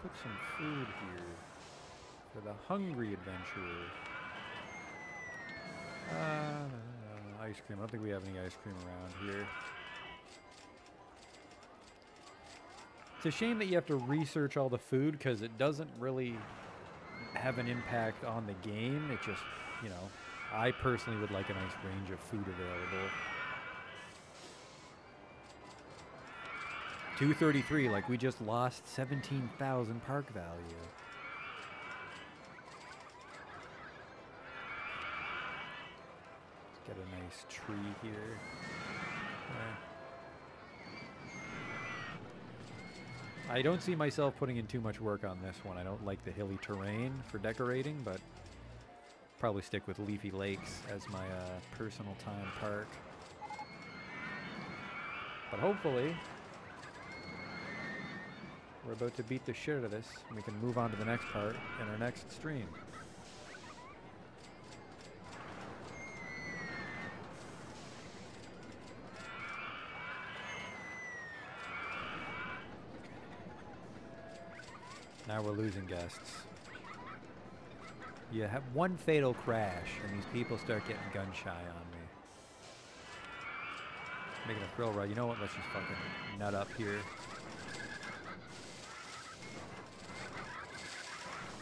Put some food here for the hungry adventurer. Uh, ice cream. I don't think we have any ice cream around here. It's a shame that you have to research all the food because it doesn't really have an impact on the game. It just, you know, I personally would like a nice range of food available. 233, like we just lost 17,000 park value. Get a nice tree here. I don't see myself putting in too much work on this one. I don't like the hilly terrain for decorating, but probably stick with Leafy Lakes as my uh, personal time park. But hopefully, we're about to beat the shit out of this, and we can move on to the next part in our next stream. Now we're losing guests. You have one fatal crash, and these people start getting gun shy on me. Making a thrill ride. You know what? Let's just fucking nut up here.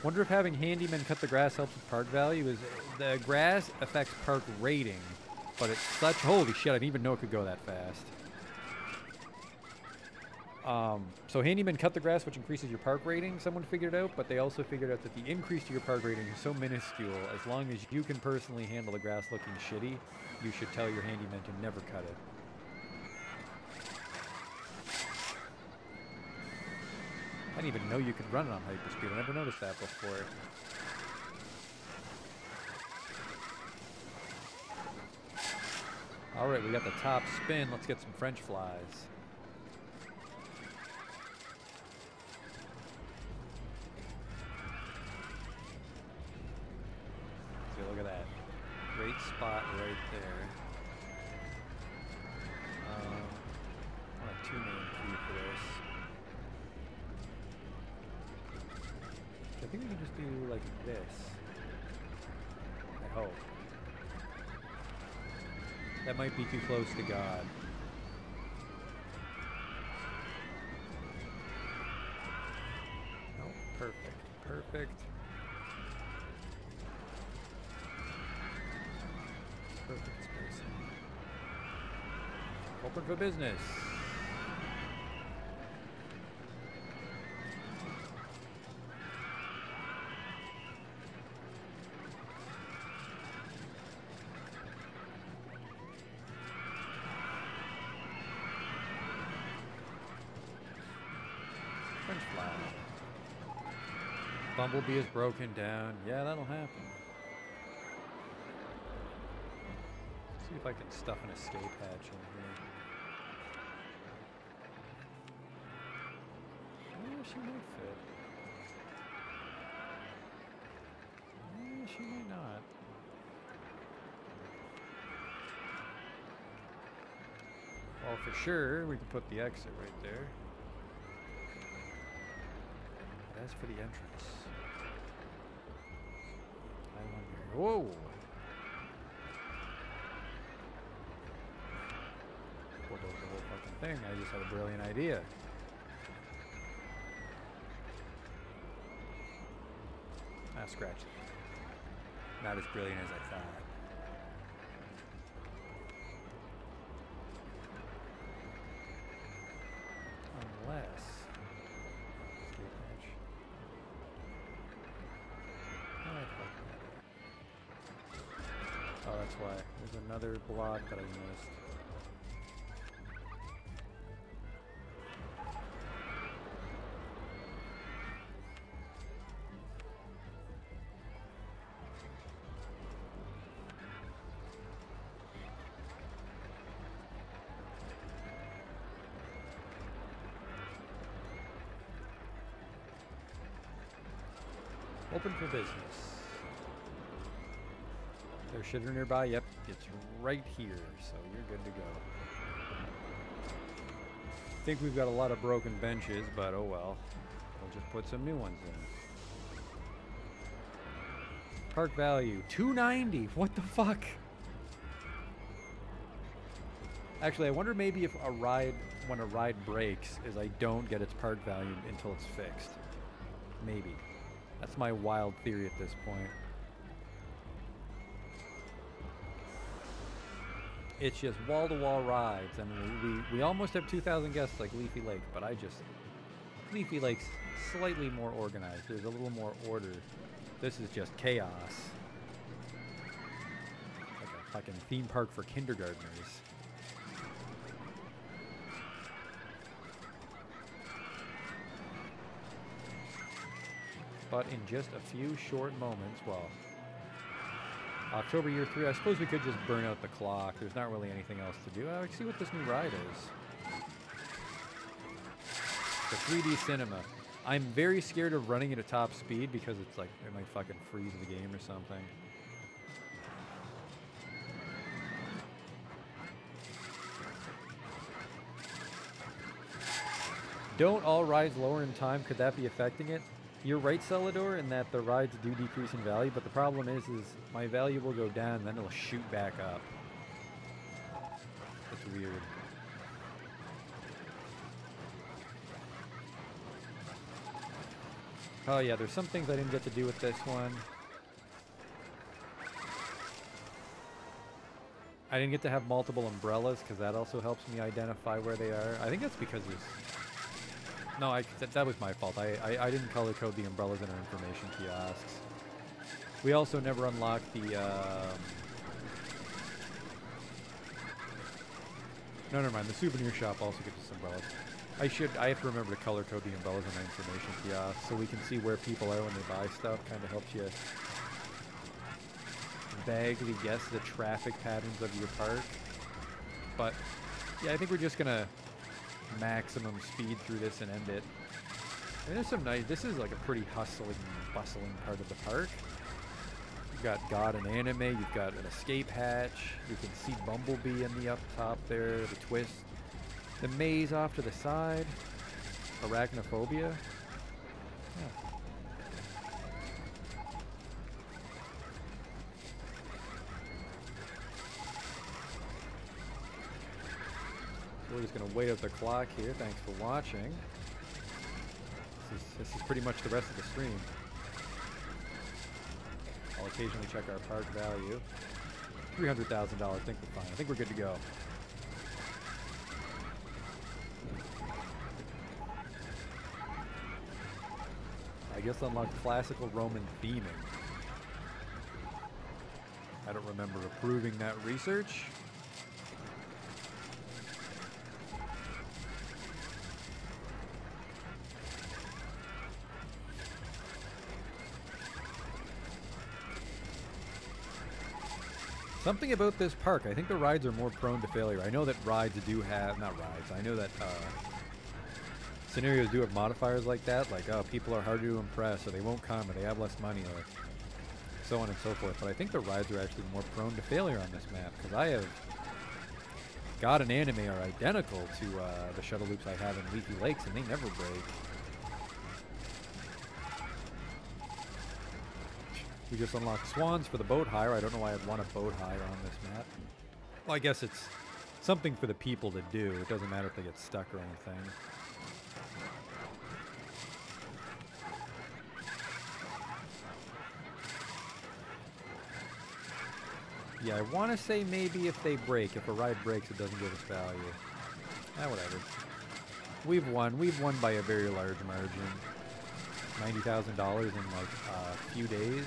Wonder if having handyman cut the grass helps with park value. Is the grass affects park rating, but it's such holy shit! I didn't even know it could go that fast. Um, so handyman cut the grass, which increases your park rating. Someone figured it out, but they also figured out that the increase to your park rating is so minuscule. As long as you can personally handle the grass looking shitty, you should tell your handyman to never cut it. I didn't even know you could run it on hyperspeed. I never noticed that before. All right, we got the top spin. Let's get some French flies. See, look at that. Great spot right there. Um, I want a two main key for this. I think we can just do like this. I hope. That might be too close to God. No, perfect, perfect. Perfect spacing. Open for business. Bumblebee is broken down. Yeah, that'll happen. Let's see if I can stuff an escape hatch in here. Oh, she might fit. She might not. Well, for sure, we can put the exit right there. As for the entrance. Whoa! Bulldoze the whole fucking thing. I just had a brilliant idea. Ah, scratch. Not as brilliant as I thought. Unless. escape hatch. Ah, fuck that. Oh, that's why. There's block that I missed. Open for business. There's shitter nearby. Yep, it's right here, so you're good to go. I think we've got a lot of broken benches, but oh well. We'll just put some new ones in. Park value 290. What the fuck? Actually, I wonder maybe if a ride, when a ride breaks, is I don't get its park value until it's fixed. Maybe. That's my wild theory at this point. It's just wall to wall rides. I mean, we, we, almost have 2,000 guests like Leafy Lake, but I just. Leafy Lake's slightly more organized. There's a little more order. This is just chaos. Like a fucking theme park for kindergartners. But in just a few short moments, well, October year three, I suppose we could just burn out the clock. There's not really anything else to do. I would see what this new ride is. The 3D cinema. I'm very scared of running at a top speed because it's like it might fucking freeze the game or something. Don't all rides lower in time? Could that be affecting it? You're right, Celador, in that the rides do decrease in value, but the problem is, is my value will go down, then it'll shoot back up. It's weird. Oh yeah, there's some things I didn't get to do with this one. I didn't get to have multiple umbrellas because that also helps me identify where they are. I think that's because there's no, I, that, that was my fault. I, I, I didn't color code the umbrellas in our information kiosks. We also never unlocked the. Um, no, never mind. The souvenir shop also gives us umbrellas. I should. I have to remember to color code the umbrellas in our information kiosk so we can see where people are when they buy stuff. Kind of helps you vaguely guess the traffic patterns of your park. But yeah, I think we're just gonna maximum speed through this and end it. And there's some nice, this is like a pretty hustling, bustling part of the park. You've got God and Anime, you've got an escape hatch, you can see Bumblebee in the up top there, the twist, the maze off to the side, Arachnophobia. Yeah. We're just going to wait out the clock here. Thanks for watching. This is, this is pretty much the rest of the stream. I'll occasionally check our park value. $300,000. I think we're fine. I think we're good to go. I guess unlock classical Roman theming. I don't remember approving that research. Something about this park. I think the rides are more prone to failure. I know that rides do have, not rides, I know that uh, scenarios do have modifiers like that, like oh people are harder to impress, or they won't come, or they have less money, or so on and so forth. But I think the rides are actually more prone to failure on this map because I have God and Anime are identical to uh, the shuttle loops I have in Leafy Lakes, and they never break. We just unlocked swans for the boat hire. I don't know why I'd want a boat hire on this map. Well, I guess it's something for the people to do. It doesn't matter if they get stuck or anything. Yeah, I want to say maybe if they break. If a ride breaks, it doesn't give us value. Ah, whatever. We've won. We've won by a very large margin. $90,000 in like a few days.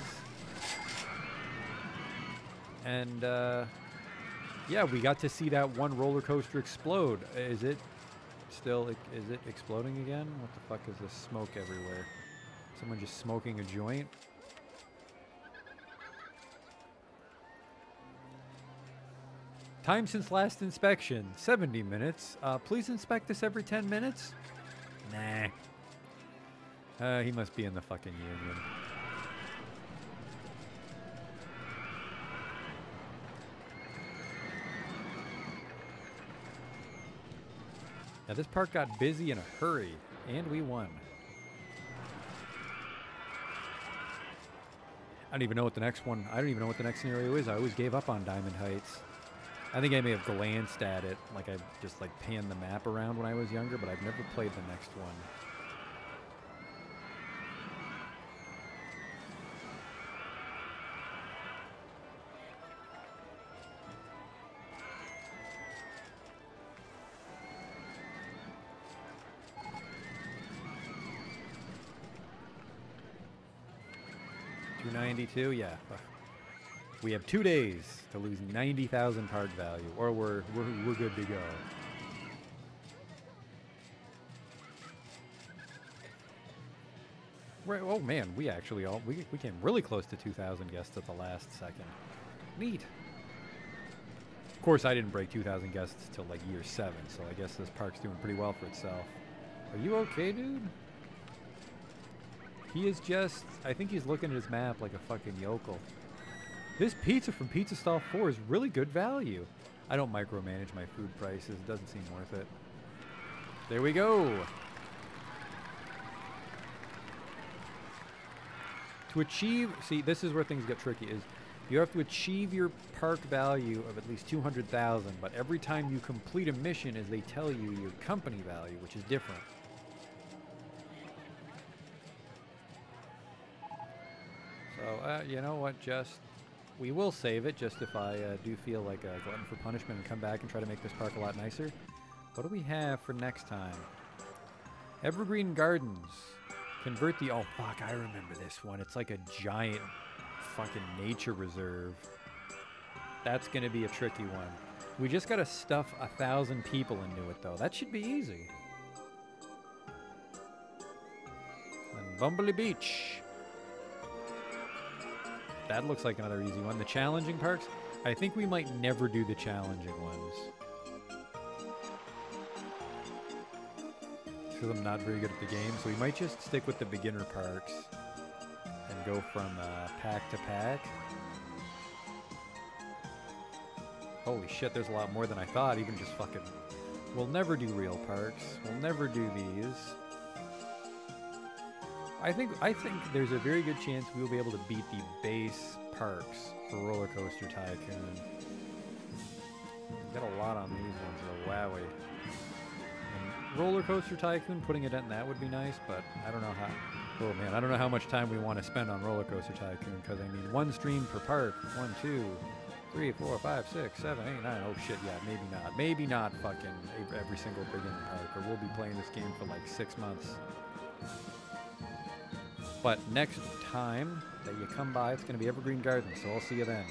And uh, yeah, we got to see that one roller coaster explode. Is it still, is it exploding again? What the fuck is this smoke everywhere? Someone just smoking a joint? Time since last inspection, 70 minutes. Uh, please inspect this every 10 minutes? Nah. Uh, he must be in the fucking union. Now this park got busy in a hurry, and we won. I don't even know what the next one, I don't even know what the next scenario is. I always gave up on Diamond Heights. I think I may have glanced at it, like I just like panned the map around when I was younger, but I've never played the next one. Two ninety two, yeah. We have two days to lose 90,000 park value, or we're, we're, we're good to go. Right, oh man, we actually all, we, we came really close to 2,000 guests at the last second. Neat. Of course, I didn't break 2,000 guests till like year seven, so I guess this park's doing pretty well for itself. Are you okay, dude? He is just, I think he's looking at his map like a fucking yokel. This pizza from Pizza Stall 4 is really good value. I don't micromanage my food prices. It doesn't seem worth it. There we go. To achieve, see, this is where things get tricky, is you have to achieve your park value of at least 200,000, but every time you complete a mission is they tell you your company value, which is different. Uh, you know what, just we will save it just if I uh, do feel like a glutton for punishment and come back and try to make this park a lot nicer. What do we have for next time? Evergreen Gardens. Convert the... Oh, fuck, I remember this one. It's like a giant fucking nature reserve. That's going to be a tricky one. We just got to stuff a thousand people into it, though. That should be easy. And Bumbly Beach. That looks like another easy one. The challenging parks, I think we might never do the challenging ones. Because I'm not very good at the game, so we might just stick with the beginner parks and go from uh, pack to pack. Holy shit, there's a lot more than I thought, even just fucking... We'll never do real parks. We'll never do these. I think I think there's a very good chance we will be able to beat the base parks for Roller Coaster Tycoon. Got a lot on these ones, though. Wowie. And Roller Coaster Tycoon, putting a dent in that would be nice, but I don't know how. Oh man, I don't know how much time we want to spend on Roller Coaster Tycoon because I mean, one stream per park. One, two, three, four, five, six, seven, eight, nine. Oh shit, yeah, maybe not. Maybe not fucking every single beginner park, or we'll be playing this game for like six months. But next time that you come by, it's going to be Evergreen Gardens, so I'll see you then.